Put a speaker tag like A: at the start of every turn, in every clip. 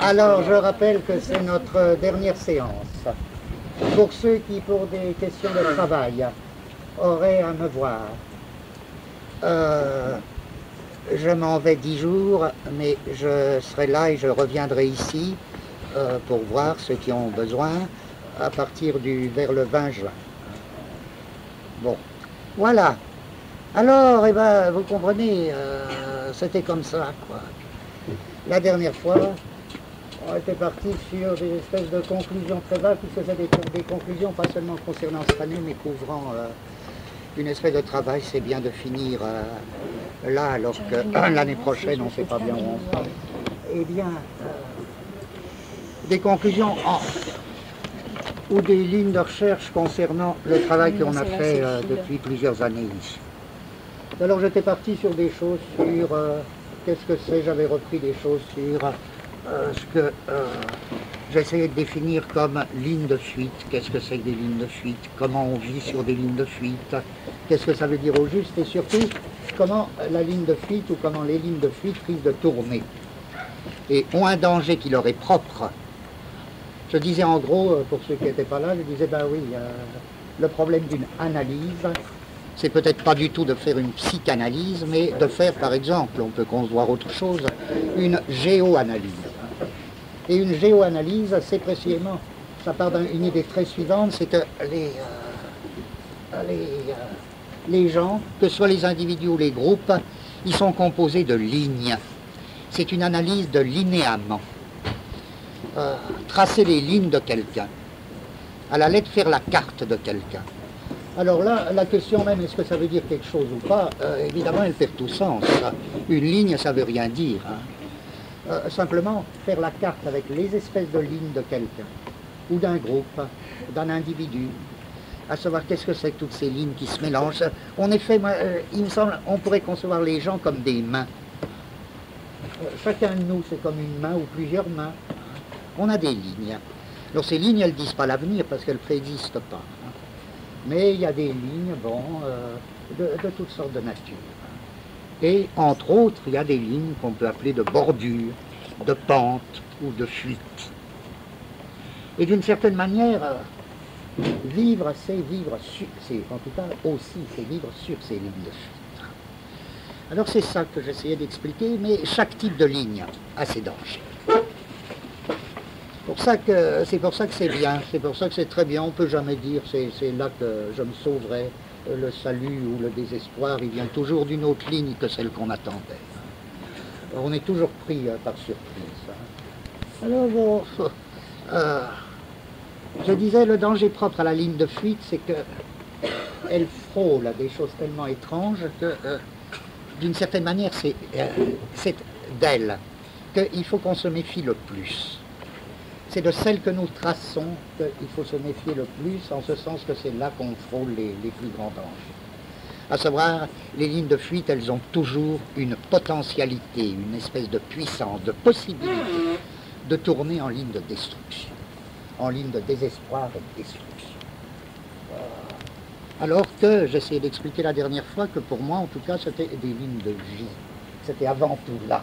A: Alors, je rappelle que c'est notre dernière séance. Pour ceux qui, pour des questions de travail, auraient à me voir, euh, je m'en vais dix jours, mais je serai là et je reviendrai ici euh, pour voir ceux qui ont besoin à partir du vers le 20 juin. Bon, voilà. Alors, eh ben, vous comprenez, euh, c'était comme ça, quoi. La dernière fois, on était parti sur des espèces de conclusions très vagues, qui faisaient des, des, conclusions pas seulement concernant cette année, mais couvrant euh, une espèce de travail. C'est bien de finir euh, là, alors que l'année prochaine, on ne sait pas bien où on sera. Eh bien, des conclusions en, ou des lignes de recherche concernant le travail qu'on a fait euh, depuis plusieurs années ici. Alors j'étais parti sur des choses sur euh, qu'est-ce que c'est, j'avais repris des choses sur euh, ce que j'essayais de définir comme ligne de fuite, qu'est-ce que c'est que des lignes de fuite, comment on vit sur des lignes de fuite, qu'est-ce que ça veut dire au juste? Et surtout comment la ligne de fuite ou comment les lignes de fuite risquent de tourner. Et ont un danger qui leur est propre. Je disais en gros, euh, pour ceux qui n'étaient pas là, je disais, ben oui, euh, le problème d'une analyse, c'est peut-être pas du tout de faire une psychanalyse, mais de faire, par exemple, on peut concevoir autre chose, une géoanalyse. Et une géoanalyse, c'est précisément, ça part d'une idée très suivante, c'est que les, euh, les gens, que ce soit les individus ou les groupes, ils sont composés de lignes. C'est une analyse de linéaments. Euh, tracer les lignes de quelqu'un, à la lettre faire la carte de quelqu'un. Alors là, la question même, est-ce que ça veut dire quelque chose ou pas, euh, évidemment, elle perd tout sens. Une ligne, ça veut rien dire. Hein. Euh, simplement, faire la carte avec les espèces de lignes de quelqu'un, ou d'un groupe, d'un individu, à savoir qu'est-ce que c'est que toutes ces lignes qui se mélangent. En effet, il me semble, on pourrait concevoir les gens comme des mains. chacun de nous, c'est comme une main ou plusieurs mains on a des lignes. Alors ces lignes, elles ne disent pas l'avenir parce qu'elles ne préexistent pas. Mais il y a des lignes, bon, euh, de, toutes sortes de nature. Et entre autres, il y a des lignes qu'on peut appeler de bordure, de pente ou de fuite. Et d'une certaine manière, euh, vivre, c'est vivre sur, en tout cas aussi, c'est vivre sur ces lignes de fuite. Alors c'est ça que j'essayais d'expliquer, mais chaque type de ligne a ses dangers c'est pour ça que c'est bien, c'est pour ça que c'est très bien. On peut jamais dire c'est là que je me sauverai. Le salut ou le désespoir, il vient toujours d'une autre ligne que celle qu'on attendait. On est toujours pris euh, par surprise. Hein. Alors bon, euh, je disais le danger propre à la ligne de fuite, c'est qu'elle frôle des choses tellement étranges que, euh, d'une certaine manière, c'est d'elle qu'il faut qu'on se méfie le plus c'est de celle que nous traçons qu'il faut se méfier le plus, en ce sens que c'est là qu'on frôle les, plus grands dangers. À savoir, les lignes de fuite, elles ont toujours une potentialité, une espèce de puissance, de possibilité de tourner en ligne de destruction, en ligne de désespoir et de destruction. Alors que, j'essayais d'expliquer la dernière fois que pour moi, en tout cas, c'était des lignes de vie. C'était avant tout là.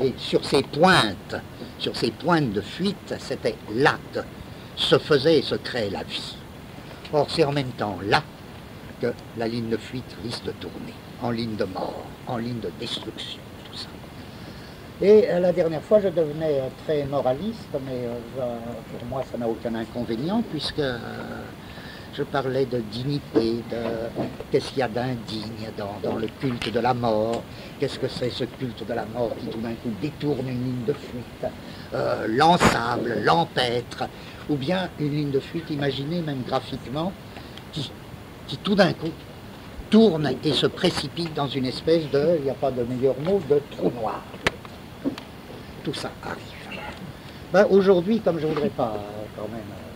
A: Et sur ces pointes, sur ces pointes de fuite, c'était là que se faisait et se créait la vie. Or, c'est en même temps là que la ligne de fuite risque de tourner, en ligne de mort, en ligne de destruction, tout ça. Et euh, la dernière fois, je devenais euh, très moraliste, mais euh, pour moi, ça n'a aucun inconvénient, puisque je parlais de dignité, de qu'est-ce qu'il y a d'indigne dans, le culte de la mort, qu'est-ce que c'est ce culte de la mort qui tout d'un coup détourne une ligne de fuite, euh, l'ensable, l'empêtre, ou bien une ligne de fuite, imaginez même graphiquement, qui, qui tout d'un coup tourne et se précipite dans une espèce de, il n'y a pas de meilleur mot, de trou noir. Tout ça arrive. Ben, Aujourd'hui, comme je ne voudrais pas euh, quand même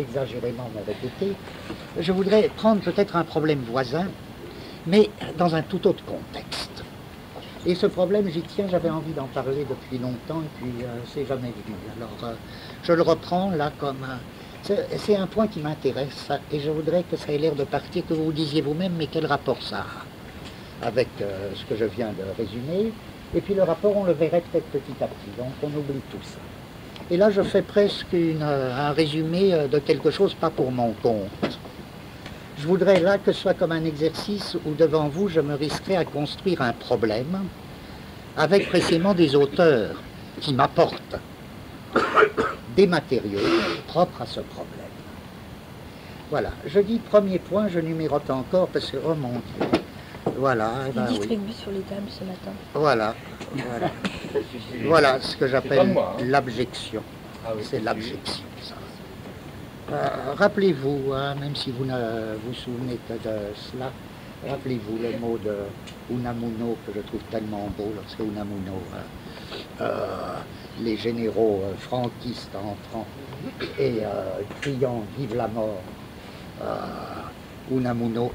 A: exagérément me répéter, je voudrais prendre peut-être un problème voisin, mais dans un tout autre contexte. Et ce problème, j'y tiens, j'avais envie d'en parler depuis longtemps, et puis euh, c'est jamais venu. Alors, euh, je le reprends là comme... c'est un point qui m'intéresse, et je voudrais que ça ait l'air de partir, que vous vous disiez vous-même, mais quel rapport ça a avec euh, ce que je viens de résumer, Et puis le rapport, on le verrait peut-être petit à petit, donc on oublie tout ça. Et là, je fais presque un résumé de quelque chose, pas pour mon compte. Je voudrais là que ce soit comme un exercice où devant vous, je me risquerais à construire un problème avec précisément des auteurs qui m'apportent des matériaux propres à ce problème. Voilà, je dis premier point, je numérote encore parce que, oh mon voilà.
B: Il ben, distribue sur les tables ce matin.
A: Voilà, voilà. voilà ce que j'appelle hein. l'abjection. Ah C'est l'abjection, ça. Euh, rappelez-vous, hein, même si vous ne vous souvenez de cela, rappelez-vous le mot de Unamuno que je trouve tellement beau lorsque Unamuno, euh, euh, les généraux franquistes entrant et criant Vive la mort, Unamuno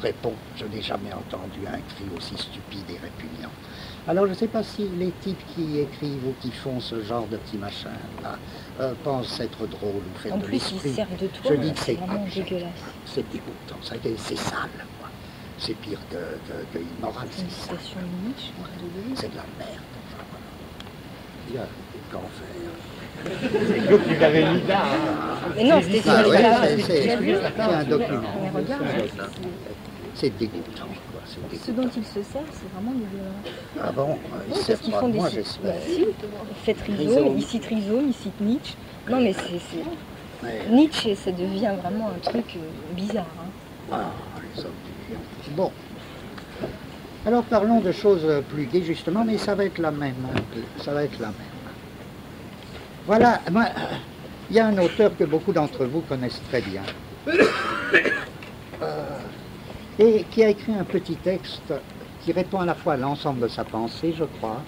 A: répond Je n'ai jamais entendu un cri aussi stupide et répugnant. Alors je ne sais pas si les types qui écrivent ou qui font ce genre de petits machins là euh, pensent être drôles ou faire
B: en
A: de
B: plus, ils servent de toi, c'est vraiment dégueulasse.
A: C'est dégoûtant, c'est sale. C'est pire que, que, que immoral, c'est sale. C'est de la merde. Enfin, voilà. Qu'en faire.
C: C'est vous qui l'avez mis là.
B: Hein. Mais non, c'était
A: ouais, C'est un document. C'est dégoûtant.
B: Ce dont ils se servent, c'est vraiment du
A: violon. Ah bon Ils parce font des moi, j'espère. Bah,
B: si, fait rhizome, ici rhizome, ici Nietzsche. Non, mais c'est... Nietzsche, ça devient vraiment un truc euh, bizarre. Hein.
A: Ah, les hommes du Bon. Alors parlons de choses plus gaies justement, mais ça va être la même. Hein. Ça va être la même. Voilà, moi, il y a un auteur que beaucoup d'entre vous connaissent très bien. Euh, et qui a écrit un petit texte qui répond à la fois à l'ensemble de sa pensée, je crois,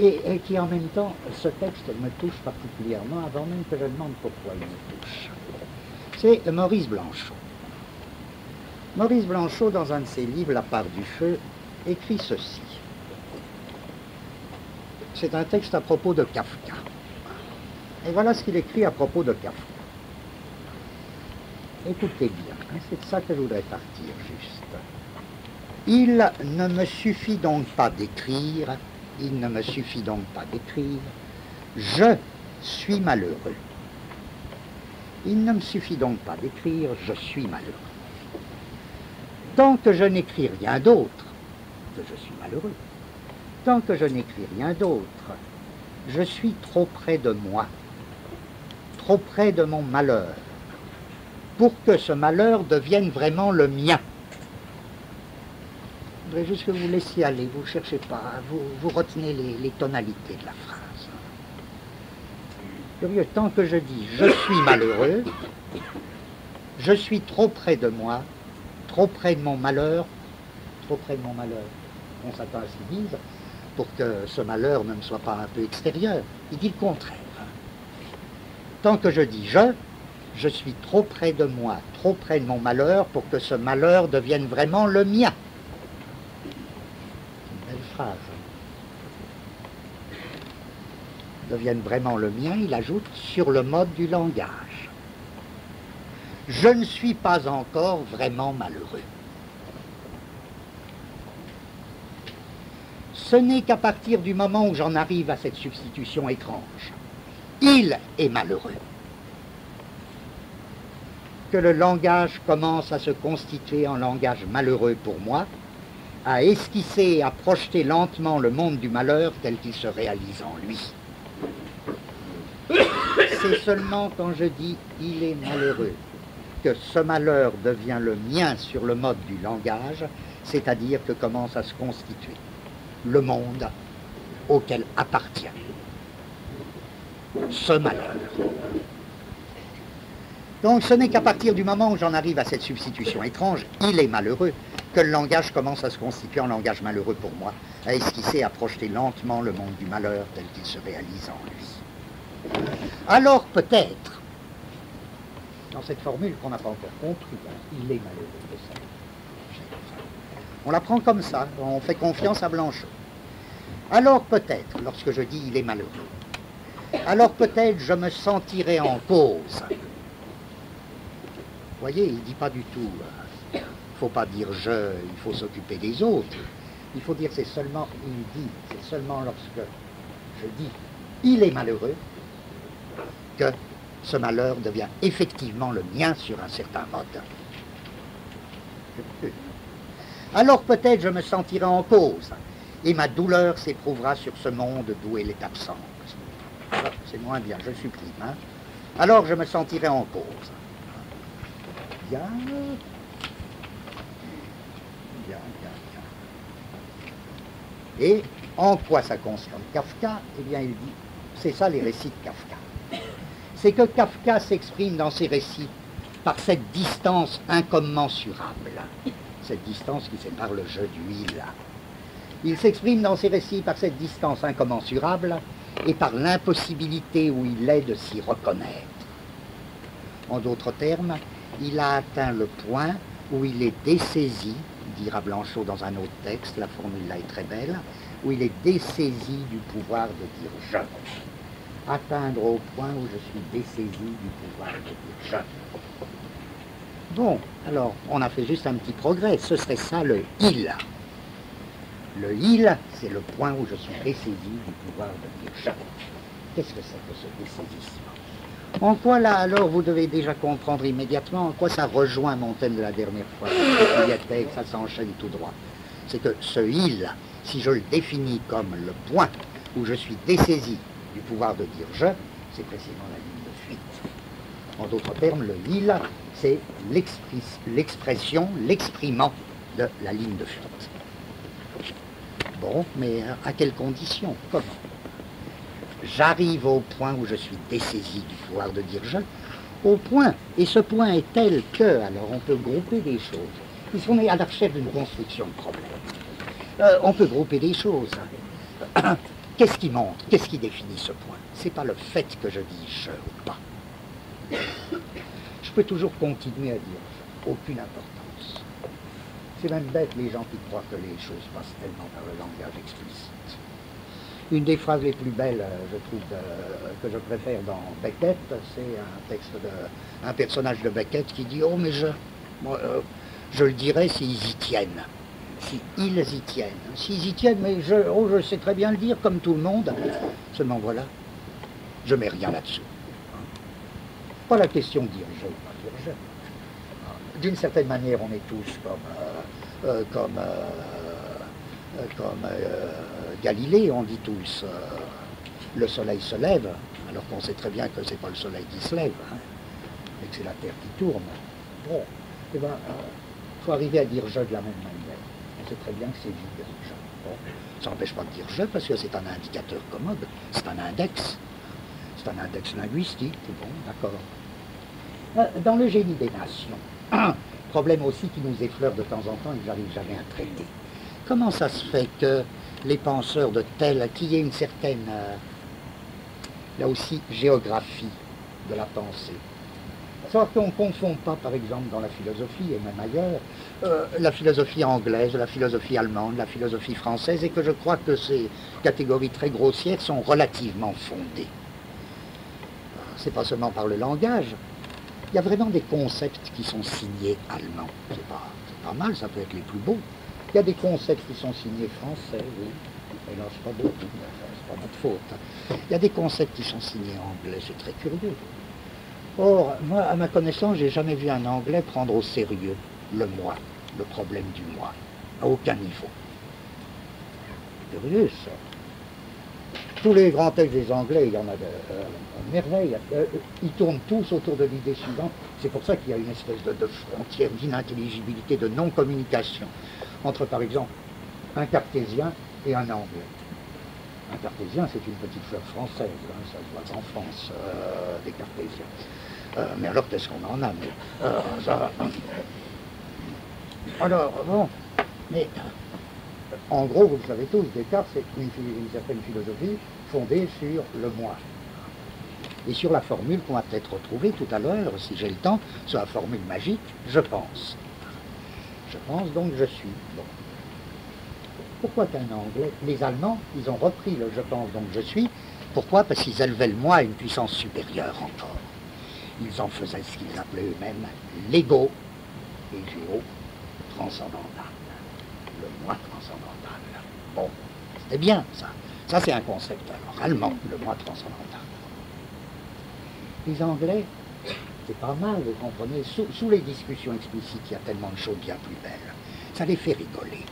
A: et, qui en même temps, ce texte me touche particulièrement, avant même que je demande pourquoi il me touche. C'est Maurice Blanchot. Maurice Blanchot, dans un de ses livres, La part du feu, écrit ceci. C'est un texte à propos de Kafka. Et voilà ce qu'il écrit à propos de Kafka. Écoutez bien, hein, c'est de ça que je voudrais partir juste. Il ne me suffit donc pas d'écrire, il ne me suffit donc pas d'écrire, je suis malheureux. Il ne me suffit donc pas d'écrire, je suis malheureux. Tant que je n'écris rien d'autre, je suis malheureux, tant que je n'écris rien d'autre, je suis trop près de moi, trop près de mon malheur, pour que ce malheur devienne vraiment le mien. Je voudrais juste que vous laissiez aller, vous ne cherchez pas, vous, retenez les, tonalités de la phrase. Curieux, tant que je dis je suis malheureux, je suis trop près de moi, trop près de mon malheur, trop près de mon malheur. On s'attend à ce qu'il dise, pour que ce malheur ne me soit pas un peu extérieur. Il dit le contraire. Tant que je dis je, je suis trop près de moi, trop près de mon malheur pour que ce malheur devienne vraiment le mien. Une belle phrase. Devienne vraiment le mien, il ajoute sur le mode du langage. Je ne suis pas encore vraiment malheureux. Ce n'est qu'à partir du moment où j'en arrive à cette substitution étrange. Il est malheureux que le langage commence à se constituer en langage malheureux pour moi, à esquisser et à projeter lentement le monde du malheur tel qu'il se réalise en lui. C'est seulement quand je dis il est malheureux que ce malheur devient le mien sur le mode du langage, c'est-à-dire que commence à se constituer le monde auquel appartient ce malheur. Donc ce n'est qu'à partir du moment où j'en arrive à cette substitution étrange, il est malheureux, que le langage commence à se constituer en langage malheureux pour moi, à esquisser, à projeter lentement le monde du malheur tel qu'il se réalise en lui. Alors peut-être, dans cette formule qu'on n'a pas encore compris, il est malheureux, ça. On la prend comme ça, on fait confiance à Blanchot. Alors peut-être, lorsque je dis il est malheureux, alors peut-être je me sentirai en cause voyez, il ne dit pas du tout, il euh, ne faut pas dire je, il faut s'occuper des autres. Il faut dire c'est seulement, il dit, c'est seulement lorsque je dis il est malheureux que ce malheur devient effectivement le mien sur un certain mode. Alors peut-être je me sentirai en cause, et ma douleur s'éprouvera sur ce monde d'où elle est absente. C'est moins bien, je supprime. Hein. Alors je me sentirai en cause. Bien. Bien, bien, bien. Et en quoi ça concerne Kafka? Eh bien, il dit, c'est ça les récits de Kafka. C'est que Kafka s'exprime dans ses récits par cette distance incommensurable, cette distance qui sépare le jeu d'huile. Il s'exprime dans ses récits par cette distance incommensurable et par l'impossibilité où il est de s'y reconnaître. En d'autres termes, il a atteint le point où il est dessaisi, dira Blanchot dans un autre texte, la formule là est très belle, où il est dessaisi du pouvoir de dire je. Atteindre au point où je suis dessaisi du pouvoir de dire je. Bon, alors, on a fait juste un petit progrès. Ce serait ça le il. Le il, c'est le point où je suis dessaisi du pouvoir de dire je. Qu'est-ce que c'est que ce dessaisissement En quoi là, alors, vous devez déjà comprendre immédiatement en quoi ça rejoint mon thème de la dernière fois? Ça s'enchaîne tout droit. C'est que ce il, si je le définis comme le point où je suis dessaisi du pouvoir de dire je, c'est précisément la ligne de fuite. En d'autres termes, le il, c'est l'expression, l'exprimant de la ligne de fuite. Bon, mais à quelles conditions? Comment? J'arrive au point où je suis dessaisi du pouvoir de dire je, au point, et ce point est tel que, alors on peut grouper des choses, puisqu'on est à la recherche d'une construction de problème. Euh, on peut grouper des choses. Qu'est-ce qui montre? Qu'est-ce qui définit ce point? C'est pas le fait que je dis je ou pas. Je peux toujours continuer à dire aucune importance. C'est même bête les gens qui croient que les choses passent tellement par le langage explicite. Une des phrases les plus belles, euh, je trouve, que je préfère dans Beckett, c'est un texte de, un personnage de Beckett qui dit Oh, mais je, euh, je le dirais s'ils y tiennent si ils y tiennent. S'ils y tiennent, mais je, oh, je sais très bien le dire, comme tout le monde. Seulement voilà, je mets rien là-dessus. Pas la question de dire je ou. D'une certaine manière, on est tous comme, euh, euh, comme, euh, comme Galilée, on dit tous le soleil se lève, alors qu'on sait très bien que ce n'est pas le soleil qui se lève, hein, et que c'est la Terre qui tourne. Bon, eh ben, faut arriver à dire je de la même manière on sait très bien que c'est vide. ça n'empêche pas de dire je parce que c'est un indicateur commode, c'est un index, c'est un index linguistique, bon, d'accord. Euh, dans le génie des nations, problème aussi qui nous effleure de temps en temps et que j'arrive jamais à traiter. Comment ça se fait que les penseurs de tel, qu'il y ait une certaine, euh, là aussi, géographie de la pensée, Sauf qu'on ne confond pas, par exemple, dans la philosophie et même ailleurs, euh, la philosophie anglaise, la philosophie allemande, la philosophie française, et que je crois que ces catégories très grossières sont relativement fondées. C'est pas seulement par le langage, il y a vraiment des concepts qui sont signés allemands. C'est pas, mal, ça peut être les plus beaux. Il y a des concepts qui sont signés français, oui. Et là, c'est pas beaucoup, c'est pas notre faute. Il y a des concepts qui sont signés anglais, c'est très curieux. Or, moi, à ma connaissance, j'ai jamais vu un Anglais prendre au sérieux le moi, le problème du moi, à aucun niveau. Curieux, ça. Tous les grands textes des Anglais, il y en a de euh, merveille. Euh, ils tournent tous autour de l'idée suivante. C'est pour ça qu'il y a une espèce de, frontière d'inintelligibilité, de non-communication entre, par exemple, un cartésien et un anglais. Un cartésien, c'est une petite fleur française, hein, ça se voit en France, euh, des cartésiens. Euh, mais alors, qu'est-ce qu'on en a euh, Alors, bon, mais en gros, vous le savez tous, Descartes, c'est une, certaine philosophie fondée sur le moi. Et sur la formule qu'on va peut-être retrouver tout à l'heure, si j'ai le temps, sur la formule magique, je pense. Je pense donc je suis. Pourquoi qu'un anglais Les Allemands, ils ont repris le je pense donc je suis? Pourquoi? Parce qu'ils élevaient le moi à une puissance supérieure encore ils en faisaient ce qu'ils appelaient eux-mêmes l'ego et géo transcendantal, le moi transcendantal. Bon, c'était bien ça. Ça, c'est un concept alors, allemand, le moi transcendantal. Les Anglais, c'est pas mal, vous comprenez, sous, les discussions explicites, il y a tellement de choses bien plus belles. Ça les fait rigoler.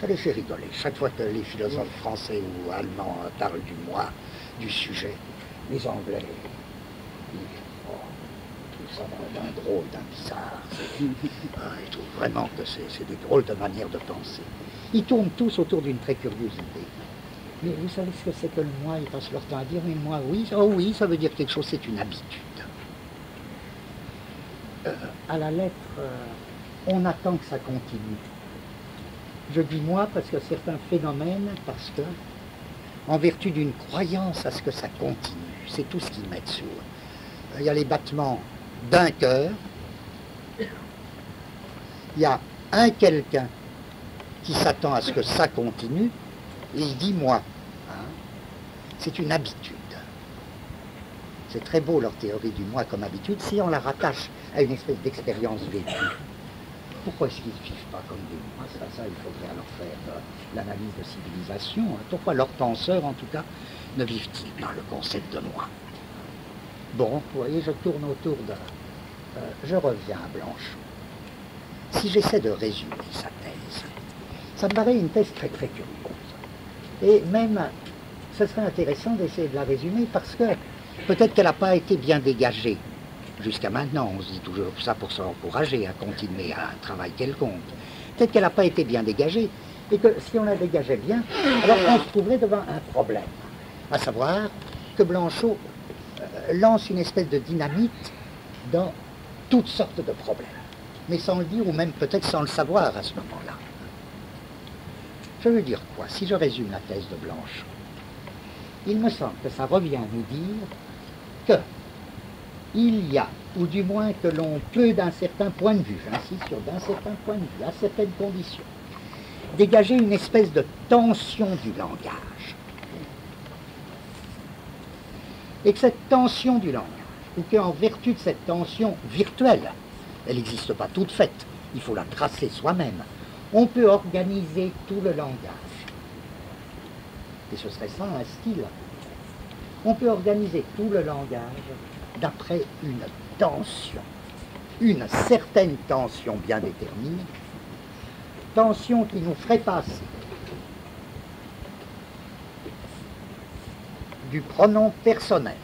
A: Ça les fait rigoler. Chaque fois que les philosophes français ou allemands parlent du moi, du sujet, les Anglais, ils, oh, ça d'un drôle, d'un bizarre. Ah, ils trouvent vraiment que c'est des drôles de manières de penser. Ils tournent tous autour d'une très curieuse idée. Mais vous savez ce que c'est que le moi Ils passent leur temps à dire, mais moi, oui, oh oui, ça veut dire quelque chose, c'est une habitude. Euh, à la lettre, euh, on attend que ça continue. Je dis moi parce que certains phénomènes, parce que, en vertu d'une croyance à ce que ça continue, c'est tout ce qu'ils mettent sur. Il y a les battements d'un cœur, il y a un quelqu'un qui s'attend à ce que ça continue, et il dit moi. Hein. C'est une habitude. C'est très beau leur théorie du moi comme habitude si on la rattache à une espèce d'expérience vécue. Pourquoi est-ce qu'ils ne vivent pas comme des moi ça, ça, il faudrait alors faire euh, l'analyse de civilisation. Hein. Pourquoi leurs penseurs, en tout cas, ne vivent-ils dans le concept de moi? Bon, vous voyez, je tourne autour de... Euh, je reviens à Blanchot. Si j'essaie de résumer sa thèse, ça me paraît une thèse très très curieuse. Et même, ce serait intéressant d'essayer de la résumer parce que peut-être qu'elle n'a pas été bien dégagée jusqu'à maintenant. On se dit toujours ça pour s'encourager à continuer à un travail quelconque. Peut-être qu'elle n'a pas été bien dégagée et que si on la dégageait bien, alors on se trouverait devant un problème. À savoir que Blanchot euh, lance une espèce de dynamite dans toutes sortes de problèmes. Mais sans le dire ou même peut-être sans le savoir à ce moment-là. Je veux dire quoi Si je résume la thèse de Blanche, il me semble que ça revient à nous dire que il y a, ou du moins que l'on peut d'un certain point de vue, j'insiste sur d'un certain point de vue, à certaines conditions, dégager une espèce de tension du langage. Et que cette tension du langage, ou qu'en vertu de cette tension virtuelle, elle n'existe pas toute faite, il faut la tracer soi-même, on peut organiser tout le langage. Et ce serait ça un style. On peut organiser tout le langage d'après une tension, une certaine tension bien déterminée, tension qui nous ferait passer du pronom personnel.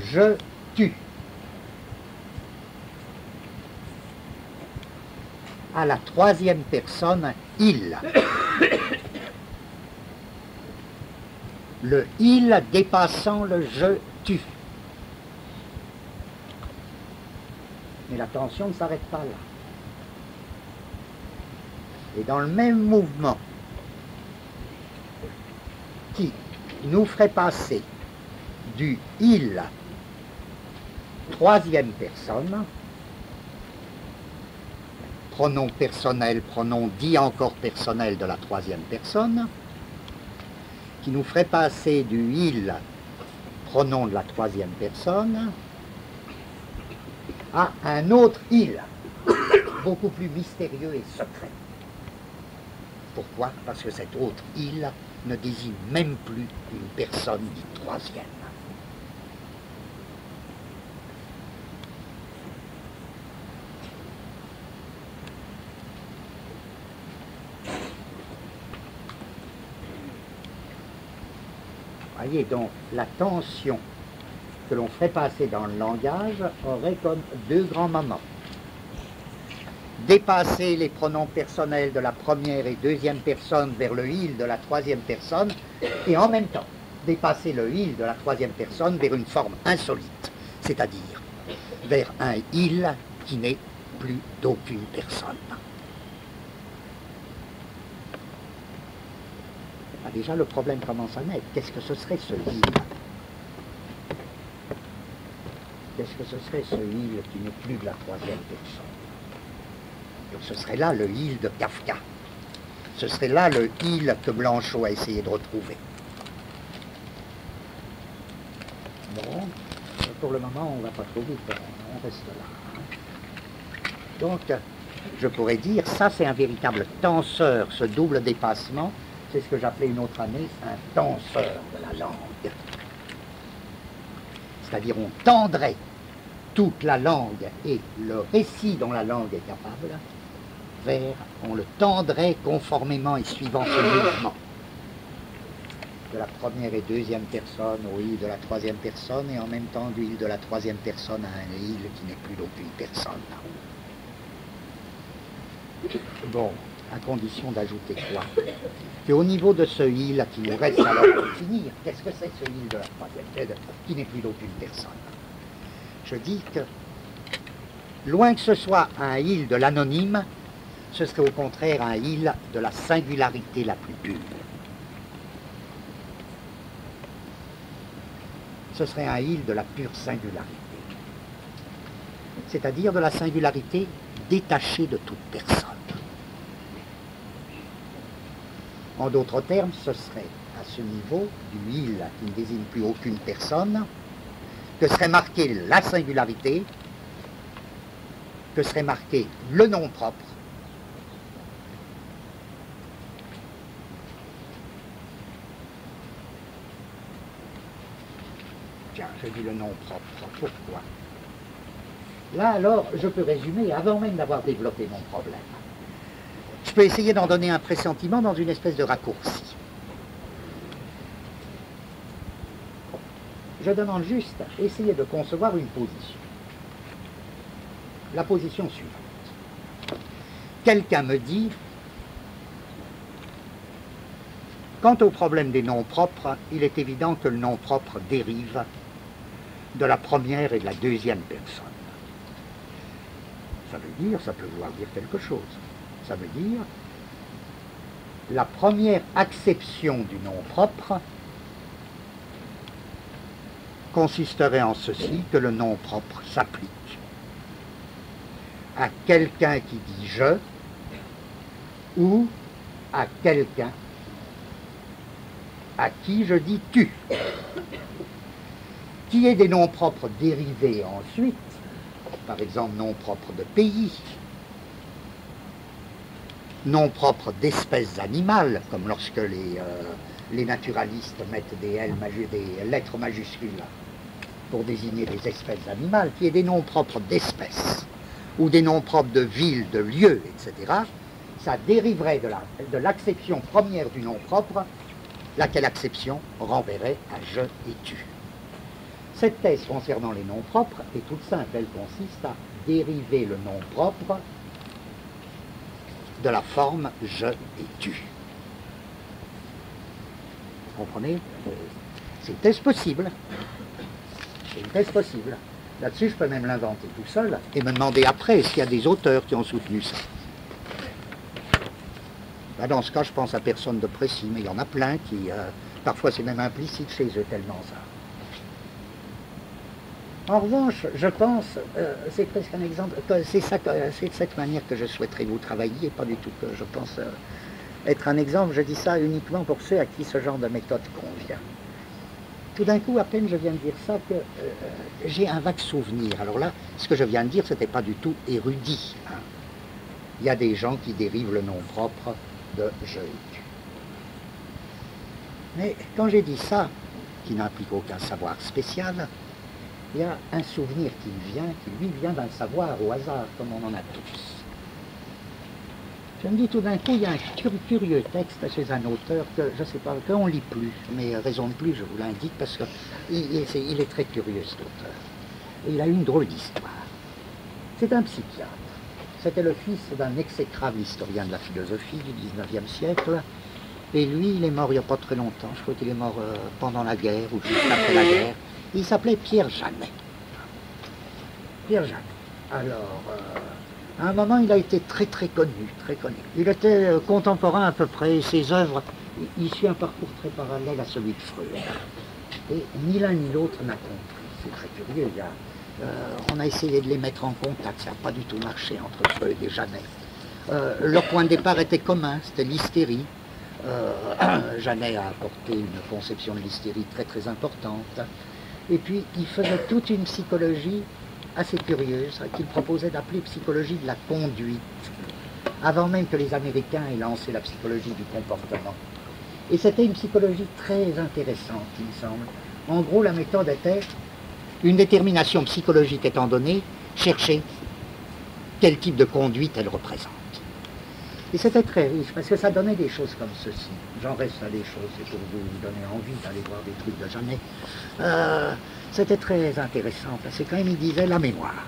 A: Je tue à la troisième personne il. Le il dépassant le je tu. Mais la tension ne s'arrête pas là. Et dans le même mouvement qui nous ferait passer du il troisième personne pronom personnel, pronom dit encore personnel de la troisième personne, qui nous ferait passer du il, pronom de la troisième personne, à un autre il, beaucoup plus mystérieux et secret. Pourquoi? Parce que cet autre il ne désigne même plus une personne dite troisième. Donc, la tension que l'on fait passer dans le langage aurait comme deux grands moments. Dépasser les pronoms personnels de la première et deuxième personne vers le il de la troisième personne, et en même temps dépasser le il de la troisième personne vers une forme insolite, c'est-à-dire vers un il qui n'est plus d'aucune personne. Ah, déjà, le problème commence à naître. Qu'est-ce que ce serait ce il Qu'est-ce que ce serait ce il qui n'est plus de la troisième personne Donc ce serait là le il de Kafka. Ce serait là le il que Blanchot a essayé de retrouver. Bon, pour le moment, on ne va pas trop vite, on reste là. Hein. Donc, je pourrais dire, ça c'est un véritable tenseur, ce double dépassement, c'est ce que j'appelais une autre année un tenseur de la langue. C'est-à-dire on tendrait toute la langue et le récit dont la langue est capable vers, on le tendrait conformément et suivant ce mouvement de la première et deuxième personne au il de la troisième personne et en même temps du il de la troisième personne à un il qui n'est plus d'aucune personne. Bon, à condition d'ajouter quoi Que au niveau de ce il qui reste alors pour finir, qu'est-ce que c'est ce il de la troisième personne qui n'est plus d'aucune personne? Je dis que, loin que ce soit un il de l'anonyme, ce serait au contraire un il de la singularité la plus pure. ce serait un il de la pure singularité. C'est-à-dire de la singularité détachée de toute personne. En d'autres termes, ce serait à ce niveau du il qui ne désigne plus aucune personne que serait marquée la singularité, que serait marqué le nom propre, je dis le nom propre. Pourquoi? Là, alors, je peux résumer avant même d'avoir développé mon problème. Je peux essayer d'en donner un pressentiment dans une espèce de raccourci. Je demande juste essayer de concevoir une position. La position suivante. Quelqu'un me dit, quant au problème des noms propres, il est évident que le nom propre dérive de la première et de la deuxième personne. Ça veut dire, ça peut vouloir dire quelque chose. Ça veut dire la première acception du nom propre consisterait en ceci que le nom propre s'applique à quelqu'un qui dit je ou à quelqu'un à qui je dis tu qui est des noms propres dérivés ensuite, par exemple noms propres de pays, noms propres d'espèces animales, comme lorsque les, euh, naturalistes mettent des, des lettres majuscules pour désigner des espèces animales, qui est des noms propres d'espèces, ou des noms propres de villes, de lieux, etc., ça dériverait de l'acception première du nom propre, laquelle acception renverrait à je et tu. Cette thèse concernant les noms propres est toute simple. Elle consiste à dériver le nom propre de la forme je et tu. Vous comprenez? C'est une thèse possible? C'est une thèse possible? Là-dessus, je peux même l'inventer tout seul et me demander après s'il y a des auteurs qui ont soutenu ça. Ben, dans ce cas, je pense à personne de précis, mais il y en a plein qui, euh, parfois c'est même implicite chez eux tellement ça. En revanche, je pense, euh, c'est presque un exemple, c'est de cette manière que je souhaiterais vous travailler, pas du tout que je pense euh, être un exemple, je dis ça uniquement pour ceux à qui ce genre de méthode convient. Tout d'un coup, à peine je viens de dire ça, que euh, j'ai un vague souvenir. Alors là, ce que je viens de dire, ce n'était pas du tout érudit. Hein. Il y a des gens qui dérivent le nom propre de je Mais quand j'ai dit ça, qui n'implique aucun savoir spécial, il y a un souvenir qui vient, qui lui vient d'un savoir au hasard, comme on en a tous. Je me dis tout d'un coup, il y a un curieux texte chez un auteur que je ne sais pas, qu'on ne lit plus, mais raison de plus, je vous l'indique, parce qu'il il est très curieux cet auteur. Et il a une drôle d'histoire. C'est un psychiatre. C'était le fils d'un exécrable historien de la philosophie du 19e siècle. Et lui, il est mort il n'y a pas très longtemps. Je crois qu'il est mort euh, pendant la guerre ou juste après la guerre. Il s'appelait Pierre Janet. Pierre Janet. Alors, euh, à un moment, il a été très très connu, très connu. Il était euh, contemporain à peu près, ses œuvres, il, suit un parcours très parallèle à celui de Freud. Et ni l'un ni l'autre n'a compris. C'est très curieux. Euh, on a essayé de les mettre en contact, ça n'a pas du tout marché entre Freud et Janet. leur point de départ était commun, c'était l'hystérie. Janet a apporté une conception de l'hystérie très très importante. Et puis, il faisait toute une psychologie assez curieuse qu'il proposait d'appeler psychologie de la conduite, avant même que les Américains aient lancé la psychologie du comportement. Et c'était une psychologie très intéressante, il me semble. En gros, la méthode était une détermination psychologique étant donnée, chercher quel type de conduite elle représente. Et c'était très riche parce que ça donnait des choses comme ceci. J'en reste à des choses, c'est pour vous donner envie d'aller voir des trucs de jamais. Euh, c'était très intéressant parce que quand même il disait la mémoire.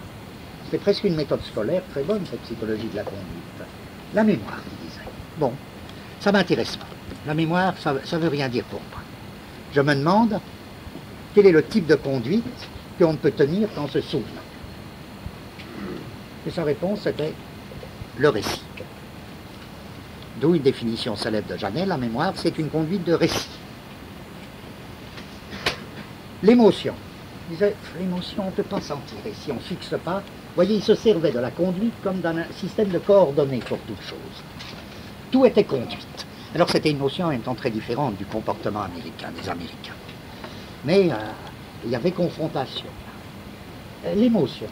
A: C'était presque une méthode scolaire très bonne cette psychologie de la conduite. La mémoire, il disait. Bon, ça m'intéresse pas. La mémoire, ça ne veut rien dire pour moi. Je me demande quel est le type de conduite qu'on peut tenir quand on se souvient. Et sa réponse était le récit. D'où une définition célèbre de Janet, la mémoire, c'est une conduite de récit. L'émotion. Il disait, l'émotion, on ne peut pas sentir. Et si on ne fixe pas, voyez, il se servait de la conduite comme d'un système de coordonnées pour toute chose. Tout était conduite. Alors c'était une notion en même temps très différente du comportement américain, des Américains. Mais euh, il y avait confrontation. Euh, l'émotion.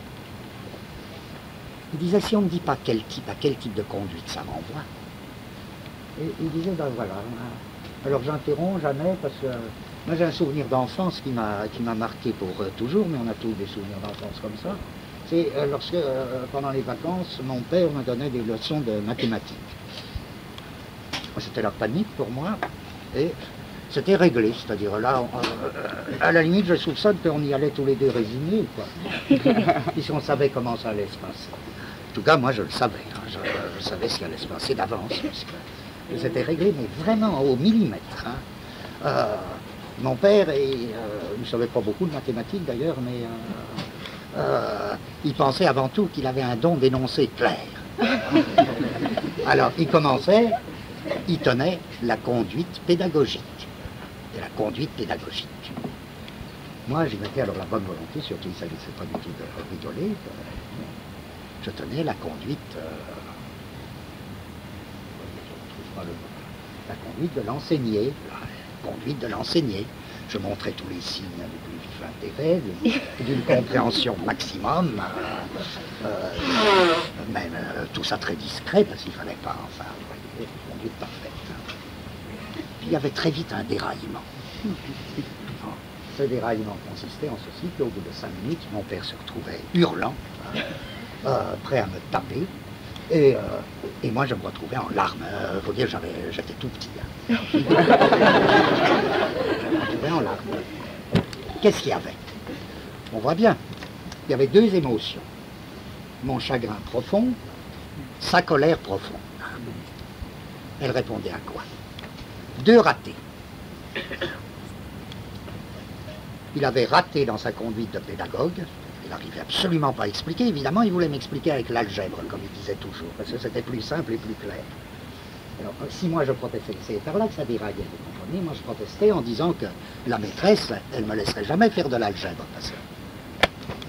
A: Il disait, si on ne dit pas quel type, à quel type de conduite ça renvoie, il disait, ben voilà, alors j'interromps jamais parce que moi j'ai un souvenir d'enfance qui m'a marqué pour euh, toujours, mais on a tous des souvenirs d'enfance comme ça. C'est lorsque, pendant les vacances, mon père me donnait des leçons de mathématiques. C'était la panique pour moi. Et c'était réglé, c'est-à-dire là, euh, à la limite, je soupçonne qu'on y allait tous les deux résignés, quoi. Puisqu'on savait comment ça allait se passer. En tout cas, moi, je le savais. Hein. je, savais ce qui allait se passer d'avance. C'était réglé, mais vraiment au millimètre. Hein. Euh, mon père, et, euh, il ne savait pas beaucoup de mathématiques d'ailleurs, mais il pensait avant tout qu'il avait un don d'énoncer clair. Alors, il commençait il tenait la conduite pédagogique. Et la conduite pédagogique. Moi, j'y mettais alors la bonne volonté, surtout il ne s'agissait pas du tout de rigoler. Je tenais la conduite, euh, la conduite de l'enseigner, conduite de l'enseigner. Je montrais tous les signes du plus vif intérêt, d'une compréhension maximum, euh, euh, même tout ça très discret, parce qu'il ne fallait pas, enfin, parfaite. Puis il y avait très vite un déraillement. Ce déraillement consistait en ceci qu'au bout de cinq minutes, mon père se retrouvait hurlant, euh, prêt à me taper. Et, euh, et, moi, je me retrouvais en larmes. Il faut dire, j'étais tout petit. Hein. je me retrouvais en larmes. Qu'est-ce qu'il y avait? On voit bien. Il y avait deux émotions. Mon chagrin profond, sa colère profonde. Elle répondait à quoi? Deux ratés. Il avait raté dans sa conduite de pédagogue. Il n'arrivait absolument pas à expliquer. Évidemment, il voulait m'expliquer avec l'algèbre, comme il disait toujours, parce que c'était plus simple et plus clair. Alors, si moi je protestais, c'est par là que ça déraillait, vous comprenez Moi je protestais en disant que la maîtresse, elle ne me laisserait jamais faire de l'algèbre, parce que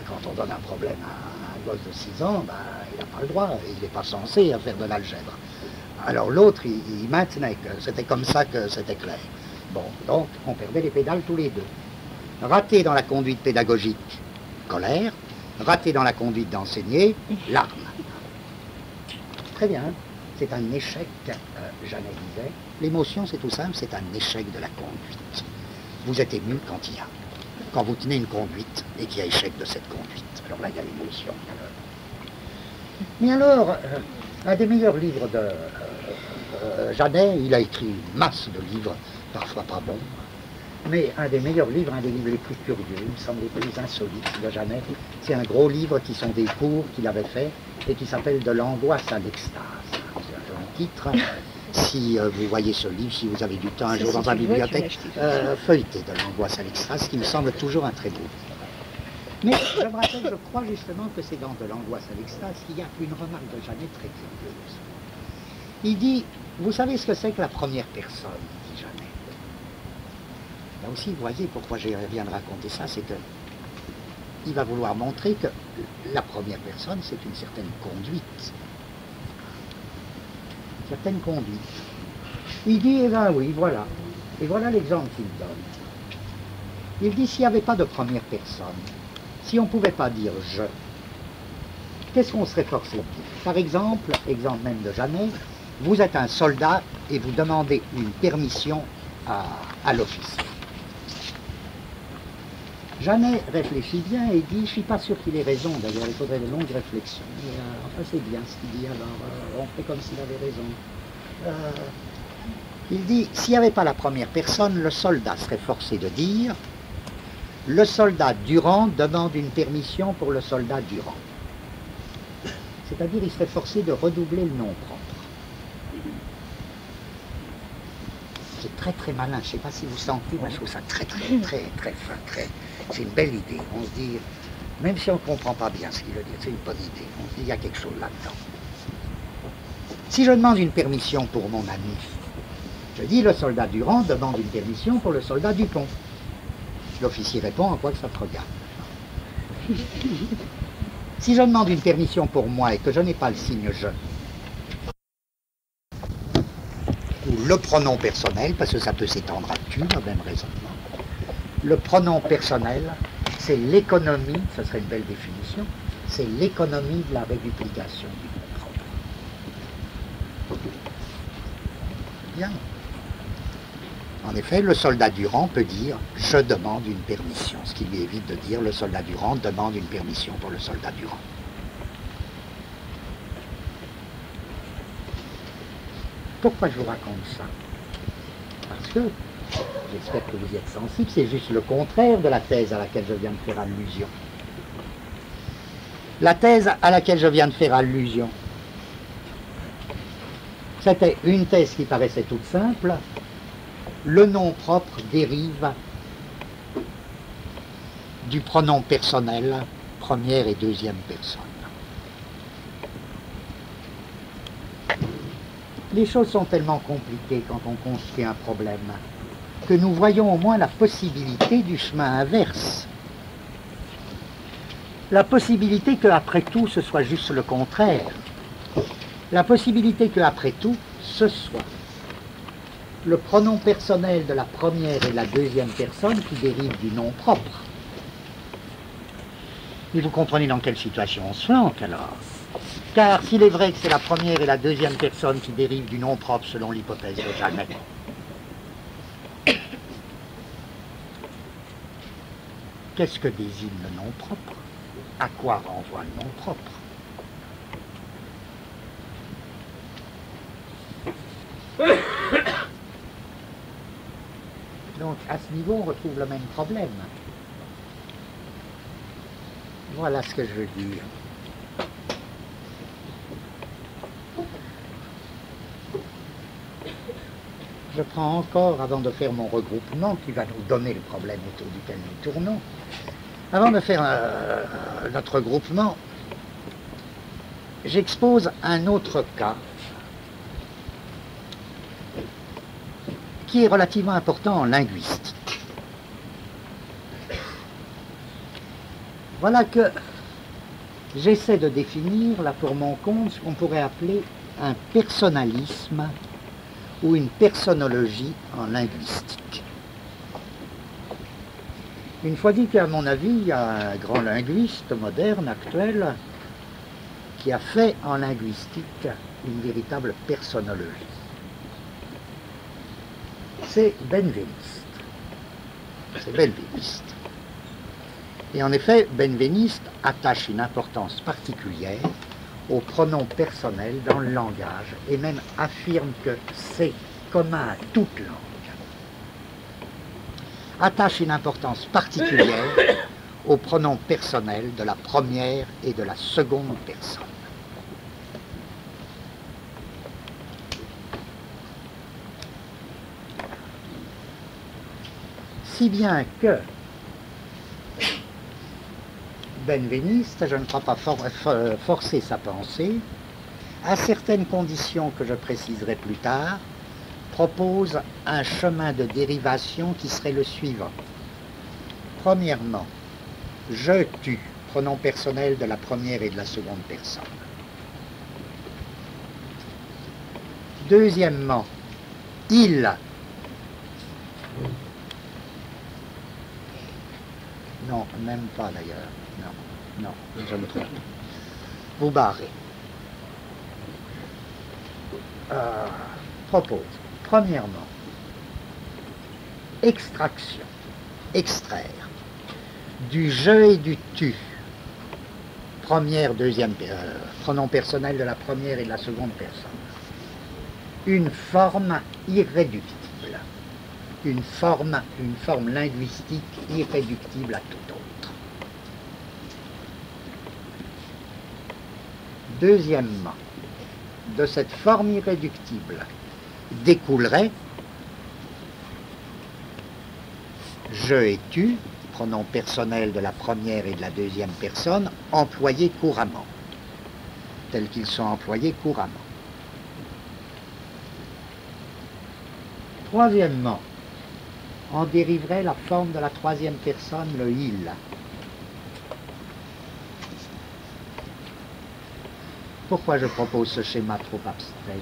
A: quand on donne un problème à un gosse de 6 ans, ben, il n'a pas le droit, il n'est pas censé faire de l'algèbre. Alors l'autre, il, maintenait que c'était comme ça que c'était clair. Bon, donc on perdait les pédales tous les deux. Raté dans la conduite pédagogique, colère. Raté dans la conduite d'enseigner, larmes. Très bien, c'est un échec, euh, j'analysais. L'émotion, c'est tout simple, c'est un échec de la conduite. Vous êtes ému quand il y a. Quand vous tenez une conduite et qu'il y a échec de cette conduite. Alors là, il y a l'émotion. Mais alors, euh, un des meilleurs livres de, euh, euh, Janet, il a écrit une masse de livres, parfois pas bons, mais un des meilleurs livres, un des livres les plus curieux, il me semble les plus insolites de Janet, c'est un gros livre qui sont des cours qu'il avait fait et qui s'appelle De l'angoisse à l'extase. C'est un titre. Si euh, vous voyez ce livre, si vous avez du temps un jour dans la bibliothèque, euh, feuilleté de l'angoisse à l'extase, qui me semble toujours un très beau livre. Mais je me rappelle, je crois justement que c'est dans De l'angoisse à l'extase qu'il y a une remarque de Janet très curieuse. Il dit, vous savez ce que c'est que la première personne? Là aussi, vous voyez pourquoi je viens de raconter ça, c'est que il va vouloir montrer que la première personne, c'est une certaine conduite. Certaine conduite. Il dit, eh bien oui, voilà. Et voilà l'exemple qu'il donne. Il dit, s'il n'y avait pas de première personne, si on ne pouvait pas dire je, qu'est-ce qu'on serait forcé de dire? Par exemple, exemple même de Jeannet, vous êtes un soldat et vous demandez une permission à, à l'officier. Jeannet réfléchit bien et dit, je ne suis pas sûr qu'il ait raison, d'ailleurs il faudrait de longues réflexions. Euh, enfin c'est bien ce qu'il dit, alors euh, on fait comme s'il avait raison. Euh, il dit, s'il n'y avait pas la première personne, le soldat serait forcé de dire, le soldat Durand demande une permission pour le soldat Durand. C'est-à-dire il serait forcé de redoubler le nom propre. C'est très très malin, je ne sais pas si vous sentez, mais je trouve ça très très très très fin, très... C'est une belle idée. On se dit, même si on ne comprend pas bien ce qu'il veut dire, c'est une bonne idée. On se dit, il y a quelque chose là-dedans. Si je demande une permission pour mon ami, je dis le soldat Durand demande une permission pour le soldat Dupont. L'officier répond en quoi que ça te regarde. Si je demande une permission pour moi et que je n'ai pas le signe je, ou le pronom personnel, parce que ça peut s'étendre à tu, le même raisonnement. Le pronom personnel, c'est l'économie, ça serait une belle définition, c'est l'économie de la réduplication du propre. Bien. En effet, le soldat Durand peut dire « je demande une permission », ce qui lui évite de dire « le soldat Durand demande une permission pour le soldat Durand ». Pourquoi je vous raconte ça? Parce que, j'espère que vous y êtes sensible, c'est juste le contraire de la thèse à laquelle je viens de faire allusion. La thèse à laquelle je viens de faire allusion, c'était une thèse qui paraissait toute simple, le nom propre dérive du pronom personnel, première et deuxième personne. Les choses sont tellement compliquées quand on construit un problème que nous voyons au moins la possibilité du chemin inverse. La possibilité qu'après tout, ce soit juste le contraire. La possibilité qu'après tout, ce soit le pronom personnel de la première et la deuxième personne qui dérive du nom propre. Et vous comprenez dans quelle situation on se flanque alors Car s'il est vrai que c'est la première et la deuxième personne qui dérivent du nom propre selon l'hypothèse de Jamais, qu'est-ce que désigne le nom propre À quoi renvoie le nom propre? Donc à ce niveau, on retrouve le même problème. Voilà ce que je veux dire. Je prends encore, avant de faire mon regroupement, qui va nous donner le problème autour duquel nous tournons, avant de faire euh, notre regroupement, j'expose un autre cas qui est relativement important en linguistique. Voilà que j'essaie de définir, là pour mon compte, ce qu'on pourrait appeler un personnalisme ou une personnologie en linguistique. Une fois dit qu'à mon avis, il y a un grand linguiste moderne, actuel, qui a fait en linguistique une véritable personnologie c'est benveniste. C'est benveniste. Et en effet, benveniste attache une importance particulière au pronom personnel dans le langage et même affirme que c'est commun à toute langue. Attache une importance particulière au pronom personnel de la première et de la seconde personne. si bien que benveniste, je ne crois pas forcer sa pensée, à certaines conditions que je préciserai plus tard, propose un chemin de dérivation qui serait le suivant. Premièrement, je tue, pronom personnel de la première et de la seconde personne. Deuxièmement, il Non, même pas d'ailleurs. Non, je me trompe. vous barrez. Euh, propose, premièrement, extraction, extraire du je et du tu, première, deuxième, euh, pronom personnel de la première et de la seconde personne, une forme irréductible, une forme, une forme linguistique irréductible à tout autre. Deuxièmement, de cette forme irréductible découlerait je et tu, pronom personnel de la première et de la deuxième personne, employés couramment, tels qu'ils sont employés couramment. Troisièmement, en dériverait la forme de la troisième personne, le il. Pourquoi je propose ce schéma trop abstrait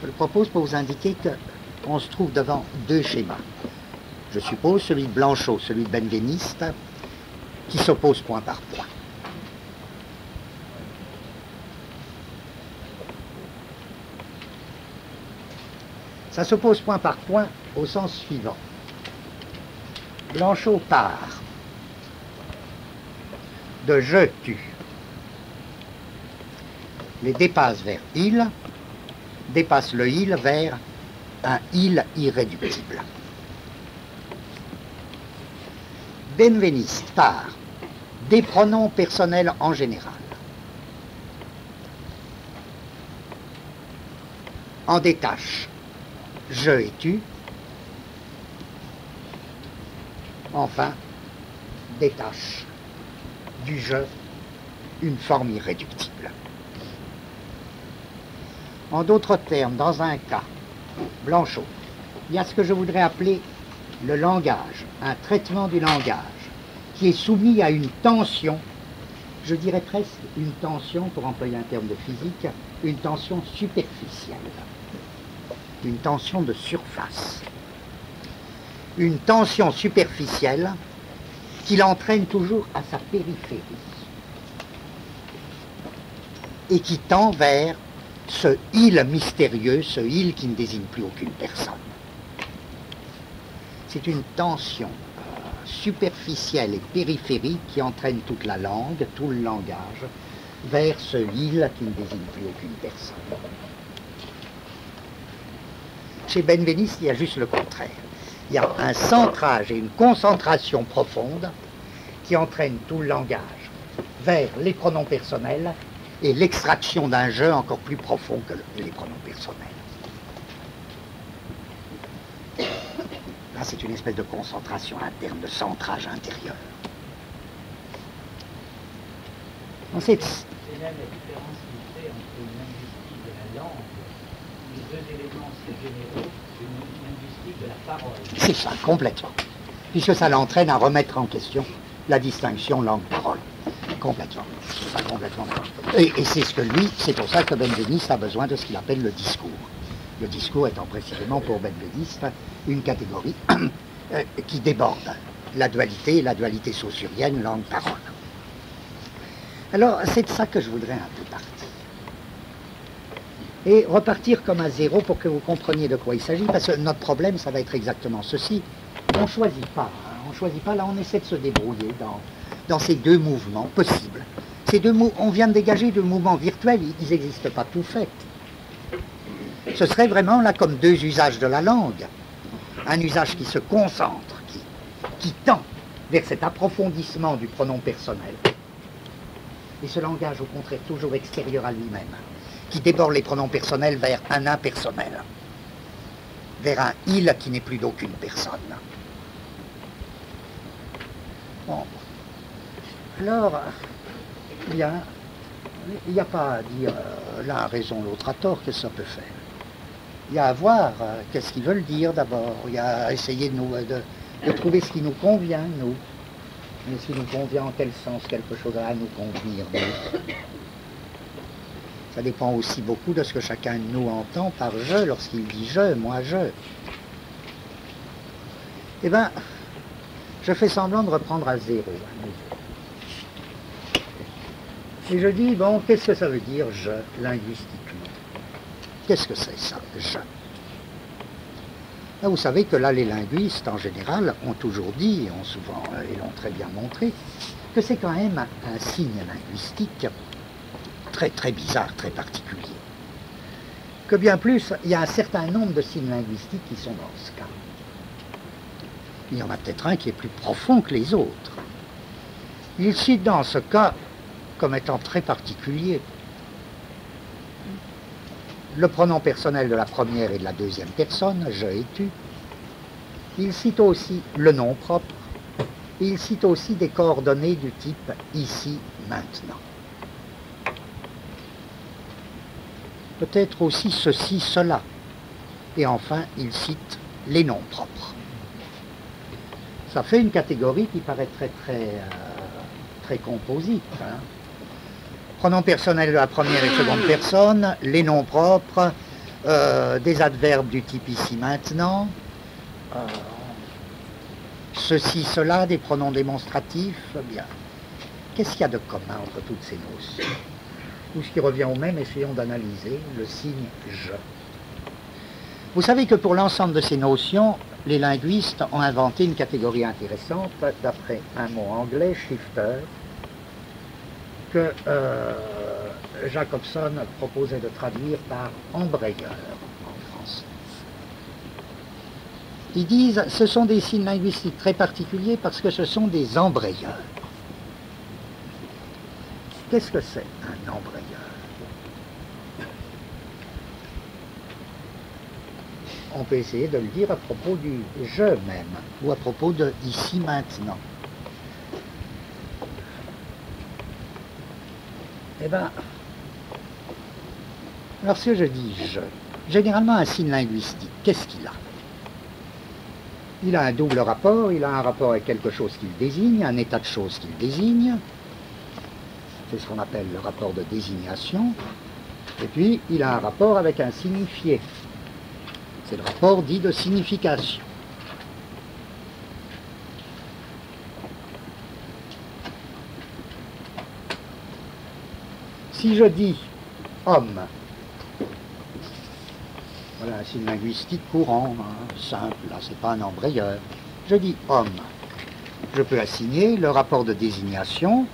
A: je, le propose pour vous indiquer qu'on se trouve devant deux schémas. Je suppose celui de Blanchot, celui de Benveniste, qui s'opposent point par point. Ça s'oppose point par point au sens suivant. Blanchot part de je tu les dépasse vers il, dépasse le il vers un il irréductible. Benveniste part des pronoms personnels en général. En détache je et tu. Enfin, détache du je une forme irréductible. En d'autres termes, dans un cas, Blanchot, il y a ce que je voudrais appeler le langage, un traitement du langage, qui est soumis à une tension, je dirais presque une tension, pour employer un terme de physique, une tension superficielle, une tension de surface, une tension superficielle qui l'entraîne toujours à sa périphérie et qui tend vers ce il mystérieux, ce il qui ne désigne plus aucune personne. C'est une tension superficielle et périphérique qui entraîne toute la langue, tout le langage, vers ce il qui ne désigne plus aucune personne. Chez Benveniste, il y a juste le contraire. Il y a un centrage et une concentration profonde qui entraîne tout le langage vers les pronoms personnels et l'extraction d'un jeu encore plus profond que les pronoms personnels. Là, c'est une espèce de concentration interne, de centrage intérieur.
C: C'est là la différence qu'il fait entre une linguistique de la langue, les deux éléments c'est généraux, et une linguistique de la parole.
A: C'est ça, complètement. Puisque ça l'entraîne à remettre en question la distinction langue-parole complètement. Et, c'est ce que lui, c'est pour ça que Benveniste a besoin de ce qu'il appelle le discours. Le discours étant précisément pour Benveniste une catégorie euh, qui déborde la dualité, la dualité saussurienne, langue-parole. Alors, c'est de ça que je voudrais un peu partir. Et repartir comme à zéro pour que vous compreniez de quoi il s'agit, parce que notre problème, ça va être exactement ceci. On ne choisit pas, hein. on ne choisit pas, là on essaie de se débrouiller dans, dans ces deux mouvements possibles. Ces deux on vient de dégager deux mouvements virtuels, ils n'existent pas tout faits. Ce serait vraiment là comme deux usages de la langue. Un usage qui se concentre, qui, qui tend vers cet approfondissement du pronom personnel. Et ce langage, au contraire, toujours extérieur à lui-même, qui déborde les pronoms personnels vers un impersonnel, vers un il qui n'est plus d'aucune personne. Alors, il n'y a, pas à dire euh, l'un a raison, l'autre a tort, qu'est-ce que ça peut faire? Il y a à voir euh, qu'est-ce qu'ils veulent dire d'abord, il y a à essayer de, nous, de, trouver ce qui nous convient, nous. Mais ce qui nous convient en quel sens quelque chose a à nous convenir, Ça dépend aussi beaucoup de ce que chacun de nous entend par je lorsqu'il dit je, moi je. Eh bien, je fais semblant de reprendre à zéro. Et je dis, bon, qu'est-ce que ça veut dire je linguistiquement? Qu'est-ce que c'est ça, je? Vous savez que là, les linguistes, en général, ont toujours dit, ont souvent, euh, et l'ont très bien montré, que c'est quand même un signe linguistique très très bizarre, très particulier. Que bien plus, il y a un certain nombre de signes linguistiques qui sont dans ce cas. Il y en a peut-être un qui est plus profond que les autres. Il cite dans ce cas comme étant très particulier le pronom personnel de la première et de la deuxième personne, je et tu. Il cite aussi le nom propre. Il cite aussi des coordonnées du type ici, maintenant. Peut-être aussi ceci, cela. Et enfin, il cite les noms propres. Ça fait une catégorie qui paraît très, très, euh, très composite. Hein pronoms personnels de la première et seconde personne, les noms propres, euh, des adverbes du type ici maintenant, euh, ceci, cela, des pronoms démonstratifs, bien. Qu'est-ce qu'il y a de commun entre toutes ces notions Tout ce qui revient au même, essayons d'analyser le signe je. Vous savez que pour l'ensemble de ces notions, les linguistes ont inventé une catégorie intéressante d'après un mot anglais, shifter, que euh, Jacobson proposait de traduire par embrayeur en français. Ils disent ce sont des signes linguistiques très particuliers parce que ce sont des embrayeurs. Qu'est-ce que c'est un embrayeur? On peut essayer de le dire à propos du je même ou à propos de ici maintenant. Eh bien, lorsque je dis je, généralement un signe linguistique, qu'est-ce qu'il a? Il a un double rapport, il a un rapport avec quelque chose qu'il désigne, un état de choses qu'il désigne, c'est ce qu'on appelle le rapport de désignation, et puis il a un rapport avec un signifié, c'est le rapport dit de signification. Si je dis homme, voilà un signe linguistique courant, hein, simple, là c'est pas un embrayeur, je dis homme, je peux assigner le rapport de désignation,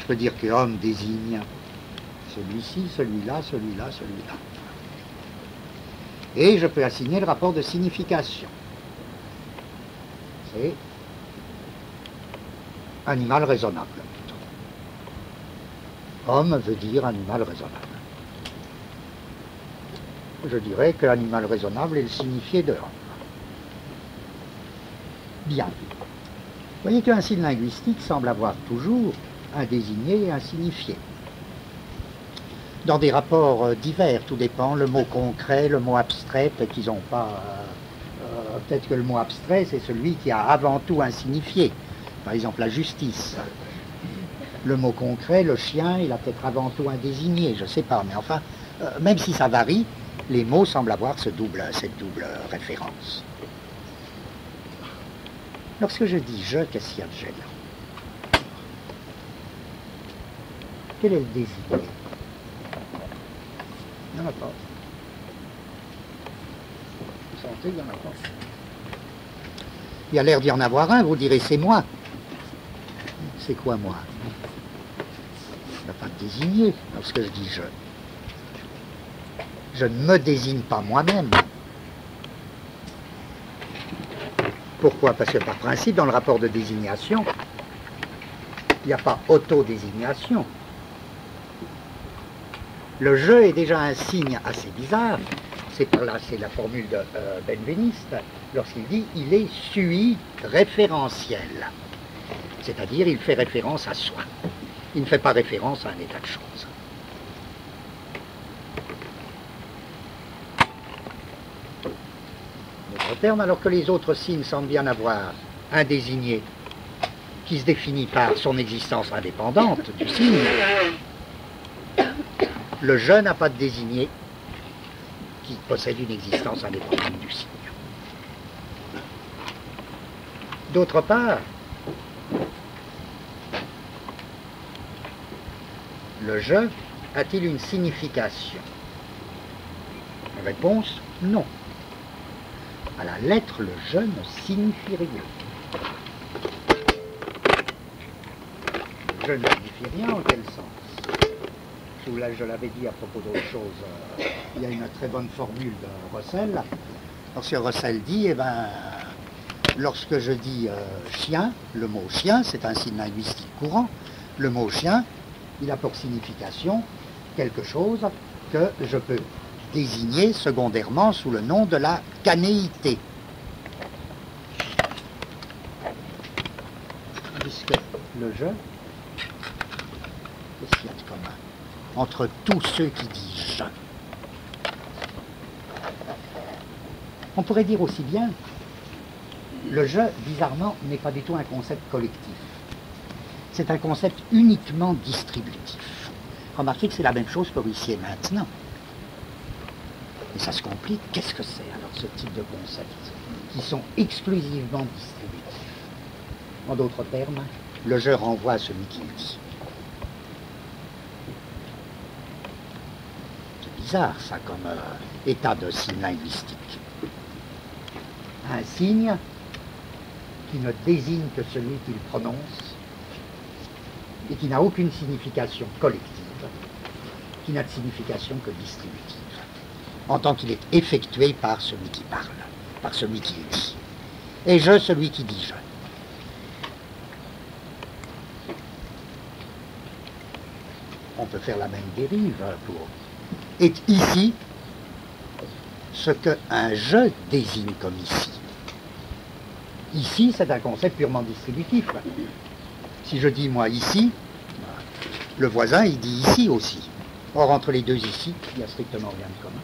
A: je peux dire que homme désigne celui-ci, celui-là, celui-là, celui-là. Et je peux assigner le rapport de signification. C'est animal raisonnable. Homme veut dire animal raisonnable. Je dirais que l'animal raisonnable est le signifié de homme. Bien. Vous voyez qu'un signe linguistique semble avoir toujours un désigné et un signifié. Dans des rapports euh, divers, tout dépend, le mot concret, le mot abstrait, peut-être qu'ils n'ont pas... Euh, euh, peut-être que le mot abstrait, c'est celui qui a avant tout un signifié. Par exemple, la justice le mot concret, le chien, il a peut-être avant tout un désigné, je ne sais pas, mais enfin, euh, même si ça varie, les mots semblent avoir cette double référence. Lorsque je dis je, qu'est-ce qu'il y a de Quel est le désigné? Il n'y en a pas. Vous sentez, il n'y en a pas. Il y a l'air d'y en avoir un, vous direz c'est moi. C'est quoi moi? Pas lorsque je dis je. Je ne me désigne pas moi-même. Pourquoi? Parce que par principe, dans le rapport de désignation, il n'y a pas auto-désignation. Le je est déjà un signe assez bizarre. C'est par là, c'est la formule de euh, Benveniste, lorsqu'il dit il est sui référentiel. C'est-à-dire il fait référence à soi il ne fait pas référence à un état de choses. Autre terme, alors que les autres signes semblent bien avoir un désigné qui se définit par son existence indépendante du signe, le je n'a pas de désigné qui possède une existence indépendante du signe. D'autre part, le je a-t-il une signification? Réponse, non. À la lettre, le je ne signifie rien. Je ne signifie rien en quel sens? Là, je l'avais dit à propos d'autre chose, il y a une très bonne formule de Russell. Lorsque Russell dit, eh ben, lorsque je dis euh, chien, le mot chien, c'est un signe linguistique courant, le mot chien, il a pour signification quelque chose que je peux désigner secondairement sous le nom de la canéité. Puisque le je, qu'est-ce qu'il y a de commun entre tous ceux qui disent je On pourrait dire aussi bien, le je, bizarrement, n'est pas du tout un concept collectif. C'est un concept uniquement distributif. Remarquez que c'est la même chose pour ici et maintenant. Et ça se complique. Qu'est-ce que c'est alors ce type de concepts qui sont exclusivement distributifs? En d'autres termes, le je renvoie à celui qui dit. C'est bizarre ça comme euh, état de signe linguistique. Un signe qui ne désigne que celui qu'il prononce et qui n'a aucune signification collective, qui n'a de signification que distributive, en tant qu'il est effectué par celui qui parle, par celui qui dit. Et je, celui qui dit je. On peut faire la même dérive pour. Et ici, ce qu'un je désigne comme ici. Ici, c'est un concept purement distributif. Si je dis moi ici, le voisin, il dit ici aussi. Or, entre les deux ici, il n'y a strictement rien de commun.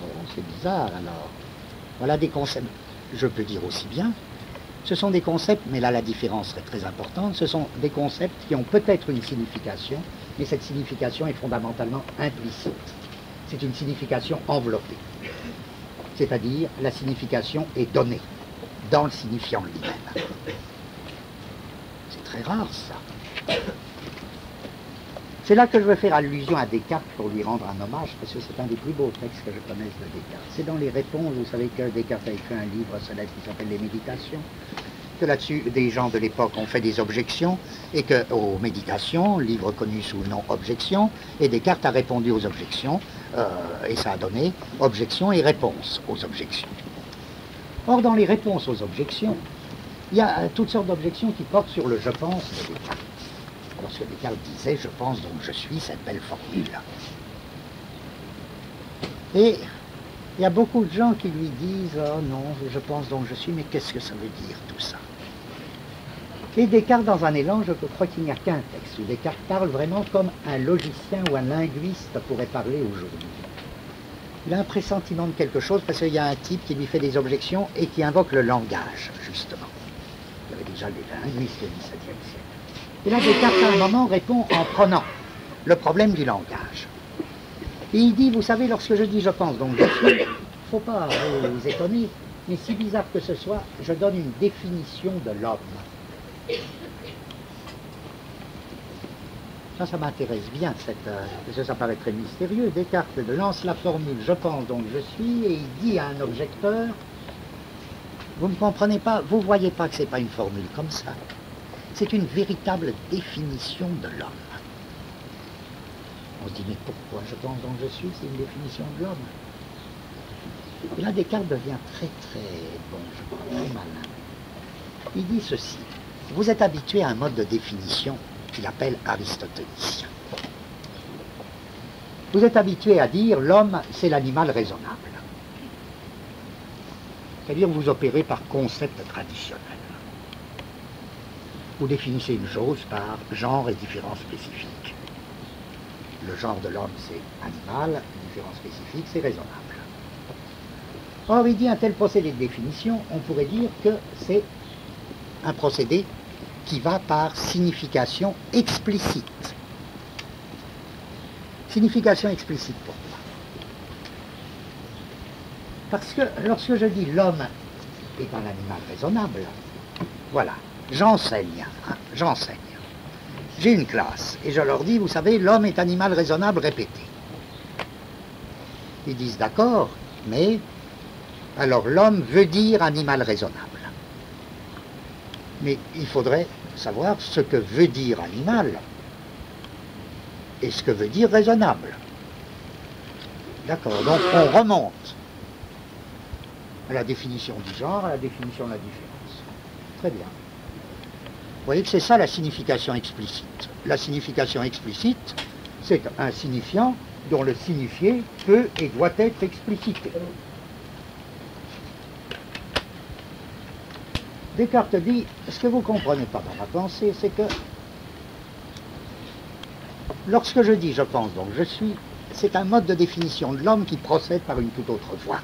A: Bon, c'est bizarre alors. Voilà des concepts. Je peux dire aussi bien. Ce sont des concepts, mais là la différence serait très importante. Ce sont des concepts qui ont peut-être une signification, mais cette signification est fondamentalement implicite. C'est une signification enveloppée. C'est-à-dire, la signification est donnée dans le signifiant lui-même. C'est très rare ça. C'est là que je veux faire allusion à Descartes pour lui rendre un hommage, parce que c'est un des plus beaux textes que je connaisse de Descartes. C'est dans les réponses, vous savez que Descartes a écrit un livre célèbre qui s'appelle Les Méditations, que là-dessus des gens de l'époque ont fait des objections, et que aux Méditations, livre connu sous le nom Objection, et Descartes a répondu aux objections, euh, et ça a donné objections et réponses aux objections. Or, dans les réponses aux objections, il y a euh, toutes sortes d'objections qui portent sur le je pense de Descartes lorsque Descartes disait je pense donc je suis, cette belle formule. Et il y a beaucoup de gens qui lui disent oh non, je pense donc je suis, mais qu'est-ce que ça veut dire tout ça? Et Descartes, dans un élan, je crois qu'il n'y a qu'un texte où Descartes parle vraiment comme un logicien ou un linguiste pourrait parler aujourd'hui. Il a un pressentiment de quelque chose parce qu'il y a un type qui lui fait des objections et qui invoque le langage, justement. Il y avait déjà des linguistes au XVIIe siècle. Et là, Descartes, à un moment, répond en prenant le problème du langage. Et il dit, vous savez, lorsque je dis je pense, donc je suis, il ne faut pas vous étonner, mais si bizarre que ce soit, je donne une définition de l'homme. Ça, m'intéresse bien, cette, euh, ça paraît très mystérieux. Descartes lance la formule je pense donc je suis, et il dit à un objecteur, vous ne comprenez pas, vous ne voyez pas que ce n'est pas une formule comme ça. C'est une véritable définition de l'homme. On se dit, mais pourquoi je pense donc je suis C'est une définition de l'homme? Et là, Descartes devient très très bon, je crois, très malin. Il dit ceci, vous êtes habitué à un mode de définition qu'il appelle aristotélicien. Vous êtes habitué à dire l'homme, c'est l'animal raisonnable. C'est-à-dire vous opérez par concept traditionnel vous définissez une chose par genre et différence spécifique. Le genre de l'homme, c'est animal, différence spécifique, c'est raisonnable. Or, il dit un tel procédé de définition, on pourrait dire que c'est un procédé qui va par signification explicite. Signification explicite pourquoi Parce que lorsque je dis l'homme est un animal raisonnable, voilà, j'enseigne, hein, j'enseigne. j'ai une classe et je leur dis, vous savez, l'homme est animal raisonnable répété. Ils disent d'accord, mais alors l'homme veut dire animal raisonnable. Mais il faudrait savoir ce que veut dire animal et ce que veut dire raisonnable. D'accord, donc on remonte à la définition du genre, à la définition de la différence. Très bien. Vous voyez que c'est ça la signification explicite. La signification explicite, c'est un signifiant dont le signifié peut et doit être explicité. Descartes dit, ce que vous ne comprenez pas dans ma pensée, c'est que lorsque je dis je pense donc je suis, c'est un mode de définition de l'homme qui procède par une toute autre voie.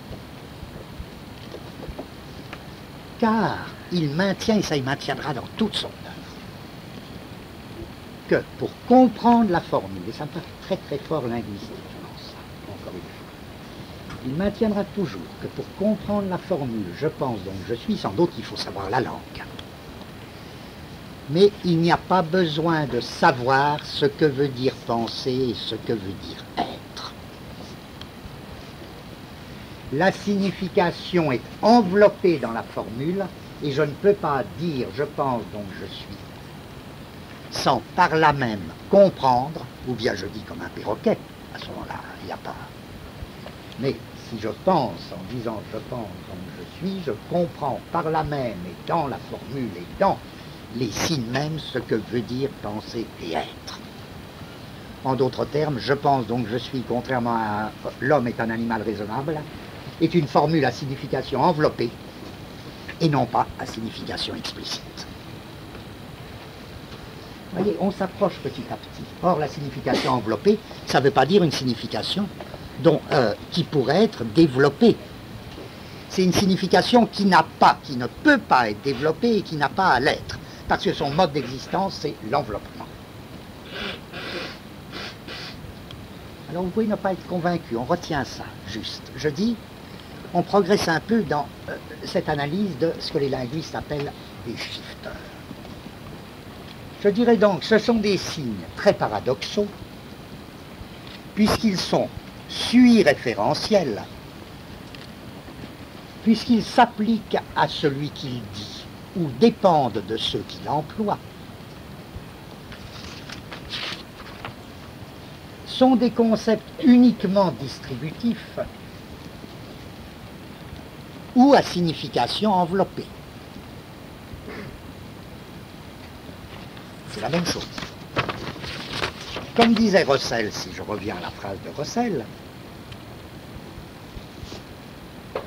A: Car il maintient, et ça il maintiendra dans toute son œuvre, que pour comprendre la formule, et ça me paraît très très fort linguistiquement ça, encore une fois, il maintiendra toujours que pour comprendre la formule je pense donc je suis, sans doute il faut savoir la langue. Mais il n'y a pas besoin de savoir ce que veut dire penser et ce que veut dire être. La signification est enveloppée dans la formule et je ne peux pas dire je pense donc je suis sans par là même comprendre, ou bien je dis comme un perroquet, à ce moment-là, il n'y a pas. Mais si je pense en disant je pense donc je suis, je comprends par là même et dans la formule et dans les signes mêmes ce que veut dire penser et être. En d'autres termes, je pense donc je suis, contrairement à l'homme est un animal raisonnable, est une formule à signification enveloppée et non pas à signification explicite. Vous voyez, on s'approche petit à petit. Or, la signification enveloppée, ça ne veut pas dire une signification dont, qui pourrait être développée. C'est une signification qui n'a pas, qui ne peut pas être développée et qui n'a pas à l'être, parce que son mode d'existence, c'est l'enveloppement. Alors vous pouvez ne pas être convaincu, on retient ça, juste. Je dis, on progresse un peu dans euh, cette analyse de ce que les linguistes appellent des shifters. Je dirais donc, ce sont des signes très paradoxaux, puisqu'ils sont sui-référentiels, puisqu'ils s'appliquent à celui qu'il dit, ou dépendent de ceux qui l'emploient, sont des concepts uniquement distributifs ou à signification enveloppée. C'est la même chose. Comme disait Russell, si je reviens à la phrase de Russell,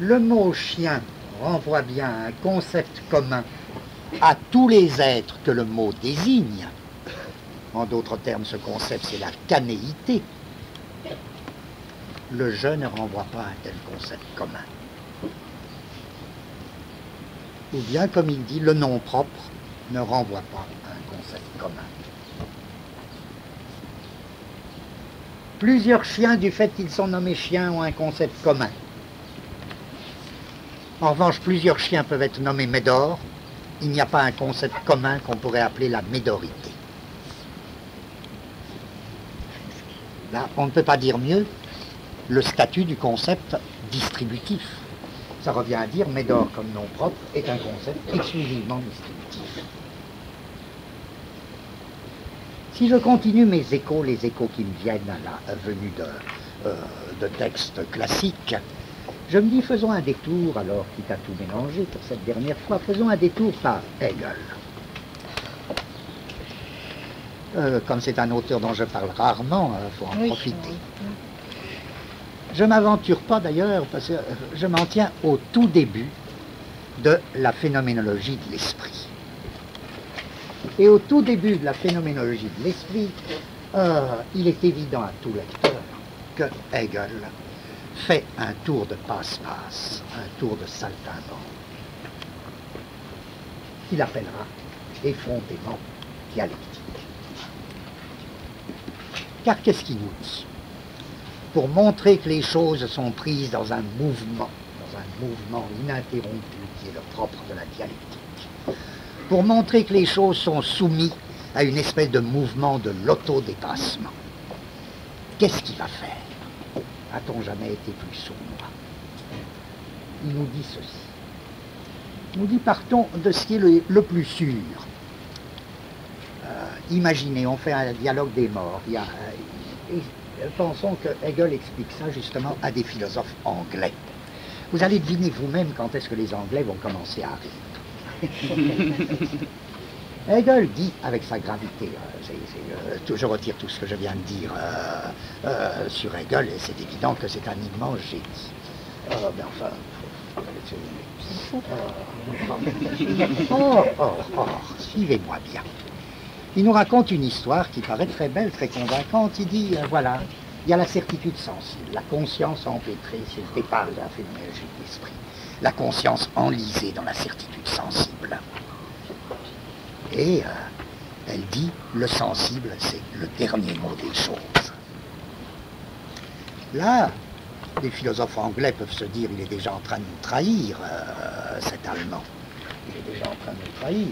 A: le mot chien renvoie bien un concept commun à tous les êtres que le mot désigne. En d'autres termes, ce concept, c'est la canéité. Le je ne renvoie pas un tel concept commun. Ou bien, comme il dit, le nom propre ne renvoie pas un concept commun. Plusieurs chiens, du fait qu'ils sont nommés chiens, ont un concept commun. En revanche, plusieurs chiens peuvent être nommés Médor. Il n'y a pas un concept commun qu'on pourrait appeler la médorité. Là, on ne peut pas dire mieux le statut du concept distributif. Ça revient à dire Médor comme nom propre est un concept exclusivement distributif. Si je continue mes échos, les échos qui me viennent là, venus de, euh, de textes classiques, je me dis faisons un détour, alors quitte à tout mélanger pour cette dernière fois, faisons un détour par Hegel. Euh, comme c'est un auteur dont je parle rarement, il faut en profiter. Je ne m'aventure pas d'ailleurs, parce que je m'en tiens au tout début de la phénoménologie de l'esprit. Et au tout début de la phénoménologie de l'esprit, euh, il est évident à tout lecteur que Hegel fait un tour de passe-passe, un tour de saltimbanque, qu'il appellera effrontément dialectique. Car qu'est-ce qu'il nous dit Pour montrer que les choses sont prises dans un mouvement, dans un mouvement ininterrompu qui est le propre de la dialectique, pour montrer que les choses sont soumises à une espèce de mouvement de l'autodépassement. Qu'est-ce qu'il va faire? A-t-on jamais été plus sombre Il nous dit ceci. Il nous dit partons de ce qui est le, plus sûr. Euh, imaginez, on fait un dialogue des morts. Euh, pensons que Hegel explique ça justement à des philosophes anglais. Vous allez deviner vous-même quand est-ce que les Anglais vont commencer à rire. Hegel dit avec sa gravité, euh, euh, je retire tout ce que je viens de dire euh, sur Hegel, et c'est évident que c'est un immense génie. mais enfin, oh, oh, oh, suivez-moi bien. Il nous raconte une histoire qui paraît très belle, très convaincante. Il dit, voilà, il y a la certitude sensible, la conscience empêtrée, c'est le départ de la phénoménologie de l'esprit. La conscience enlisée dans la certitude sensible. Et euh, elle dit, le sensible, c'est le dernier mot des choses. Là, les philosophes anglais peuvent se dire, il est déjà en train de nous trahir, euh, cet Allemand. Il est déjà en train de nous trahir.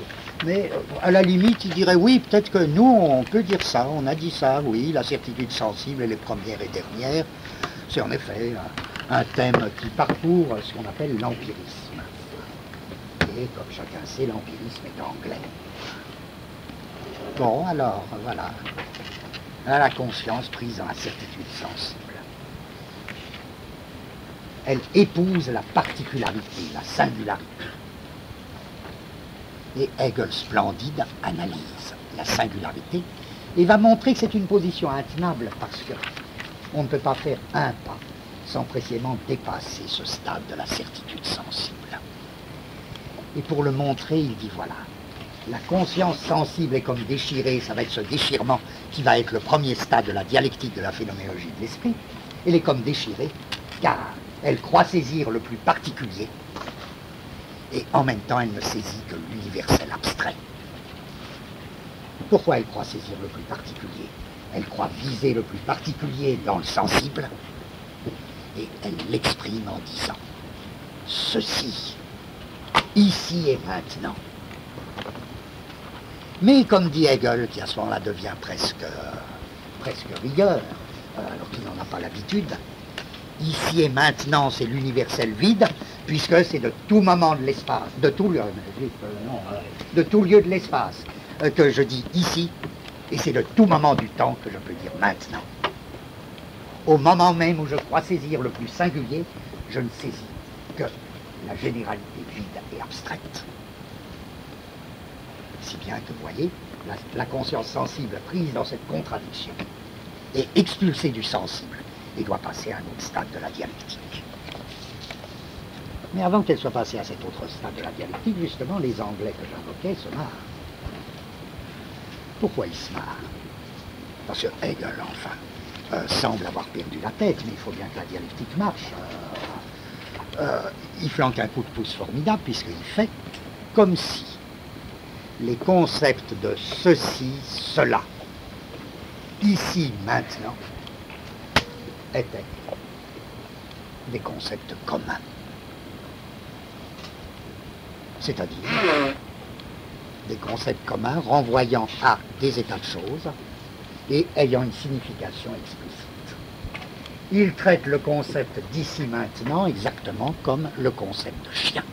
A: Mais euh, à la limite, il dirait oui, peut-être que nous, on peut dire ça, on a dit ça, oui, la certitude sensible, est première et dernière. C'est en effet un, thème qui parcourt ce qu'on appelle l'empirisme. Et comme chacun sait, l'empirisme est anglais. Bon, alors, voilà. la conscience prise dans la certitude sensible. Elle épouse la particularité, la singularité. Et Hegel, splendide, analyse la singularité et va montrer que c'est une position intenable parce que on ne peut pas faire un pas sans précisément dépasser ce stade de la certitude sensible. Et pour le montrer, il dit voilà, la conscience sensible est comme déchirée, ça va être ce déchirement qui va être le premier stade de la dialectique de la phénoménologie de l'esprit. Elle est comme déchirée car elle croit saisir le plus particulier et en même temps elle ne saisit que l'universel abstrait. Pourquoi elle croit saisir le plus particulier? Elle croit viser le plus particulier dans le sensible et elle l'exprime en disant ceci, ici et maintenant. Mais comme dit Hegel, qui à ce moment-là devient presque, presque rigueur, alors qu'il n'en a pas l'habitude, ici et maintenant c'est l'universel vide, puisque c'est de tout moment de l'espace, de tout lieu, de tout lieu de l'espace euh, que je dis ici, et c'est de tout moment du temps que je peux dire maintenant. Au moment même où je crois saisir le plus singulier, je ne saisis que la généralité vide et abstraite. Si bien que vous voyez, la, conscience sensible prise dans cette contradiction est expulsée du sensible et doit passer à un autre stade de la dialectique. Mais avant qu'elle soit passée à cet autre stade de la dialectique, justement, les Anglais que j'invoquais se marrent. Pourquoi ils se marrent? Parce que Hegel, enfin, euh, semble avoir perdu la tête, mais il faut bien que la dialectique marche. Il flanque un coup de pouce formidable, puisqu'il fait comme si les concepts de ceci, cela, ici, maintenant, étaient des concepts communs c'est-à-dire des concepts communs renvoyant à des états de choses et ayant une signification explicite. Il traite le concept d'ici maintenant exactement comme le concept de chien.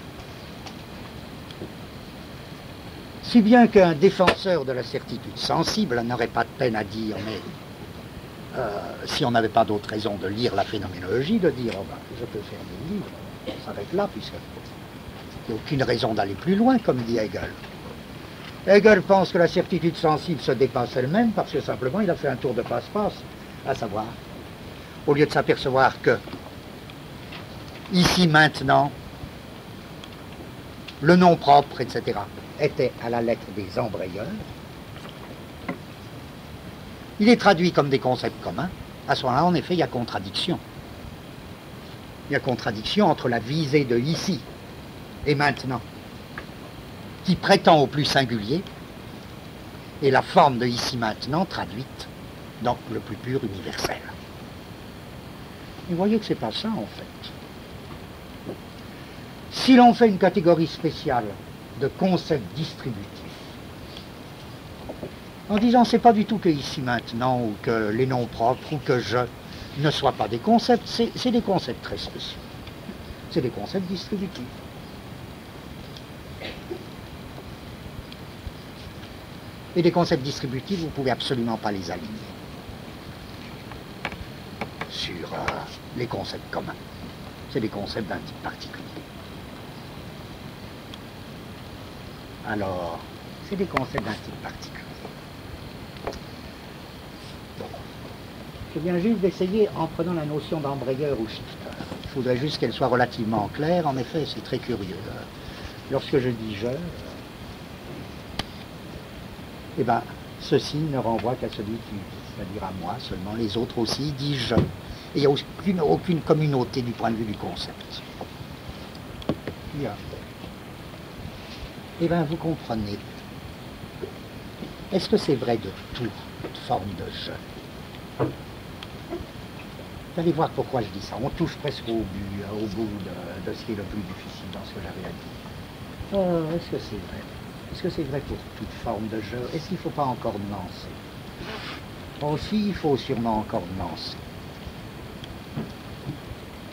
A: Si bien qu'un défenseur de la certitude sensible n'aurait pas de peine à dire, mais euh, si on n'avait pas d'autre raison de lire la phénoménologie, de dire, oh ben, je peux faire des livres, ça s'arrête là, puisque il n'y a aucune raison d'aller plus loin, comme dit Hegel. Hegel pense que la certitude sensible se dépasse elle-même parce que simplement il a fait un tour de passe-passe, à savoir, au lieu de s'apercevoir que, ici maintenant, le nom propre, etc., était à la lettre des embrayeurs, il est traduit comme des concepts communs. À ce moment-là, en effet, il y a contradiction. Il y a contradiction entre la visée de ici et maintenant, qui prétend au plus singulier, et la forme de ici maintenant traduite dans le plus pur universel. Vous voyez que ce n'est pas ça en fait. Si l'on fait une catégorie spéciale de concepts distributifs, en disant c'est pas du tout que ici maintenant ou que les noms propres ou que je ne soient pas des concepts, c'est des concepts très spéciaux. C'est des concepts distributifs. Et des concepts distributifs, vous ne pouvez absolument pas les aligner sur euh, les concepts communs. C'est des concepts d'un type particulier. Alors, c'est des concepts d'un type particulier. Je viens juste d'essayer en prenant la notion d'embrayeur ou shifter. Je voudrais juste qu'elle soit relativement claire. En effet, c'est très curieux. Lorsque je dis je, eh bien, ceci ne renvoie qu'à celui qui, c'est-à-dire à moi seulement. Les autres aussi disent je. Il n'y a aucune, communauté du point de vue du concept. Bien. Eh bien, vous comprenez. Est-ce que c'est vrai de toute forme de je vous allez voir pourquoi je dis ça. On touche presque au euh, bout de, ce qui est le plus difficile dans ce que j'avais à dire. Oh, est-ce que c'est vrai? Est-ce que c'est vrai pour toute forme de jeu? Est-ce qu'il ne faut pas encore nuancer Aussi, il faut sûrement encore nuancer.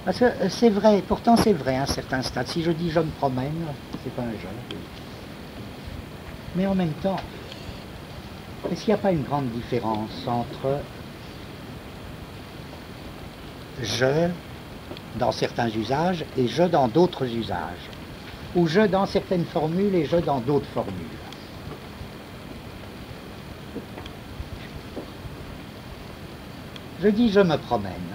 A: Parce que euh, c'est vrai, pourtant c'est vrai à un certain stade. Si je dis je me promène, c'est pas un jeu. Mais en même temps, est-ce qu'il n'y a pas une grande différence entre je dans certains usages et je dans d'autres usages, ou je dans certaines formules et je dans d'autres formules? Je dis je me promène.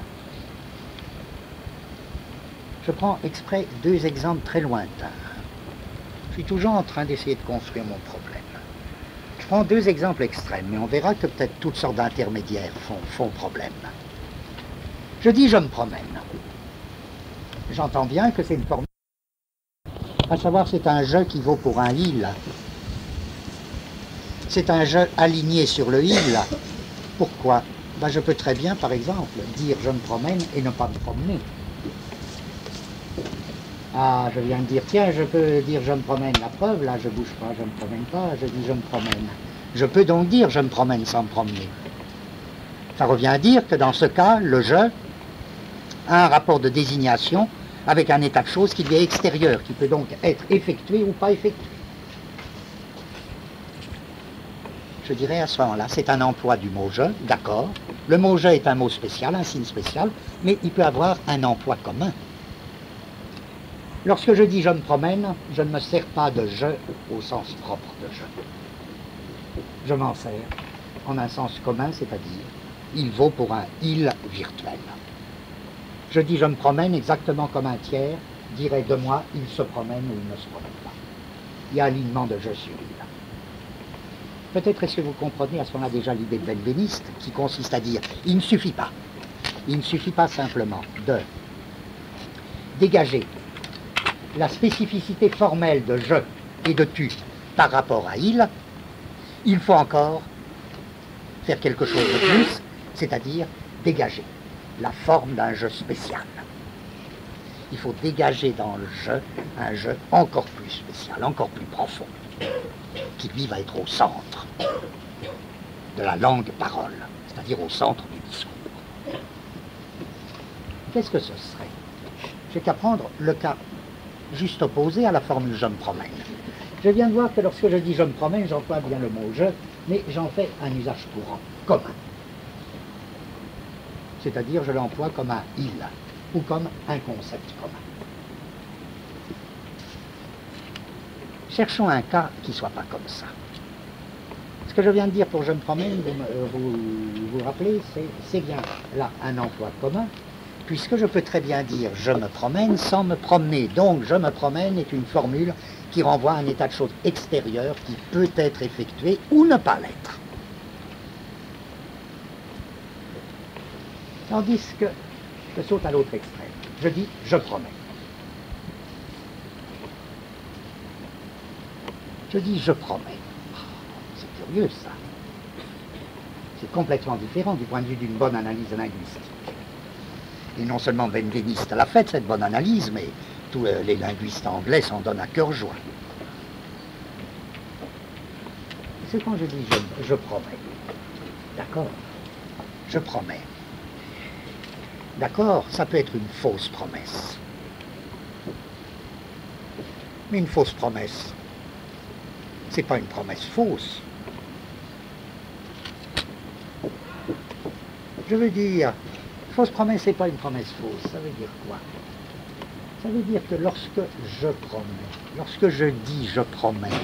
A: Je prends exprès deux exemples très lointains. Je suis toujours en train d'essayer de construire mon problème. Je prends deux exemples extrêmes, mais on verra que peut-être toutes sortes d'intermédiaires font, problème. Je dis je me promène. J'entends bien que c'est une forme. À savoir, c'est un jeu qui vaut pour un il. C'est un jeu aligné sur le il. Pourquoi? Ben, Je peux très bien, par exemple, dire je me promène et ne pas me promener. Ah, je viens de dire, tiens, je peux dire je me promène. La preuve, là, je bouge pas, je me promène pas, je dis je me promène. Je peux donc dire je me promène sans me promener. Ça revient à dire que dans ce cas, le jeu un rapport de désignation avec un état de choses qui lui est extérieur, qui peut donc être effectué ou pas effectué. Je dirais à ce moment-là, c'est un emploi du mot je, d'accord. Le mot je est un mot spécial, un signe spécial, mais il peut avoir un emploi commun. Lorsque je dis je me promène, je ne me sers pas de je au sens propre de je. Je m'en sers en un sens commun, c'est-à-dire il vaut pour un il virtuel. Je dis je me promène exactement comme un tiers dirait de moi, il se promène ou il ne se promène pas. Il y a alignement de je sur il. Peut-être est-ce que vous comprenez à ce moment-là déjà l'idée de benveniste qui consiste à dire il ne suffit pas. Il ne suffit pas simplement de dégager la spécificité formelle de je et de tu par rapport à il. Il faut encore faire quelque chose de plus, c'est-à-dire dégager la forme d'un jeu spécial. Il faut dégager dans le jeu un jeu encore plus spécial, encore plus profond, qui lui va être au centre de la langue parole, c'est-à-dire au centre du discours. Qu'est-ce que ce serait? J'ai qu'à prendre le cas juste opposé à la formule je me promène. Je viens de voir que lorsque je dis je me promène, j'emploie bien le mot je, mais j'en fais un usage courant, commun c'est-à-dire je l'emploie comme un il ou comme un concept commun. Cherchons un cas qui ne soit pas comme ça. Ce que je viens de dire pour je me promène, vous vous, rappelez, c'est bien là un emploi commun, puisque je peux très bien dire je me promène sans me promener. Donc je me promène est une formule qui renvoie à un état de choses extérieur qui peut être effectué ou ne pas l'être. Tandis que je saute à l'autre extrême. Je dis je promets. Je dis je promets. c'est curieux ça. C'est complètement différent du point de vue d'une bonne analyse linguistique. Et non seulement Benveniste l'a fait cette bonne analyse, mais tous les linguistes anglais s'en donnent à cœur joie. c'est quand je dis je, je promets. D'accord? Je promets. D'accord Ça peut être une fausse promesse. Mais une fausse promesse, c'est pas une promesse fausse. Je veux dire, fausse promesse, c'est pas une promesse fausse. Ça veut dire quoi? Ça veut dire que lorsque je promets, lorsque je dis je promets,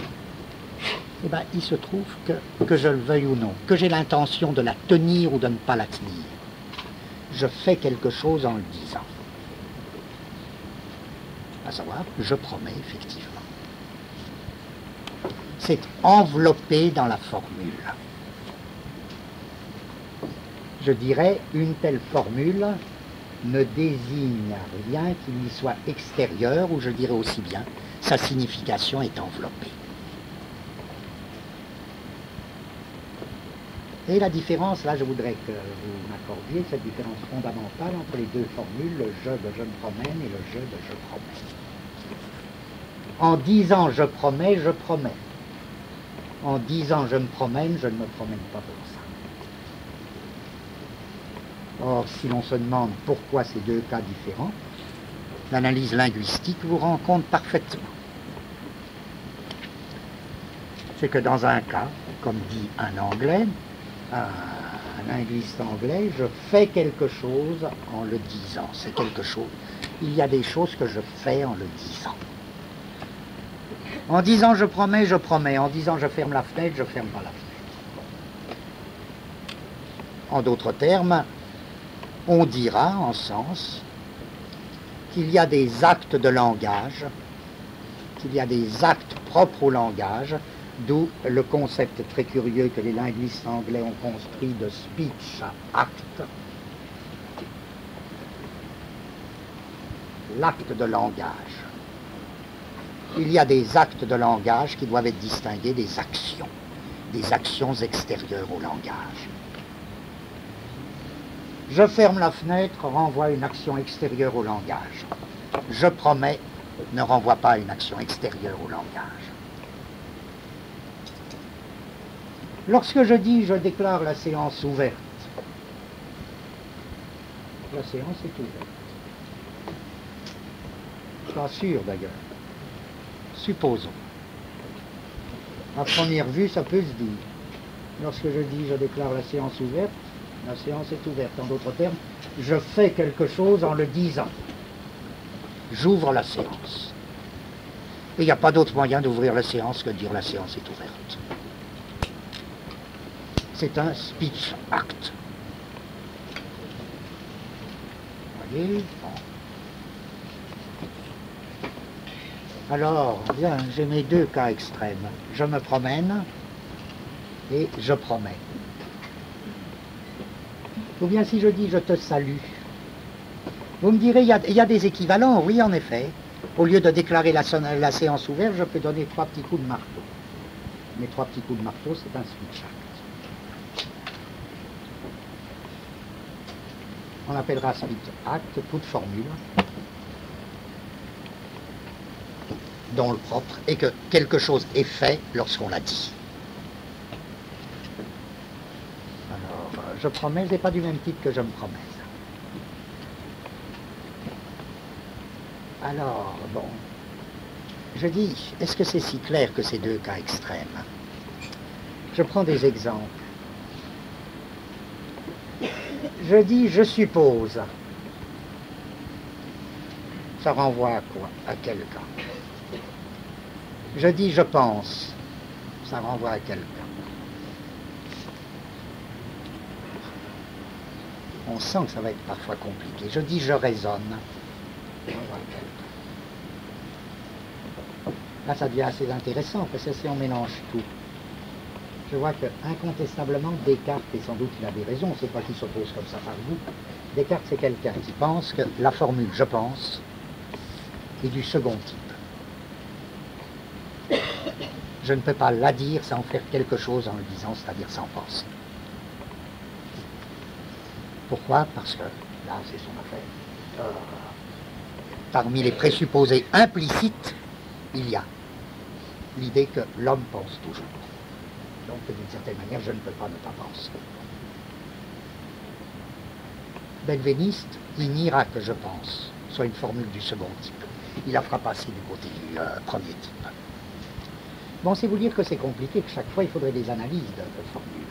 A: eh ben, il se trouve que, que je le veuille ou non, que j'ai l'intention de la tenir ou de ne pas la tenir, je fais quelque chose en le disant. À savoir, je promets effectivement. C'est enveloppé dans la formule. Je dirais, une telle formule ne désigne rien qui lui soit extérieur, ou je dirais aussi bien, sa signification est enveloppée. Et la différence, là je voudrais que vous m'accordiez cette différence fondamentale entre les deux formules, le je de je me promène et le je de je promets. En disant je promets, je promets. En disant je me promène, je ne me promène pas pour ça. Or, si l'on se demande pourquoi ces deux cas différents, l'analyse linguistique vous rend compte parfaitement. C'est que dans un cas, comme dit un anglais, un linguiste anglais, je fais quelque chose en le disant. C'est quelque chose. Il y a des choses que je fais en le disant. En disant je promets, je promets. En disant je ferme la fenêtre, je ferme pas la fenêtre. En d'autres termes, on dira en sens qu'il y a des actes de langage, qu'il y a des actes propres au langage D'où le concept très curieux que les linguistes anglais ont construit de speech act. L'acte de langage. Il y a des actes de langage qui doivent être distingués des actions, des actions extérieures au langage. Je ferme la fenêtre renvoie une action extérieure au langage. Je promets ne renvoie pas une action extérieure au langage. Lorsque je dis je déclare la séance ouverte, la séance est ouverte. Sûr d'ailleurs. Supposons. À première vue, ça peut se dire. Lorsque je dis je déclare la séance ouverte, la séance est ouverte. En d'autres termes, je fais quelque chose en le disant. J'ouvre la séance. Et il n'y a pas d'autre moyen d'ouvrir la séance que de dire la séance est ouverte c'est un speech act. voyez Alors, j'ai mes deux cas extrêmes. Je me promène et je promets. Ou bien si je dis je te salue. Vous me direz, il y, a, des équivalents, oui en effet. Au lieu de déclarer la, la séance ouverte, je peux donner trois petits coups de marteau. Mais trois petits coups de marteau, c'est un speech act. On appellera speech acte toute formule dont le propre est que quelque chose est fait lorsqu'on l'a dit. Alors, je promets n'est pas du même type que je me promets. Alors, bon, je dis, est-ce que c'est si clair que ces deux cas extrêmes? Je prends des exemples. Je dis je suppose. Ça renvoie à quoi? À quel cas? Je dis je pense. Ça renvoie à quel cas On sent que ça va être parfois compliqué. Je dis je raisonne. Là, ça devient assez intéressant parce que si on mélange tout, je vois que incontestablement Descartes, et sans doute il a des raisons, c'est pas qu'il s'oppose comme ça par vous, Descartes c'est quelqu'un qui pense que la formule je pense est du second type. Je ne peux pas la dire sans faire quelque chose en le disant, c'est-à-dire sans penser. Pourquoi? Parce que, là c'est son affaire, euh, parmi les présupposés implicites, il y a l'idée que l'homme pense toujours. Donc d'une certaine manière, je ne peux pas ne pas penser. Benveniste, il n'ira que je pense, soit une formule du second type. Il la fera passer du côté du euh, premier type. Bon, c'est vous dire que c'est compliqué, que chaque fois il faudrait des analyses de, formules.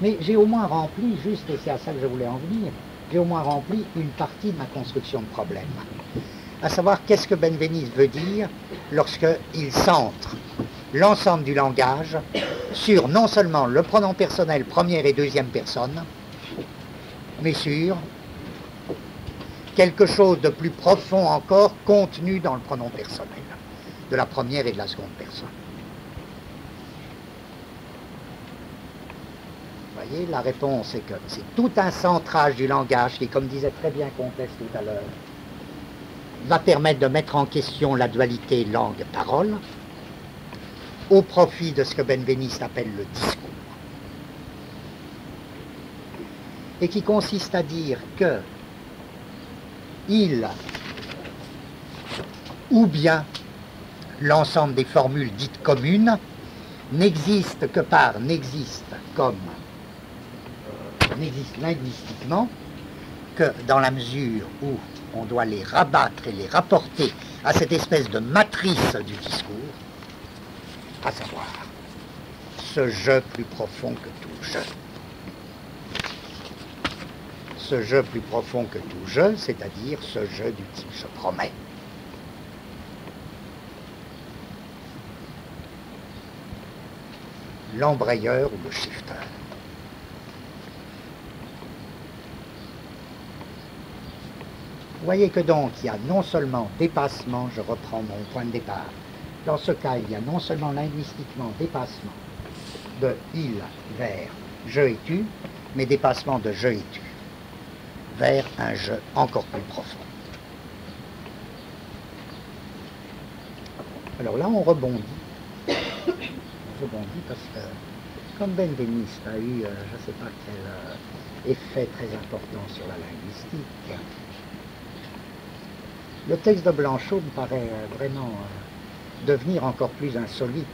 A: Mais j'ai au moins rempli, juste, et c'est à ça que je voulais en venir, j'ai au moins rempli une partie de ma construction de problème. À savoir qu'est-ce que Benveniste veut dire lorsqu'il centre l'ensemble du langage sur non seulement le pronom personnel première et deuxième personne, mais sur quelque chose de plus profond encore contenu dans le pronom personnel, de la première et de la seconde personne. Vous la réponse est que c'est tout un centrage du langage qui, comme disait très bien Comtesse tout à l'heure, va permettre de mettre en question la dualité langue-parole, au profit de ce que Benveniste appelle le discours. Et qui consiste à dire que il ou bien l'ensemble des formules dites communes n'existe que par, n'existe comme, linguistiquement que dans la mesure où on doit les rabattre et les rapporter à cette espèce de matrice du discours, à savoir ce jeu plus profond que tout jeu. Ce jeu plus profond que tout jeu, c'est-à-dire ce jeu du type je promets. L'embrayeur ou le shifter. Vous voyez que donc il y a non seulement dépassement, je reprends mon point de départ, dans ce cas, il y a non seulement linguistiquement dépassement de il vers je et tu, mais dépassement de je et tu vers un je encore plus profond. Alors là, on rebondit. On rebondit parce que, comme Benveniste a eu, euh, je ne sais pas quel euh, effet très important sur la linguistique, le texte de Blanchot me paraît euh, vraiment devenir encore plus insolite.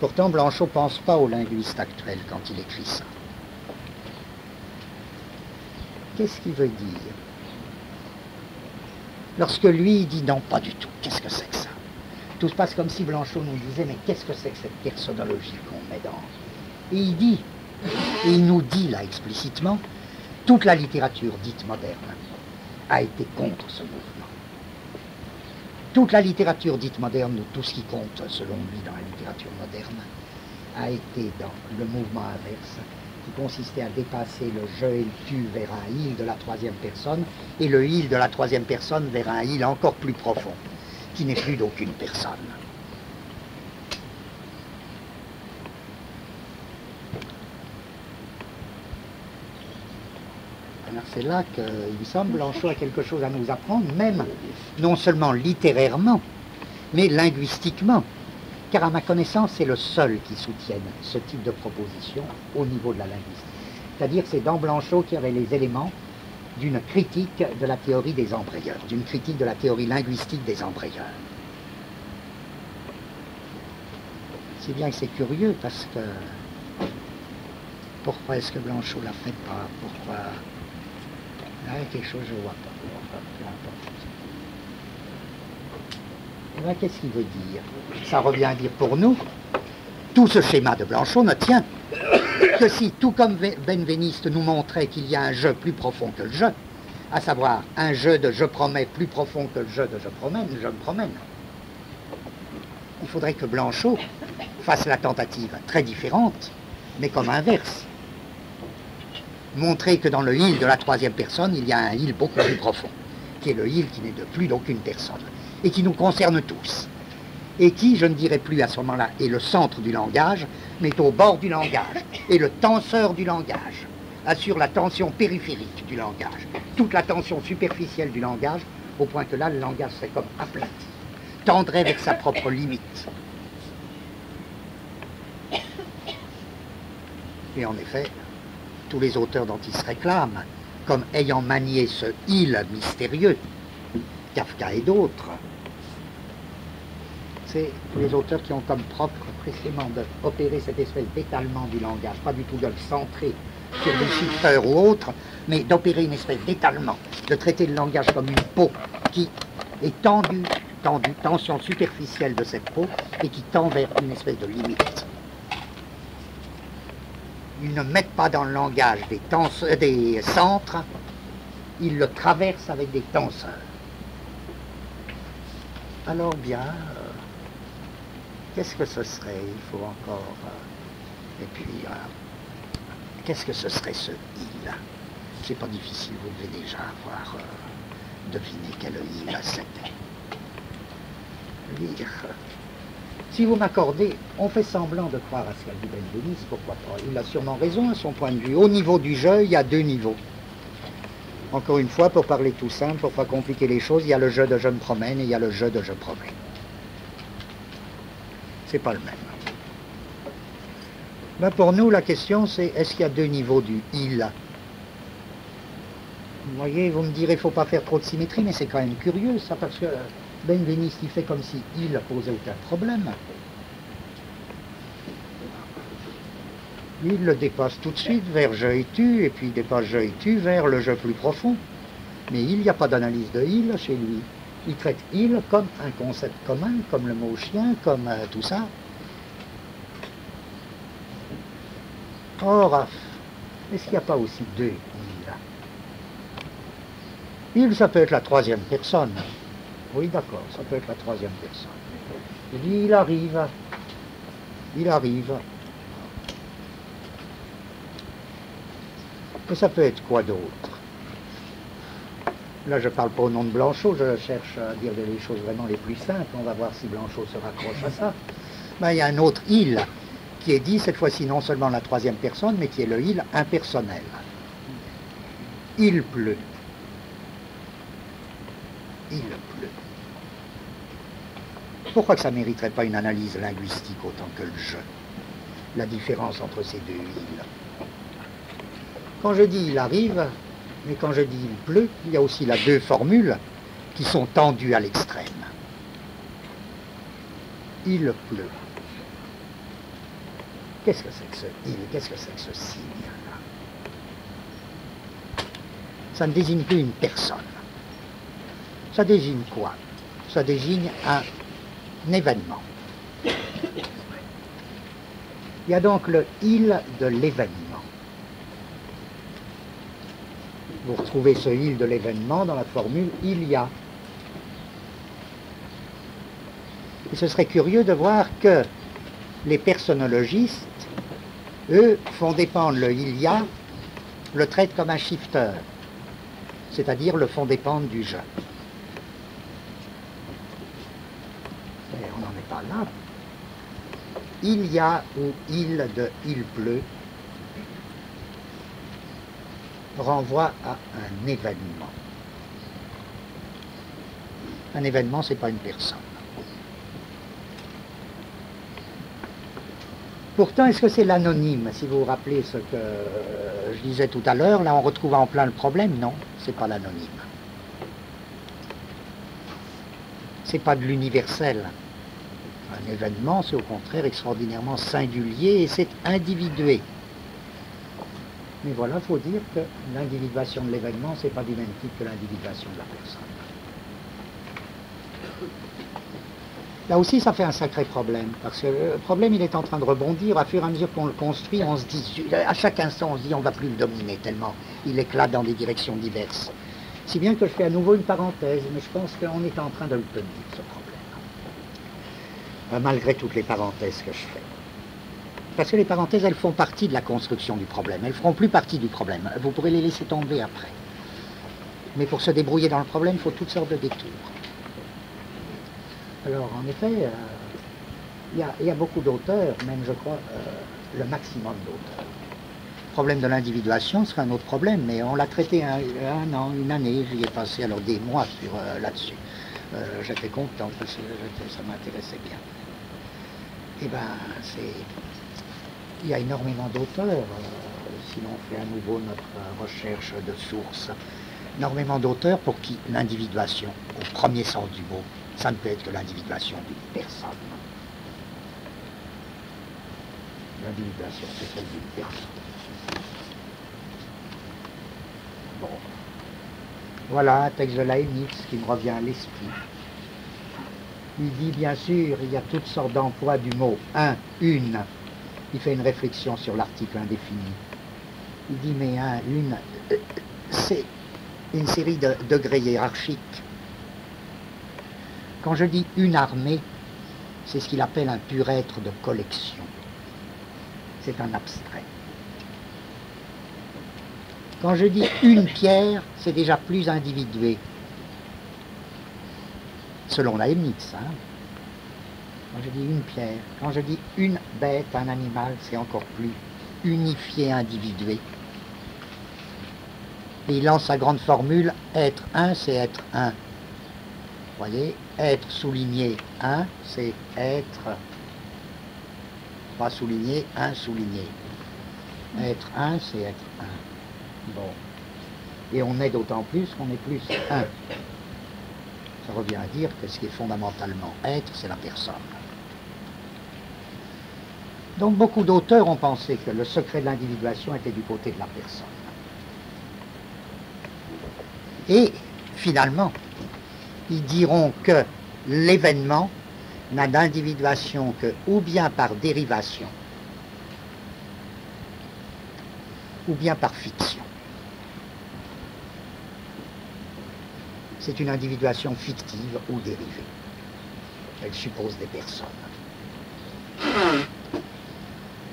A: Pourtant, Blanchot ne pense pas au linguiste actuel quand il écrit ça. Qu'est-ce qu'il veut dire? Lorsque lui dit non, pas du tout, qu'est-ce que c'est que ça? Tout se passe comme si Blanchot nous disait, mais qu'est-ce que c'est que cette personnologie qu'on met dans? Et il dit, et il nous dit là explicitement, toute la littérature dite moderne a été contre ce mouvement toute la littérature dite moderne, ou tout ce qui compte selon lui dans la littérature moderne, a été dans le mouvement inverse, qui consistait à dépasser le je et le tu vers un il de la troisième personne, et le il de la troisième personne vers un il encore plus profond, qui n'est plus d'aucune personne. C'est là qu'il me semble Blanchot a quelque chose à nous apprendre, même non seulement littérairement, mais linguistiquement. Car à ma connaissance, c'est le seul qui soutienne ce type de proposition au niveau de la linguistique. C'est-à-dire c'est dans Blanchot qu'il y avait les éléments d'une critique de la théorie des embrayeurs, d'une critique de la théorie linguistique des embrayeurs. C'est bien que c'est curieux parce que pourquoi est-ce que Blanchot l'a fait pas? Pourquoi Là, quelque chose, je vois eh qu'est-ce qu'il veut dire? Ça revient à dire pour nous, tout ce schéma de Blanchot ne tient que si, tout comme Benveniste nous montrait qu'il y a un jeu plus profond que le jeu, à savoir un jeu de je promets plus profond que le jeu de je promène, je me promène. Il faudrait que Blanchot fasse la tentative très différente, mais comme inverse montrer que dans le il de la troisième personne, il y a un il beaucoup plus profond, qui est le il qui n'est de plus d'aucune personne, et qui nous concerne tous, et qui, je ne dirais plus à ce moment-là, est le centre du langage, mais au bord du langage, et le tenseur du langage, assure la tension périphérique du langage, toute la tension superficielle du langage, au point que là, le langage serait comme aplati, tendrait vers sa propre limite. Et en effet, tous les auteurs dont il se réclame, comme ayant manié ce il mystérieux, Kafka et d'autres, c'est les auteurs qui ont comme propre précisément d'opérer cette espèce d'étalement du langage, pas du tout de le centrer sur des chiffreurs ou autres, mais d'opérer une espèce d'étalement, de traiter le langage comme une peau qui est tendue, tendue, tension superficielle de cette peau, et qui tend vers une espèce de limite. Ils ne mettent pas dans le langage des, des centres, ils le traversent avec des tenseurs. Alors bien, euh, qu'est-ce que ce serait? Il faut encore... Euh, et puis, euh, qu'est-ce que ce serait ce il C'est pas difficile, vous devez déjà avoir deviné quel il c'était. Si vous m'accordez, on fait semblant de croire à ce qu'a dit Ben pourquoi pas Il a sûrement raison à son point de vue. Au niveau du jeu, il y a deux niveaux. Encore une fois, pour parler tout simple, pour pas compliquer les choses, il y a le jeu de je me promène et il y a le jeu de je promène. C'est pas le même. Ben pour nous, la question c'est est-ce qu'il y a deux niveaux du il? Vous voyez, vous me direz, il faut pas faire trop de symétrie, mais c'est quand même curieux ça, parce que Ben Vénis, il fait comme si il posait aucun problème. il le dépasse tout de suite vers je et tu, et puis il dépasse je et tu vers le je plus profond. Mais il n'y a pas d'analyse de il chez lui. Il traite il comme un concept commun, comme le mot chien, comme euh, tout ça. Or, est-ce qu'il n'y a pas aussi deux il? Il, ça peut être la troisième personne. Oui, d'accord, ça peut être la troisième personne. Il dit, il arrive, il arrive, ça peut être quoi d'autre? Là, je parle pas au nom de Blanchot, je cherche à dire les choses vraiment les plus simples. On va voir si Blanchot se raccroche à ça. Ben, il y a un autre il qui est dit cette fois-ci non seulement la troisième personne, mais qui est le il impersonnel. Il pleut. Il pleut. Pourquoi que ça ne mériterait pas une analyse linguistique autant que le je La différence entre ces deux îles quand je dis il arrive, mais quand je dis il pleut, il y a aussi là deux formules qui sont tendues à l'extrême. Il pleut. Qu'est-ce que c'est que ce il? Qu'est-ce que c'est que ce signe-là Ça ne désigne plus une personne. Ça désigne quoi? Ça désigne un événement. Il y a donc le il de l'événement. Vous retrouvez ce il de l'événement dans la formule il y a. Et ce serait curieux de voir que les personnologistes, eux, font dépendre le il y a, le traitent comme un shifter, c'est-à-dire le font dépendre du je. Mais Il y a ou il de il pleut renvoie à un événement. Un événement, ce n'est pas une personne. Pourtant, est-ce que c'est l'anonyme Si vous vous rappelez ce que je disais tout à l'heure, là on retrouve en plein le problème? Non, c'est pas l'anonyme. C'est pas de l'universel. Un événement, c'est au contraire extraordinairement singulier et c'est individué. Mais voilà, il faut dire que l'individuation de l'événement, ce n'est pas du même type que l'individuation de la personne. Là aussi, ça fait un sacré problème, parce que le problème, il est en train de rebondir. À fur et à mesure qu'on le construit, on se dit, à chaque instant, on se dit, on ne va plus le dominer tellement il éclate dans des directions diverses. Si bien que je fais à nouveau une parenthèse, mais je pense qu'on est en train de le tenir, malgré toutes les parenthèses que je fais. Parce que les parenthèses, elles font partie de la construction du problème. Elles feront plus partie du problème. Vous pourrez les laisser tomber après. Mais pour se débrouiller dans le problème, il faut toutes sortes de détours. Alors, en effet, euh, il y, a beaucoup d'auteurs, même je crois euh, le maximum d'auteurs. Le problème de l'individuation serait un autre problème, mais on l'a traité un, an, une année, j'y ai passé alors des mois euh, là-dessus. J'étais content parce que ça m'intéressait bien. Eh c'est il y a énormément d'auteurs, euh, si l'on fait à nouveau notre recherche de sources, énormément d'auteurs pour qui l'individuation, au premier sens du mot, Ça ne peut être que l'individuation d'une personne. L'individuation, c'est celle d'une personne. Bon. Voilà un texte de Leibniz qui me revient à l'esprit. Il dit bien sûr, il y a toutes sortes d'emplois du mot un, une. Il fait une réflexion sur l'article indéfini. Il dit mais un, une, c'est une série de degrés hiérarchiques. Quand je dis une armée, c'est ce qu'il appelle un pur être de collection. C'est un abstrait. Quand je dis une pierre, c'est déjà plus individué. Selon la. Hein. Quand je dis une pierre, quand je dis une bête, un animal, c'est encore plus unifié, individué. Et il lance sa grande formule, être un, c'est être un. Vous voyez, être souligné un, c'est être, pas souligné, un souligné. Être un, c'est être un. Bon. Et on est d'autant plus qu'on est plus un. Ça revient à dire que ce qui est fondamentalement être, c'est la personne. Donc beaucoup d'auteurs ont pensé que le secret de l'individuation était du côté de la personne. Et finalement, ils diront que l'événement n'a d'individuation que ou bien par dérivation, ou bien par fiction. C'est une individuation fictive ou dérivée. Elle suppose des personnes.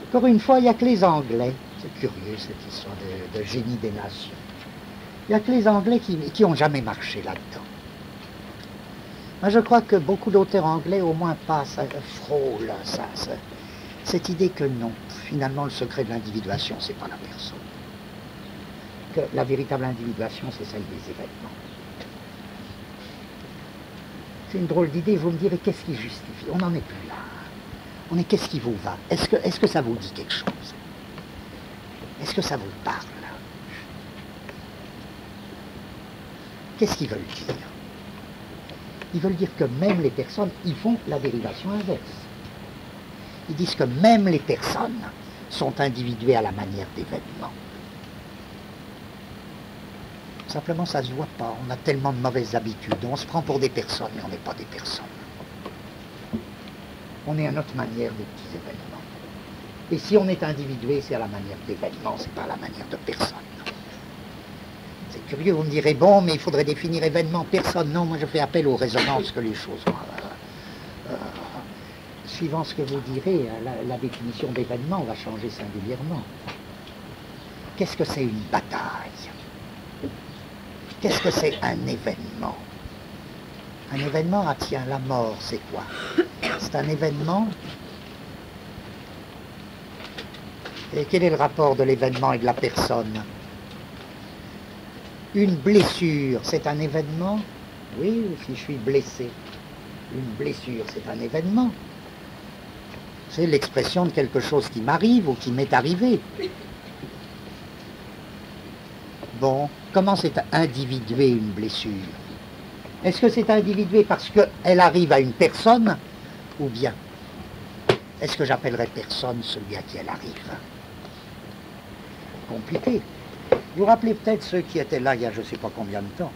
A: Encore une fois, il n'y a que les Anglais. C'est curieux cette histoire de génie des nations. Il n'y a que les Anglais qui n'ont jamais marché là-dedans. Moi, je crois que beaucoup d'auteurs anglais, au moins, passent, frôlent ça, cette idée que non, finalement, le secret de l'individuation, c'est pas la personne. Que la véritable individuation, c'est celle des événements. C'est une drôle d'idée, vous me direz, qu'est-ce qui justifie? On n'en est plus là. On est qu'est-ce qui vous va? Est-ce que, que ça vous dit quelque chose? Est-ce que ça vous parle? Qu'est-ce qu'ils veulent dire? Ils veulent dire que même les personnes, ils font la dérivation inverse. Ils disent que même les personnes sont individuées à la manière d'événements. Simplement, ça ne se voit pas. On a tellement de mauvaises habitudes. On se prend pour des personnes, mais on n'est pas des personnes. On est à notre manière des petits événements. Et si on est individué, c'est à la manière d'événements, c'est pas à la manière de personnes curieux, vous me direz, bon, mais il faudrait définir événement. Personne, non, moi je fais appel aux résonances que les choses ont. Euh, suivant ce que vous direz, la, définition d'événement va changer singulièrement. Qu'est-ce que c'est une bataille? Qu'est-ce que c'est un événement? Un événement, ah tiens, la mort, c'est quoi? C'est un événement? Et quel est le rapport de l'événement et de la personne? Une blessure, c'est un événement? Oui, si je suis blessé. Une blessure, c'est un événement. C'est l'expression de quelque chose qui m'arrive ou qui m'est arrivé. Bon, comment c'est individué une blessure? Est-ce que c'est individué parce qu'elle arrive à une personne ou bien est-ce que j'appellerais personne celui à qui elle arrive? Compliqué. Vous vous rappelez peut-être ceux qui étaient là il y a je ne sais pas combien de temps.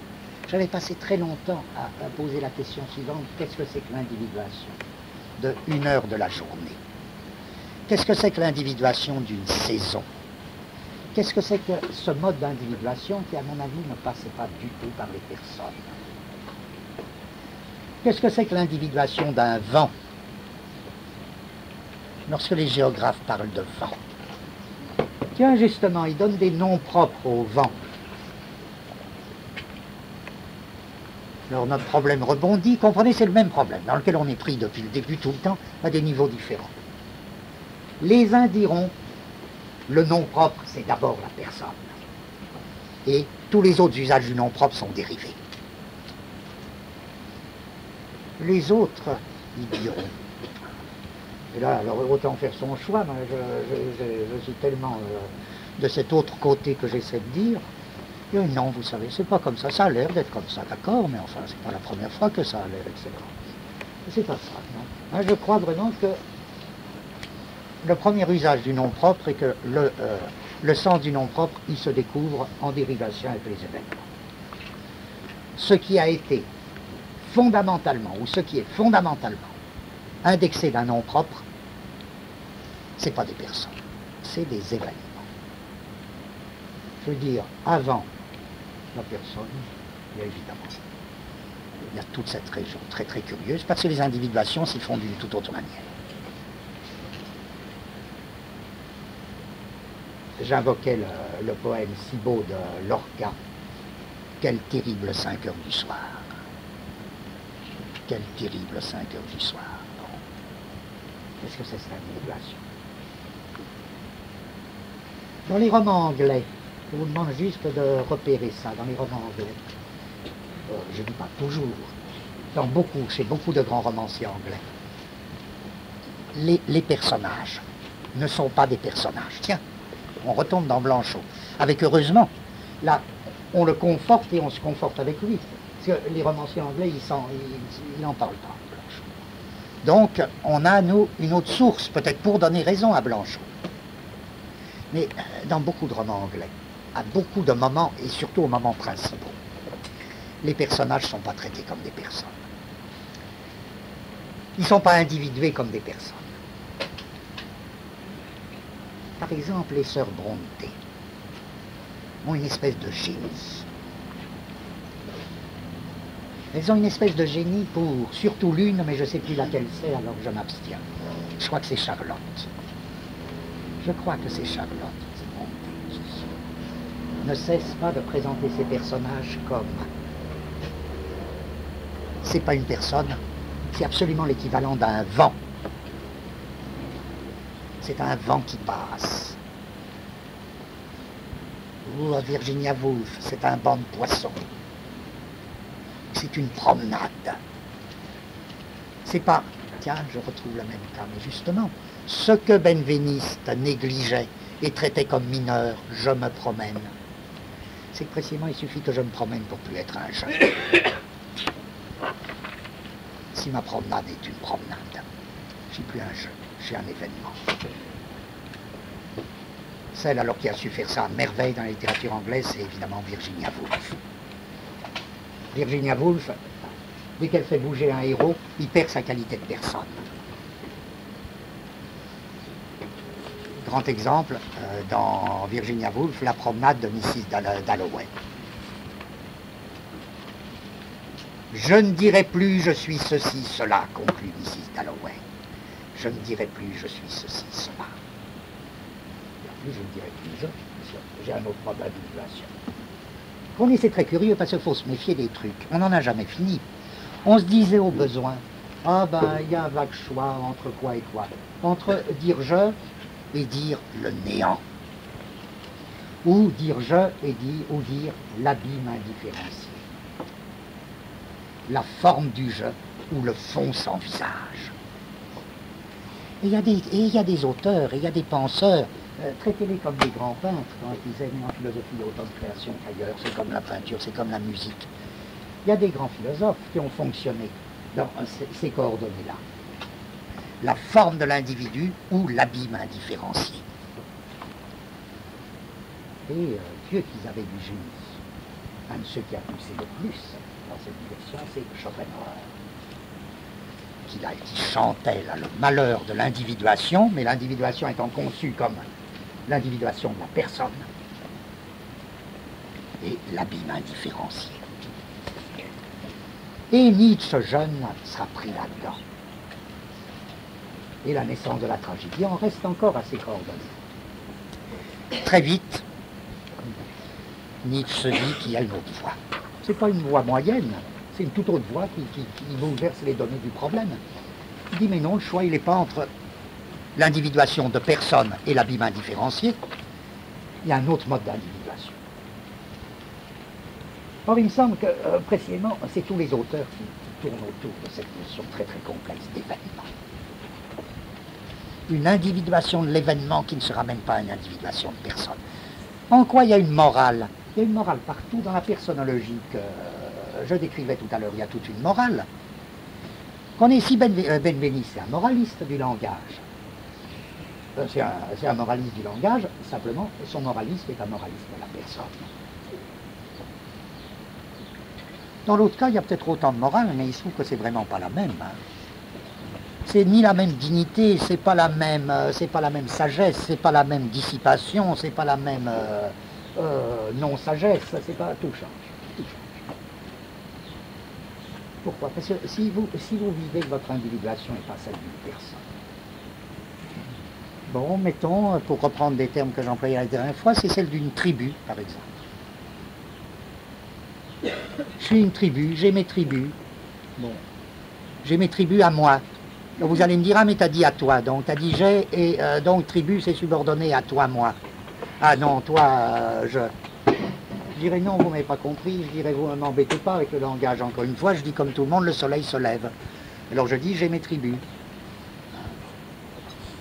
A: J'avais passé très longtemps à, poser la question suivante, qu'est-ce que c'est que l'individuation de une heure de la journée? Qu'est-ce que c'est que l'individuation d'une saison? Qu'est-ce que c'est que ce mode d'individuation qui, à mon avis, ne passait pas du tout par les personnes? Qu'est-ce que c'est que l'individuation d'un vent? Lorsque les géographes parlent de vent, Tiens, justement, il donne des noms propres au vent. Alors notre problème rebondit, comprenez, c'est le même problème, dans lequel on est pris depuis le début tout le temps, à des niveaux différents. Les uns diront, le nom propre, c'est d'abord la personne. Et tous les autres usages du nom propre sont dérivés. Les autres, ils diront, et là, alors autant faire son choix, mais je, suis tellement euh, de cet autre côté que j'essaie de dire. non, vous savez, c'est pas comme ça. Ça a l'air d'être comme ça, d'accord, mais enfin, c'est pas la première fois que ça a l'air, etc. C'est pas ça, non. Hein, je crois vraiment que le premier usage du nom propre est que le, euh, le sens du nom propre, il se découvre en dérivation avec les événements. Ce qui a été fondamentalement, ou ce qui est fondamentalement indexé d'un nom propre, ce n'est pas des personnes, c'est des événements. Je veux dire, avant la personne, il y a évidemment, il y a toute cette région très très curieuse, parce que les individuations s'y font d'une toute autre manière. J'invoquais le, poème si beau de Lorca, Quelle terrible 5 heures du soir. Quelle terrible 5 heures du soir. Qu'est-ce que c'est cette individuation Dans les romans anglais, je vous demande juste de repérer ça, dans les romans anglais. Euh, je ne dis pas toujours, dans beaucoup, chez beaucoup de grands romanciers anglais, les personnages ne sont pas des personnages. Tiens, on retombe dans Blanchot. Avec heureusement, là, on le conforte et on se conforte avec lui. Parce que les romanciers anglais, ils n'en parlent pas. Donc, on a, nous, une autre source, peut-être pour donner raison à Blanchot. Mais euh, dans beaucoup de romans anglais, à beaucoup de moments, et surtout aux moments principaux, les personnages ne sont pas traités comme des personnes. Ils ne sont pas individués comme des personnes. Par exemple, les sœurs Brontë ont une espèce de génie. Elles ont une espèce de génie pour, surtout l'une, mais je ne sais plus laquelle c'est, alors je m'abstiens. Je crois que c'est Charlotte. Je crois que c'est Charlotte. Ne cesse pas de présenter ses personnages comme. C'est pas une personne, c'est absolument l'équivalent d'un vent c'est un vent qui passe. Ou Virginia Woolf, c'est un banc de poissons. C'est une promenade. C'est pas, tiens, je retrouve le même cas, mais justement, ce que Benveniste négligeait et traitait comme mineur, je me promène, c'est que précisément il suffit que je me promène pour plus être un jeune. Si ma promenade est une promenade, je suis plus un jeu, suis un événement. Celle alors qui a su faire ça à merveille dans la littérature anglaise, c'est évidemment Virginia Woolf. Virginia Woolf, dès qu'elle fait bouger un héros, il perd sa qualité de personne. Grand exemple, euh, dans Virginia Woolf, la promenade de Mrs. Dalloway. Je ne dirai plus je suis ceci, cela, conclut Mrs. Dalloway. Je ne dirai plus je suis ceci, cela. plus je ne dirai plus je, j'ai un autre mode d'individuation. On c'est très curieux parce qu'il faut se méfier des trucs. On n'en a jamais fini. On se disait au besoin, ah ben il y a un vague choix entre quoi et quoi. Entre dire je et dire le néant. Ou dire je et dire, ou dire l'abîme indifférencié. La forme du je ou le fond sans visage. Et il y, a des auteurs, et il y a des penseurs, euh, traitez-les comme des grands peintres, quand ils disaient en philosophie, autant de création qu'ailleurs, c'est comme la peinture, c'est comme la musique. Il y a des grands philosophes qui ont fonctionné dans ces, coordonnées-là. La forme de l'individu ou l'abîme indifférencié. Et euh, Dieu qu'ils avaient du génie. Un de ceux qui a poussé le plus dans cette direction, c'est Schopenhauer qui, chantait le malheur de l'individuation, mais l'individuation étant conçue comme l'individuation de la personne et l'abîme indifférencié. Et Nietzsche jeune sera pris là-dedans. Et la naissance de la tragédie en reste encore à ses coordonnées. Très vite, Nietzsche se dit qu'il y a une autre voie. Ce n'est pas une voie moyenne, c'est une toute autre voie qui, bouleverse les données du problème. Il dit mais non, le choix il n'est pas entre l'individuation de personnes et l'abîme indifférencié. Il y a un autre mode d'individuation. Or, il me semble que, euh, précisément, c'est tous les auteurs qui, tournent autour de cette notion très très complexe d'événement. Une individuation de l'événement qui ne se ramène pas à une individuation de personne. En quoi il y a une morale? Il y a une morale partout dans la personnologie que je décrivais tout à l'heure. Il y a toute une morale. Qu'on est si euh, Benveniste, c'est un moraliste du langage. Euh, c'est un, moraliste du langage, simplement, son moraliste est un moraliste de la personne. Dans l'autre cas, il y a peut-être autant de morale, mais il se trouve que c'est vraiment pas la même. Hein. C'est ni la même dignité, c'est pas la même, euh, c'est pas la même sagesse, c'est pas la même dissipation, c'est pas la même euh, euh, non-sagesse, c'est pas tout change, Pourquoi? Parce que si vous, si vous vivez que votre individuation et pas celle d'une personne, bon, mettons, pour reprendre des termes que j'employais la dernière fois, c'est celle d'une tribu, par exemple. Je suis une tribu, j'ai mes tribus. Bon. J'ai mes tribus à moi. Vous allez me dire, ah mais t'as dit à toi, donc t'as dit j'ai, et euh, donc tribu c'est subordonné à toi, moi. Ah non, toi, euh, je... Je dirais non, vous m'avez pas compris, je dirais vous ne m'embêtez pas avec le langage. Encore une fois, je dis comme tout le monde, le soleil se lève. Alors je dis j'ai mes tribus.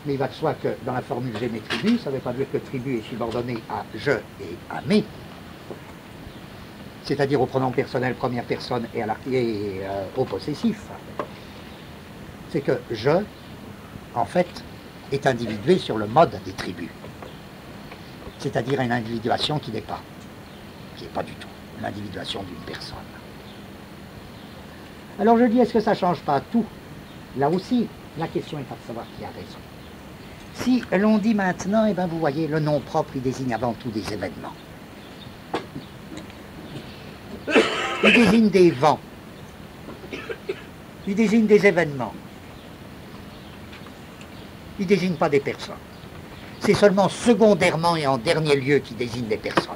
A: Mais il va de soi que dans la formule j'ai mes tribus, ça ne veut pas dire que tribu est subordonné à je et à mes c'est-à-dire au pronom personnel première personne et, euh, au possessif, c'est que je, en fait, est individué sur le mode des tribus. C'est-à-dire une individuation qui n'est pas, qui pas du tout l'individuation d'une personne. Alors je dis, est-ce que ça change pas tout? Là aussi, la question est de savoir qui a raison. Si l'on dit maintenant, eh bien vous voyez, le nom propre, il désigne avant tout des événements. Il désigne des vents. Il désigne des événements. Il ne désigne pas des personnes. C'est seulement secondairement et en dernier lieu qu'il désigne des personnes.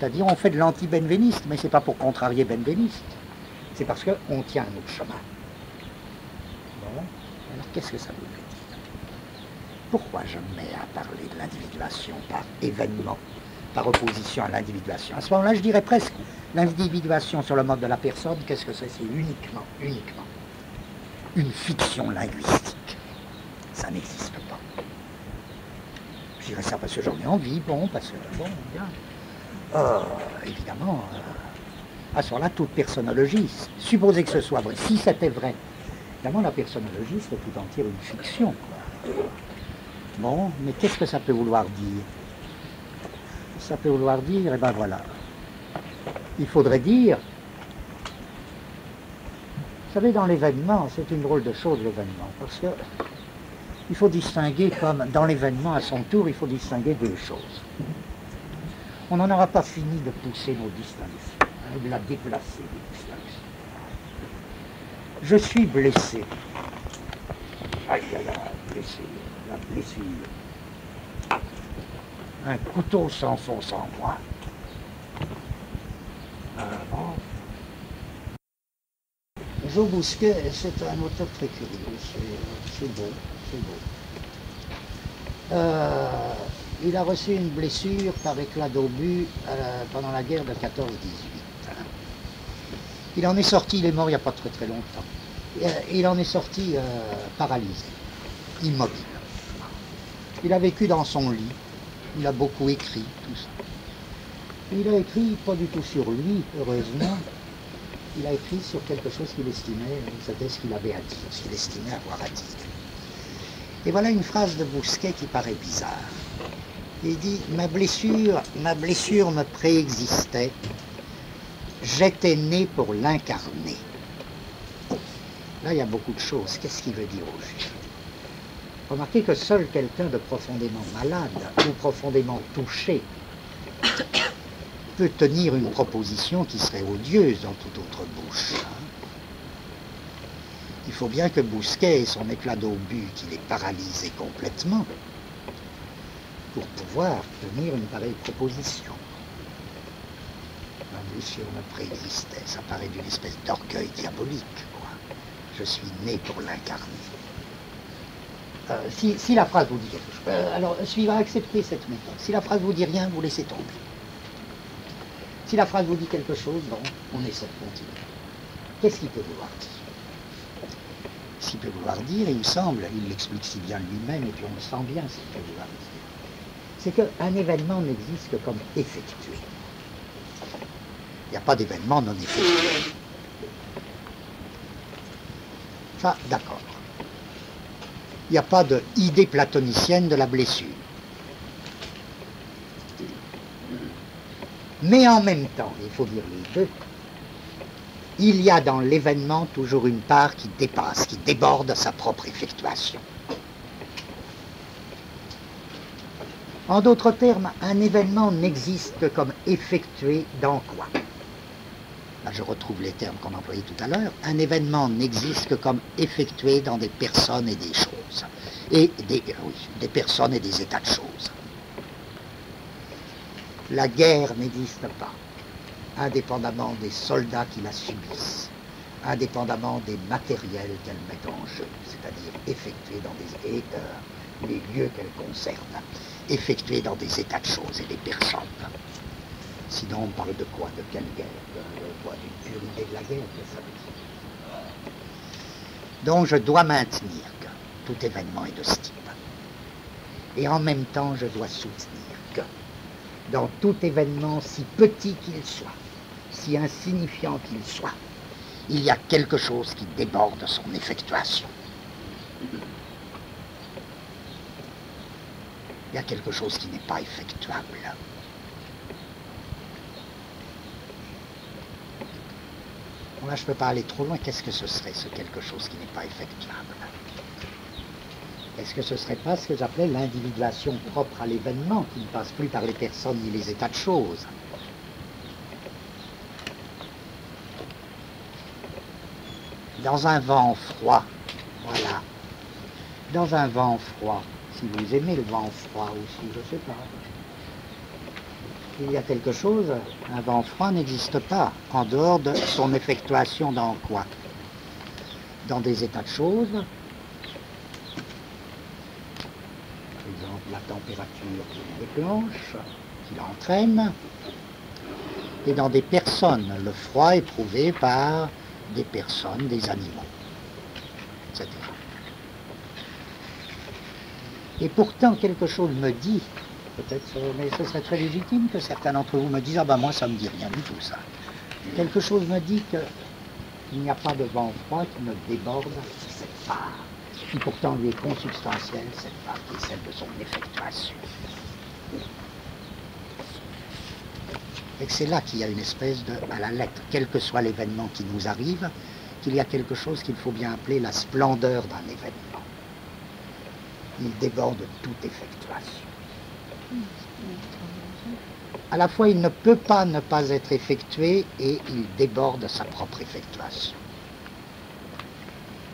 A: C'est-à-dire on fait de l'anti-benveniste, mais ce n'est pas pour contrarier benveniste. C'est parce qu'on tient un autre chemin. Bon, alors qu'est-ce que ça veut dire? Pourquoi je me mets à parler de l'individuation par événement par opposition à l'individuation? À ce moment-là, je dirais presque l'individuation sur le mode de la personne, qu'est-ce que c'est? C'est uniquement, uniquement une fiction linguistique. Ça n'existe pas. Je dirais ça parce que j'en ai envie, bon, parce que, bon, bien. Euh, évidemment, euh, à ce moment-là, toute personnologie, supposez que ce soit vrai, si c'était vrai, évidemment, la personnologie serait tout entière une fiction. Bon, mais qu'est-ce que ça peut vouloir dire? Ça peut vouloir dire, et ben voilà. Il faudrait dire, vous savez, dans l'événement, c'est une drôle de chose l'événement, parce que il faut distinguer comme dans l'événement à son tour, il faut distinguer deux choses. On n'en aura pas fini de pousser nos distinctions, hein, de la déplacer, les distinctions. Je suis blessé. Aïe, aïe, aïe, blessé, la blessure un couteau s'enfonce en moi. Joe Bousquet, c'est un auteur très curieux, c'est beau, c'est beau. Euh, il a reçu une blessure par éclat d'obus euh, pendant la guerre de 14-18. Il en est sorti, il est mort il n'y a pas très très longtemps. Euh, il en est sorti paralysé, immobile. Il a vécu dans son lit, il a beaucoup écrit, tout ça. Il a écrit pas du tout sur lui, heureusement. Il a écrit sur quelque chose qu'il estimait, c'était ce qu'il avait à dire, ce qu'il estimait avoir à dire. Et voilà une phrase de Bousquet qui paraît bizarre. Il dit Ma blessure, ma blessure me préexistait. J'étais né pour l'incarner. Là, il y a beaucoup de choses. Qu'est-ce qu'il veut dire au Remarquez que seul quelqu'un de profondément malade ou profondément touché peut tenir une proposition qui serait odieuse dans toute autre bouche. Hein. Il faut bien que Bousquet ait son éclat d'obus, qu'il est paralysé complètement, pour pouvoir tenir une pareille proposition. La blessure me préexistait, ça paraît d'une espèce d'orgueil diabolique, quoi. Je suis né pour l'incarner. Euh, si, la phrase vous dit quelque chose, euh, alors suivra accepter cette méthode. Si la phrase vous dit rien, vous laissez tomber. Si la phrase vous dit quelque chose, bon, on essaie de continuer. Qu'est-ce qu'il peut vouloir dire? S'il peut vouloir dire, il me semble, il l'explique si bien lui-même, et puis on le sent bien qu'il peut vouloir dire. C'est qu'un événement n'existe que comme effectué. Il n'y a pas d'événement non effectué. Ça, d'accord. Il n'y a pas d'idée platonicienne de la blessure. Mais en même temps, il faut dire les deux, il y a dans l'événement toujours une part qui dépasse, qui déborde sa propre effectuation. En d'autres termes, un événement n'existe comme effectué dans quoi? Là, je retrouve les termes qu'on employait tout à l'heure. Un événement n'existe que comme effectué dans des personnes et des choses. Et des, oui, des personnes et des états de choses. La guerre n'existe pas, indépendamment des soldats qui la subissent, indépendamment des matériels qu'elle met en jeu, c'est-à-dire effectués dans des états, les lieux qu'elle concerne effectuée dans des états de choses et des personnes. Sinon, on parle de quoi De quelle guerre? De quoi? De la guerre Donc je dois maintenir que tout événement est de ce type. Et en même temps, je dois soutenir que dans tout événement, si petit qu'il soit, si insignifiant qu'il soit, il y a quelque chose qui déborde son effectuation. Il y a quelque chose qui n'est pas effectuable. Bon, là, je ne peux pas aller trop loin. Qu'est-ce que ce serait, ce quelque chose qui n'est pas effectuable? Est-ce que ce ne serait pas ce que j'appelais l'individuation propre à l'événement, qui ne passe plus par les personnes ni les états de choses? Dans un vent froid, voilà, dans un vent froid, si vous aimez le vent froid aussi, je ne sais pas. Il y a quelque chose, un vent froid n'existe pas en dehors de son effectuation dans quoi? Dans des états de choses, par exemple la température qui déclenche, qui l'entraîne, et dans des personnes, le froid éprouvé par des personnes, des animaux. Et pourtant, quelque chose me dit, peut-être, mais ce serait très légitime que certains d'entre vous me disent Ah ben moi, ça ne me dit rien du tout, ça. Quelque chose me dit qu'il n'y a pas de vent froid qui ne déborde cette part, qui pourtant lui est consubstantielle, cette part qui est celle de son effectuation. Et c'est là qu'il y a une espèce de, à la lettre, quel que soit l'événement qui nous arrive, qu'il y a quelque chose qu'il faut bien appeler la splendeur d'un événement il déborde toute effectuation. À la fois, il ne peut pas ne pas être effectué et il déborde sa propre effectuation.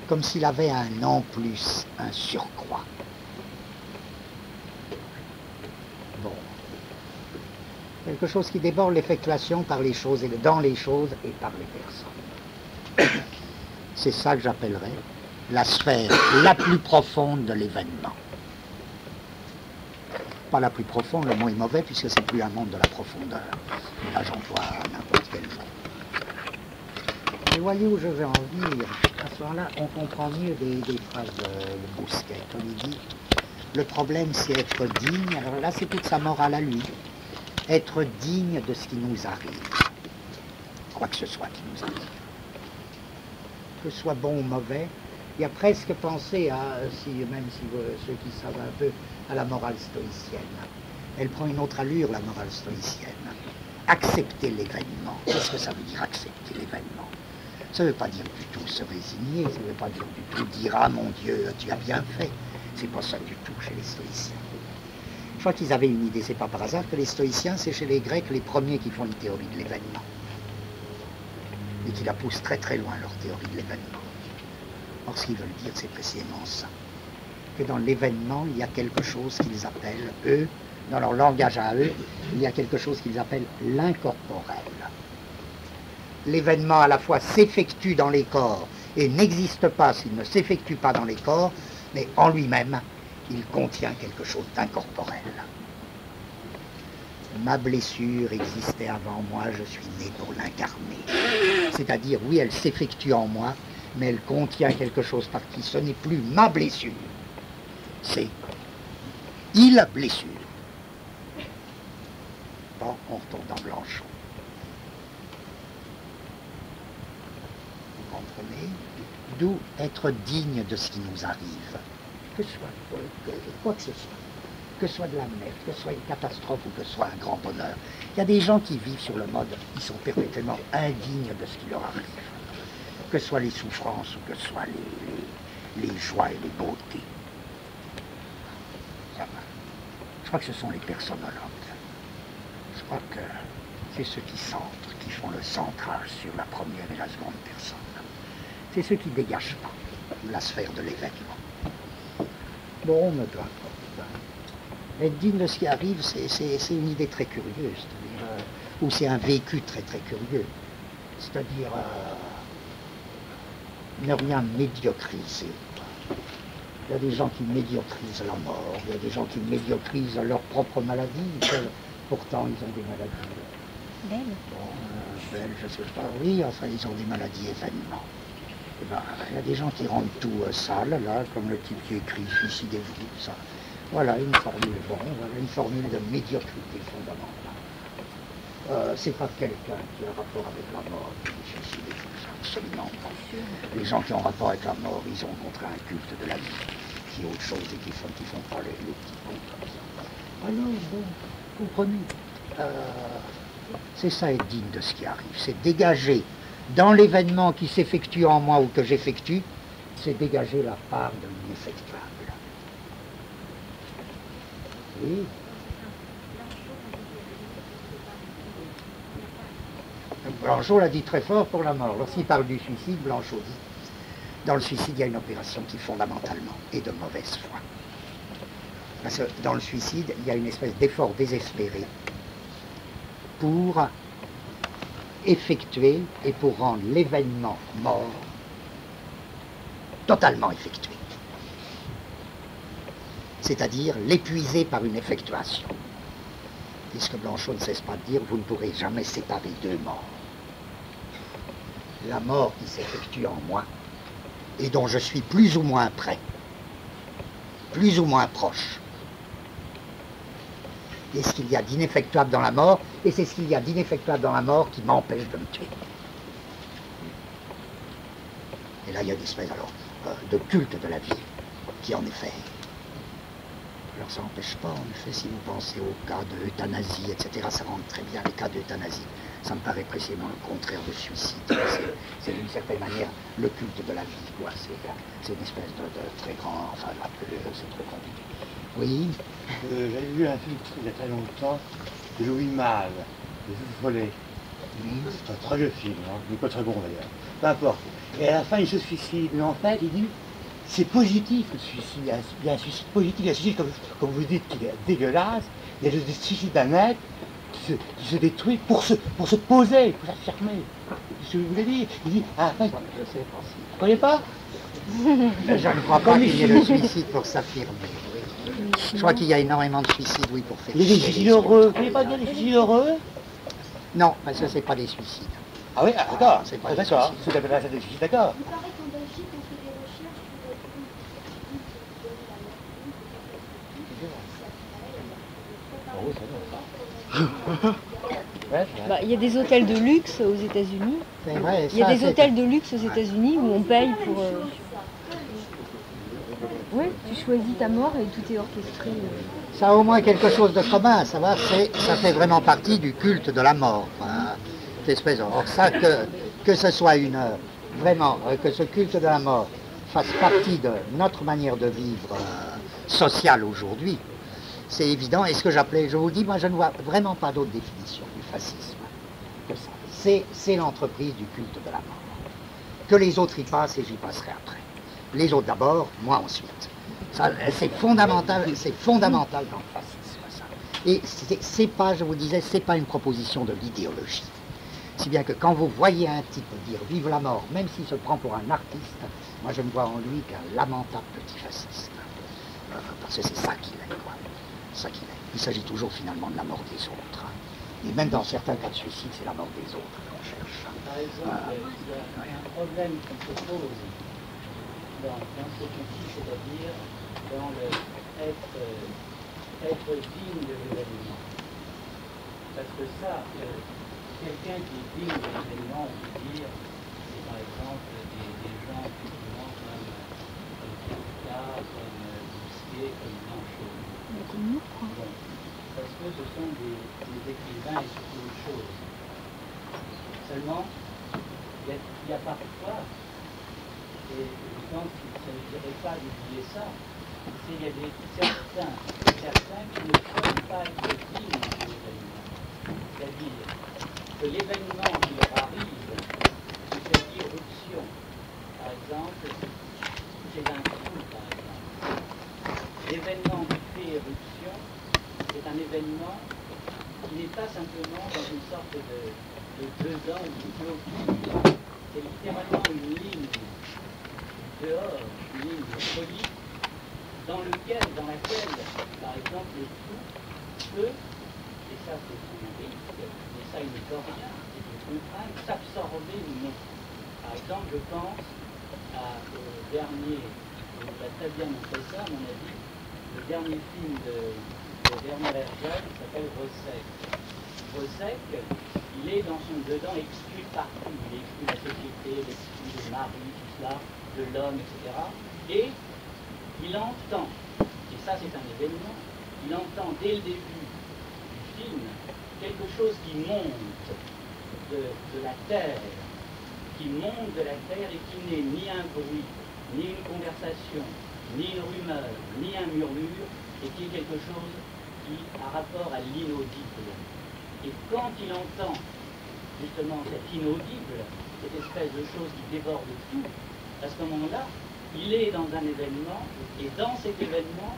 A: Comme s'il avait un en plus, un surcroît. Bon. Quelque chose qui déborde l'effectuation par les choses et dans les choses et par les personnes. C'est ça que j'appellerais la sphère la plus profonde de l'événement. Pas la plus profonde, le mot est mauvais puisque c'est plus un monde de la profondeur. Mais là j'emploie n'importe quel mot. Vous voyez où je vais en venir À ce moment-là, on comprend mieux des, phrases de, Bousquet. Comme il dit, le problème c'est être digne. Alors là, c'est toute sa morale à lui. Être digne de ce qui nous arrive. Quoi que ce soit qui nous arrive. Que ce soit bon ou mauvais, il y a presque pensé à, si, même si ceux qui savent un peu, à la morale stoïcienne. Elle prend une autre allure, la morale stoïcienne. Accepter l'événement. Qu'est-ce que ça veut dire accepter l'événement? Ça ne veut pas dire du tout se résigner, ça ne veut pas dire du tout dire Ah mon Dieu, tu as bien fait. C'est pas ça du tout chez les stoïciens. Je crois qu'ils avaient une idée, c'est pas par hasard que les stoïciens, c'est chez les Grecs les premiers qui font une théorie de l'événement. Et qui la poussent très très loin, leur théorie de l'événement. Or, ce qu'ils veulent dire, c'est précisément ça. Que dans l'événement, il y a quelque chose qu'ils appellent, eux, dans leur langage à eux, il y a quelque chose qu'ils appellent l'incorporel. L'événement à la fois s'effectue dans les corps et n'existe pas s'il ne s'effectue pas dans les corps, mais en lui-même, il contient quelque chose d'incorporel. Ma blessure existait avant moi, je suis né pour l'incarner. C'est-à-dire, oui, elle s'effectue en moi, mais elle contient quelque chose par qui ce n'est plus ma blessure, c'est il blessure. pas, on retourne dans Blanchot. Vous comprenez D'où être digne de ce qui nous arrive. Que ce soit quoi que ce soit. Que ce soit de la merde, que ce soit une catastrophe ou que ce soit un grand bonheur. Il y a des gens qui vivent sur le mode, ils sont perpétuellement indignes de ce qui leur arrive. Que ce soit les souffrances ou que ce soit les, les joies et les beautés. Je crois que ce sont les personnologues. Je crois que c'est ceux qui centrent, qui font le centrage sur la première et la seconde personne. C'est ceux qui ne dégagent pas la sphère de l'événement. Bon, me doit Être digne de ce qui arrive, c'est une idée très curieuse, euh, ou c'est un vécu très très curieux. C'est-à-dire euh, ne rien médiocriser. Il y a des gens qui médiocrisent la mort, il y a des gens qui médiocrisent leur propre maladie, pourtant ils ont des maladies.
B: Belles
A: euh, Belles, je sais pas, oui, enfin ils ont des maladies événements. Eh ben, il y a des gens qui rendent tout euh, sale, là, comme le type qui écrit Suicidez-vous, ça. Voilà une formule, bon, voilà une formule de médiocrité fondamentale. Euh, c'est pas quelqu'un qui a rapport avec la mort qui suicidez-vous, absolument. Les gens qui ont rapport avec la mort, ils ont rencontré un culte de la vie, qui est autre chose et qui font, qui font pas les, petits ça. Alors, bon, comprenez, euh, c'est ça être digne de ce qui arrive, c'est dégager dans l'événement qui s'effectue en moi ou que j'effectue, c'est dégager la part de l'ineffectuable. Oui. Blanchot l'a dit très fort pour la mort. Lorsqu'il parle du suicide, Blanchot dit, dans le suicide, il y a une opération qui fondamentalement est de mauvaise foi. Parce que dans le suicide, il y a une espèce d'effort désespéré pour effectuer et pour rendre l'événement mort totalement effectué. C'est-à-dire l'épuiser par une effectuation. Puisque Blanchot ne cesse pas de dire, vous ne pourrez jamais séparer deux morts la mort qui s'effectue en moi et dont je suis plus ou moins près, plus ou moins proche. Et ce qu'il y a d'ineffectuable dans la mort, et c'est ce qu'il y a d'ineffectuable dans la mort qui m'empêche de me tuer. Et là, il y a une espèce alors euh, de culte de la vie qui en effet alors ça n'empêche pas, en effet, si vous pensez aux cas de euthanasie, etc., ça rentre très bien, les cas d'euthanasie. Ça me paraît précisément le contraire de suicide. C'est d'une certaine manière le culte de la vie, quoi. C'est une espèce de, très grand, enfin, c'est trop compliqué. Oui?
D: Euh, J'avais vu un film il y a très longtemps de Louis Malle, de Follet. C'est un très vieux film, hein, mais pas très bon d'ailleurs. Peu importe. Et à la fin, il se suicide. Mais en fait, il dit c'est positif le suicide. Il y a un suicide positif, il y a un suicide, comme, vous dites, qui est dégueulasse. Il y a le suicide d'un être qui se, détruit pour se, pour se poser, pour s'affirmer. Ce que je voulais dire? Il dit, ah, je sais pas. Vous ne croyez pas
A: Je ne crois pas qu'il y ait le suicide pour s'affirmer. Je crois qu'il y a énormément de suicides, oui, pour faire.
D: Des suicides heureux. Vous ne voyez pas dire des suicides heureux
A: Non, parce que ce n'est pas des suicides.
D: Ah oui, ah, d'accord. C'est pas ah, d'accord. C'est des
B: Bah, il y a des hôtels de luxe aux États-Unis. Il y a des hôtels de luxe aux États-Unis où on paye pour. Euh, oui, tu choisis ta mort et tout est orchestré. Euh.
A: Ça a au moins quelque chose de commun, ça va, ça fait vraiment partie du culte de la mort. espèce Or ça, que, que ce soit une. Vraiment, euh, que ce culte de la mort fasse partie de notre manière de vivre sociale aujourd'hui, c'est évident. Et ce que j'appelais, je vous dis, moi je ne vois vraiment pas d'autre définition du fascisme que ça. C'est l'entreprise du culte de la mort. Que les autres y passent et j'y passerai après. Les autres d'abord, moi ensuite. C'est fondamental, c'est fondamental dans le fascisme. Ça. Et c'est pas, je vous disais, c'est pas une proposition de l'idéologie. Si bien que quand vous voyez un type dire vive la mort, même s'il se prend pour un artiste, moi je ne vois en lui qu'un lamentable petit fasciste. Euh, parce que c'est ça qu'il est, quoi ça qu'il est. Il s'agit toujours finalement de la mort des autres. Et même dans certains cas de suicide, c'est la mort des autres qu'on cherche.
C: Par exemple, il, y a, un problème qui se pose dans, ce cas-ci, c'est-à-dire dans le être, être digne de l'événement. parce que ça, euh, quelqu'un qui est digne de l'événement, on peut dire, c'est par exemple des, des gens effectivement comme, comme Kafka, comme euh, Bousquet, comme Parce que ce sont des, des écrivains et surtout autre chose. Seulement, il y, y a parfois, et je pense qu'il ne s'agirait pas d'oublier ça, c'est qu'il y a des, certains, certains qui ne peuvent pas être dignes de l'événement. C'est-à-dire que l'événement qui leur arrive, irruption, par exemple, c'est un fou, par exemple. L'événement qui fait éruption, c'est un événement qui n'est pas simplement dans une sorte de, de dedans ou de clôture. C'est littéralement une ligne dehors, une ligne de folie, dans, lequel, dans laquelle, par exemple, le fou peut, et ça c'est son risque, et ça il ne peut rien, c'est une contrainte, s'absorber ou non. Par exemple, je pense à, au dernier, on va très bien montrer ça à mon avis, le dernier film de, de Werner Herzog qui s'appelle Rosek. Rosek, il est dans son dedans exclu partout. Il exclut la société, il exclut le tout cela, de l'homme, etc. Et il entend, et ça c'est un événement, il entend dès le début du film quelque chose qui monte de, de la terre, qui monte de la terre et qui n'est ni un bruit, ni une conversation, ni une rumeur, ni un murmure, et qui est quelque chose qui a rapport à l'inaudible. Et quand il entend justement cet inaudible, cette espèce de chose qui déborde tout, à ce moment-là, il est dans un événement, et dans cet événement,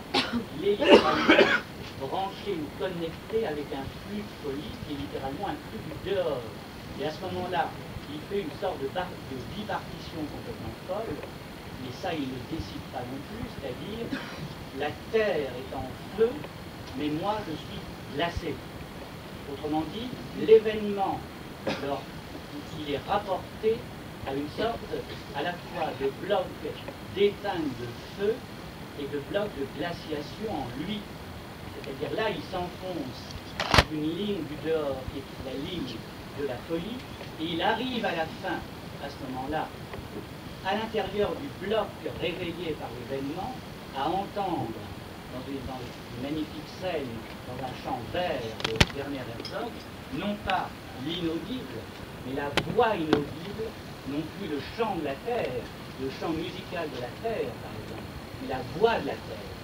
C: il est branché ou connecté avec un flux de folie qui est littéralement un flux du dehors. Et à ce moment-là, il fait une sorte de, de bipartition complètement folle, mais ça, il ne décide pas non plus, c'est-à-dire, la terre est en feu, mais moi, je suis glacé. Autrement dit, l'événement, lorsqu'il est rapporté à une sorte à la fois de bloc d'éteinte de feu et de bloc de glaciation en lui. C'est-à-dire là, il s'enfonce une ligne du dehors qui est la ligne de la folie, et il arrive à la fin, à ce moment-là, à l'intérieur du bloc réveillé par l'événement, à entendre dans une, magnifique scène, dans un champ vert de Werner Herzog, non pas l'inaudible, mais la voix inaudible, non plus le chant de la terre, le chant musical de la terre, par exemple, mais la voix de la terre,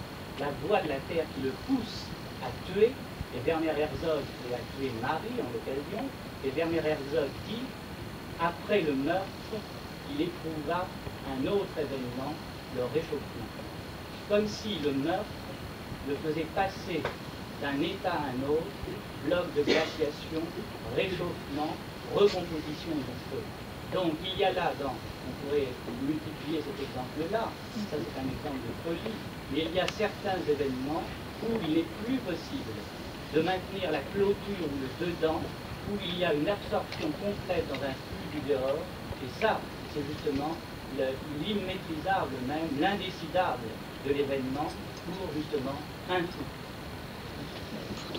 C: la voix de la terre qui le pousse à tuer, et Werner Herzog a tué Marie en l'occasion, et Werner Herzog dit, après le meurtre, il éprouva un autre événement, le réchauffement. Comme si le meurtre le faisait passer d'un état à un autre, bloc de glaciation, réchauffement, recomposition du feu. Donc il y a là, dans, on pourrait multiplier cet exemple-là, ça c'est un exemple de folie, mais il y a certains événements où il n'est plus possible de maintenir la clôture ou le dedans, où il y a une absorption complète dans un flux du dehors, et ça, c'est justement le- l'immaîtrisable même, l'indécidable de l'événement pour justement un fou.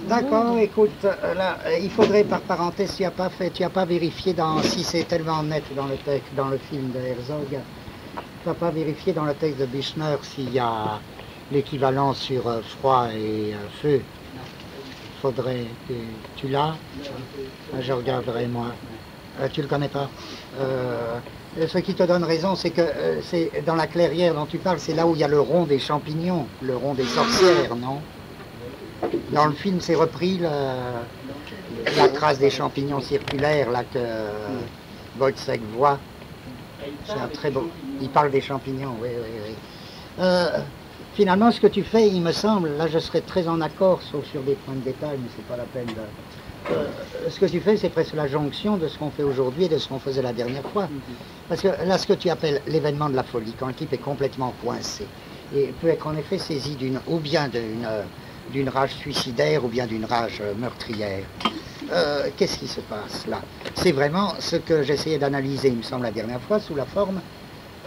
A: D'accord, écoute, euh, là, euh, il faudrait par parenthèse, tu n'as pas fait, tu n'as pas vérifié dans, si c'est tellement net dans le texte, dans le film de Herzog, tu n'as pas vérifié dans le texte de Büchner s'il y a l'équivalent sur euh, froid et euh, feu. Faudrait, tu, tu l'as
C: tout.
A: Je regarderai, moi. Euh, tu le connais pas. Euh, ce qui te donne raison, c'est que euh, c'est dans la clairière dont tu parles, c'est là où il y a le rond des champignons, le rond des sorcières, non? Dans le film, c'est repris la trace des champignons circulaires là que euh, Wojciech voit. C'est un très beau. Il parle des champignons, oui, oui, oui. Euh, finalement, ce que tu fais, il me semble, là je serais très en accord, sauf sur des points de détail, mais c'est pas la peine de. Euh, ce que tu fais, c'est presque la jonction de ce qu'on fait aujourd'hui et de ce qu'on faisait la dernière fois. Parce que là, ce que tu appelles l'événement de la folie, quand le type est complètement coincé, et peut être en effet saisi d'une, ou bien d'une, euh, d'une rage suicidaire, ou bien d'une rage euh, meurtrière. Euh, qu'est-ce qui se passe là? C'est vraiment ce que j'essayais d'analyser, il me semble, la dernière fois, sous la forme,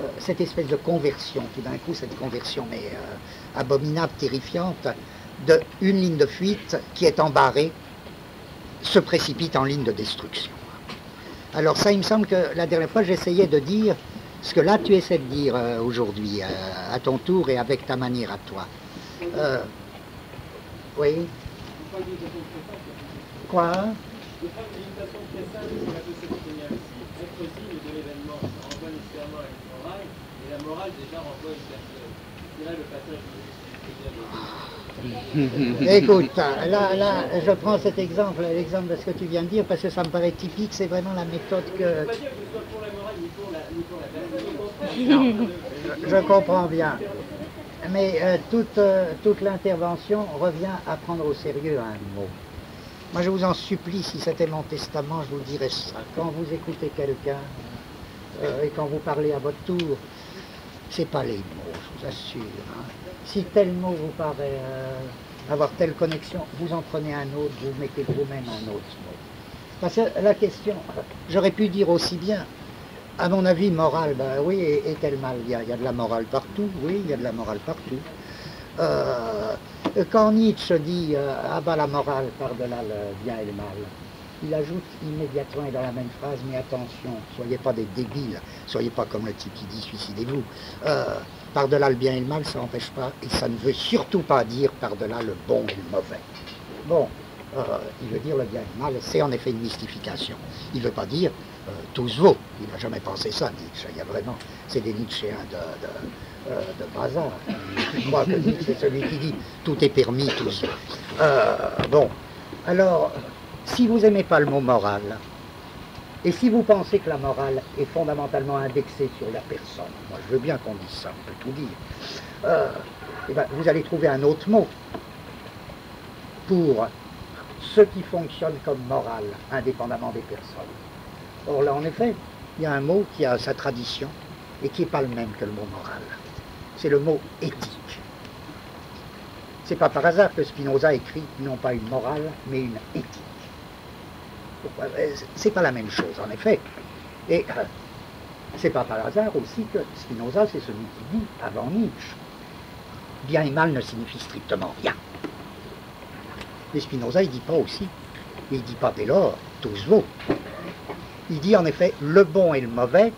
A: euh, cette espèce de conversion, tout d'un coup, cette conversion, mais euh, abominable, terrifiante, de une ligne de fuite qui est embarrée se précipite en ligne de destruction. Alors ça, il me semble que la dernière fois, j'essayais de dire ce que là, tu essaies de dire euh, aujourd'hui, euh, à ton tour et avec ta manière à toi. Euh, oui Quoi?
E: Morale, déjà renvoie une personne.
A: Écoute, là, là, je prends cet exemple, l'exemple de ce que tu viens de dire, parce que ça me paraît typique, c'est vraiment la méthode que...
E: Je
A: comprends bien. Mais euh, toute, euh, toute l'intervention revient à prendre au sérieux un mot. Moi, je vous en supplie, si c'était mon testament, je vous dirais ça. Quand vous écoutez quelqu'un euh, et quand vous parlez à votre tour, c'est pas les mots, je vous assure. hein. Si tel mot vous paraît euh, avoir telle connexion, vous en prenez un autre, vous mettez vous-même un autre mot. Parce que la question, j'aurais pu dire aussi bien, à mon avis, morale, ben oui, et, et quel mal il y, a, de la morale partout, oui, il y a de la morale partout. Euh, quand Nietzsche dit euh, ah bah la morale par-delà le bien et le mal, il ajoute immédiatement et dans la même phrase, mais attention, soyez pas des débiles, soyez pas comme le type qui dit suicidez-vous. Euh, par-delà le bien et le mal, ça n'empêche pas, et ça ne veut surtout pas dire par-delà le bon et le mauvais. Bon, euh, il veut dire le bien et le mal, c'est en effet une mystification. Il ne veut pas dire euh, tous vaut. Il n'a jamais pensé ça, Nietzsche. Il y a vraiment, c'est des Nietzschéens de, de, euh, de bazar. Je crois que Nietzsche, c'est celui qui dit tout est permis, tout se vaut. Euh, bon, alors, si vous n'aimez pas le mot moral, et si vous pensez que la morale est fondamentalement indexée sur la personne, moi je veux bien qu'on dise ça, on peut tout dire, euh, eh ben, vous allez trouver un autre mot pour ce qui fonctionne comme morale, indépendamment des personnes. Or là, en effet, il y a un mot qui a sa tradition et qui n'est pas le même que le mot moral. C'est le mot éthique. C'est pas par hasard que Spinoza écrit non pas une morale, mais une éthique. Euh, C'est pas la même chose, en effet. Et euh, c'est pas par hasard aussi que Spinoza, c'est celui qui dit, avant Nietzsche, bien et mal ne signifie strictement rien. Mais Spinoza, il dit pas aussi. Il dit pas dès lors, tous vaut. Il dit en effet le bon et le mauvais.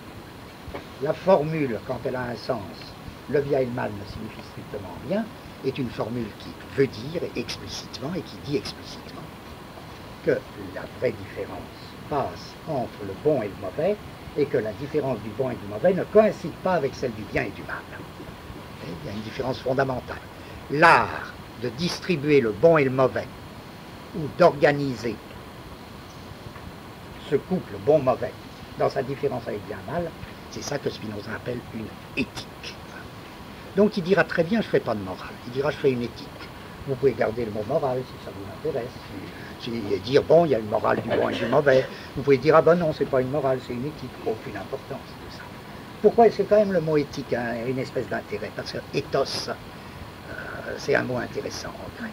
A: La formule, quand elle a un sens, le bien et le mal ne signifie strictement rien, est une formule qui veut dire explicitement et qui dit explicitement que la vraie différence passe entre le bon et le mauvais et que la différence du bon et du mauvais ne coïncide pas avec celle du bien et du mal. Et Il y a une différence fondamentale. L'art de distribuer le bon et le mauvais ou d'organiser ce couple bon-mauvais dans sa différence avec bien-mal, c'est ça que Spinoza appelle une éthique. Donc il dira très bien, je ne fais pas de morale, il dira, je fais une éthique. Vous pouvez garder le mot moral si ça vous intéresse. Si- dire, bon, il y a une morale du bon et du mauvais. Vous pouvez dire, ah ben non, c'est pas une morale, c'est une éthique. Aucune importance, tout ça. Pourquoi c'est quand même le mot éthique une espèce d'intérêt? Parce que ethos, euh, c'est un mot intéressant en grec.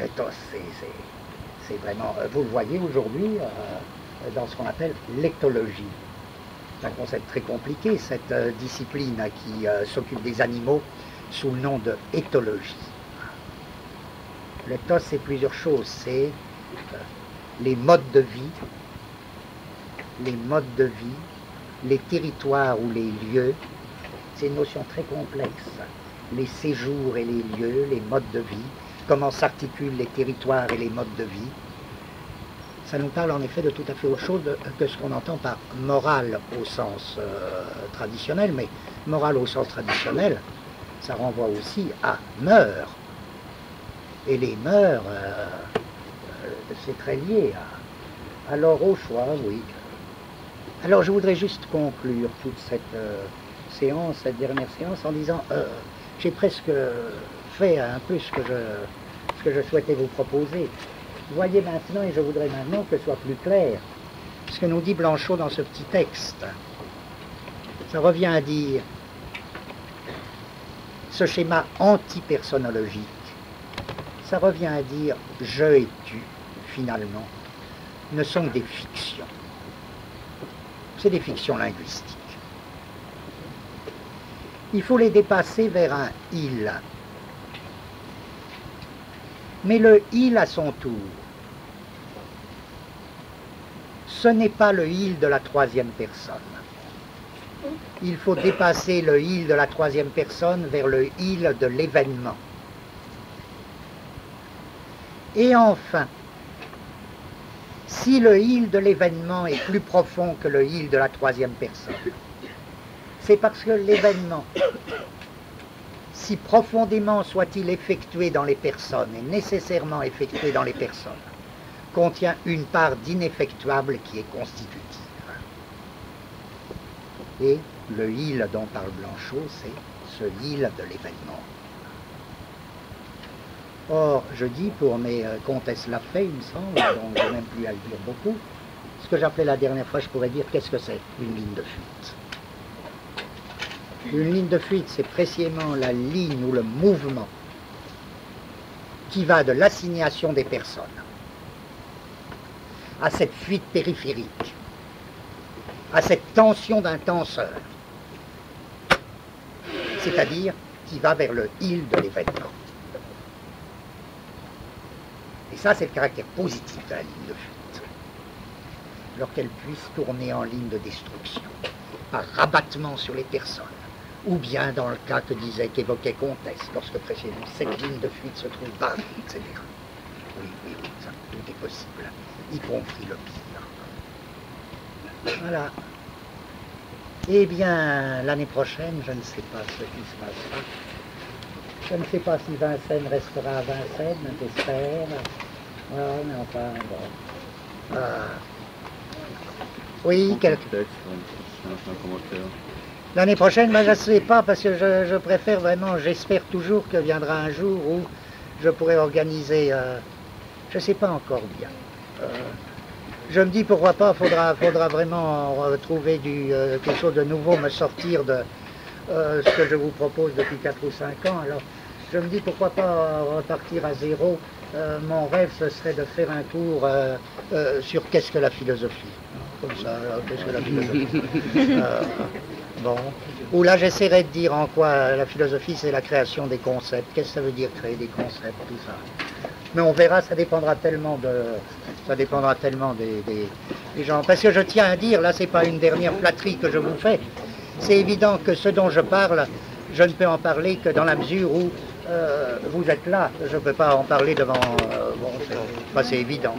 A: Ethos, c'est- vraiment, euh, vous le voyez aujourd'hui euh, dans ce qu'on appelle l'éthologie. C'est un concept très compliqué, cette discipline qui s'occupe des animaux sous le nom de éthologie. L'éthos, c'est plusieurs choses. C'est euh, les modes de vie, les modes de vie, les territoires ou les lieux. C'est une notion très complexe. Les séjours et les lieux, les modes de vie, comment s'articulent les territoires et les modes de vie. Ça nous parle en effet de tout à fait autre chose que ce qu'on entend par morale au sens euh, traditionnel, mais morale au sens traditionnel, ça renvoie aussi à mœurs. Et les mœurs, euh, euh, c'est très lié à, alors au choix, oui. Alors je voudrais juste conclure toute cette euh, séance, cette dernière séance, en disant, j'ai presque fait un peu ce que je, ce que je souhaitais vous proposer. Voyez maintenant, et je voudrais maintenant que ce soit plus clair, ce que nous dit Blanchot dans ce petit texte. Ça revient à dire ce schéma antipersonnologique, ça revient à dire je et tu, finalement, ne sont que des fictions. C'est des fictions linguistiques. Il faut les dépasser vers un il. Mais le il à son tour ce n'est pas le il de la troisième personne. Il faut dépasser le il de la troisième personne vers le il de l'événement. Et enfin, si le il de l'événement est plus profond que le il de la troisième personne, c'est parce que l'événement, si profondément soit-il effectué dans les personnes, et nécessairement effectué dans les personnes, contient une part d'ineffectuable qui est constitutive. Et le il dont parle Blanchot, c'est ce il de l'événement. Or, je dis pour mes euh, comtesses fait, il me semble, donc je même plus à le dire beaucoup, ce que j'appelais la dernière fois, je pourrais dire qu'est-ce que c'est une ligne de fuite? Une ligne de fuite, c'est précisément la ligne ou le mouvement qui va de l'assignation des personnes à cette fuite périphérique, à cette tension d'un tenseur, c'est-à-dire qui va vers le il de l'événement. Et ça, c'est le caractère positif de la ligne de fuite. Alors qu'elle puisse tourner en ligne de destruction, par rabattement sur les personnes, ou bien dans le cas que disait, qu'évoquait Comtesse, lorsque précédemment cette ligne de fuite se trouve bas, etc. Oui, oui, oui, ça, tout est possible, y compris le pire. Voilà. Eh bien, l'année prochaine, je ne sais pas ce qui se passera. Je ne sais pas si Vincennes restera à Vincennes, j'espère. Voilà, mais enfin, bon. Ah. Oui, quelque... L'année prochaine, ben, je ne sais pas, parce que je, préfère vraiment, j'espère toujours que viendra un jour où je pourrai organiser, euh, je ne sais pas encore bien. Euh, je me dis pourquoi pas, il faudra, faudra vraiment trouver du, euh, quelque chose de nouveau, me sortir de ce que je vous propose depuis 4 ou 5 ans. Alors je me dis pourquoi pas repartir à zéro. mon rêve, ce serait de faire un tour sur qu'est-ce que la philosophie? Comme ça, qu'est-ce que la philosophie? Bon. Ou là, j'essaierai de dire en quoi la philosophie, c'est la création des concepts. Qu'est-ce que ça veut dire créer des concepts, tout ça? Mais on verra, ça dépendra tellement de, ça dépendra tellement des, gens. Parce que je tiens à dire, là, c'est pas une dernière flatterie que je vous fais. C'est évident que ce dont je parle, je ne peux en parler que dans la mesure où euh, vous êtes là. Je ne peux pas en parler devant. Euh, bon, c'est évident.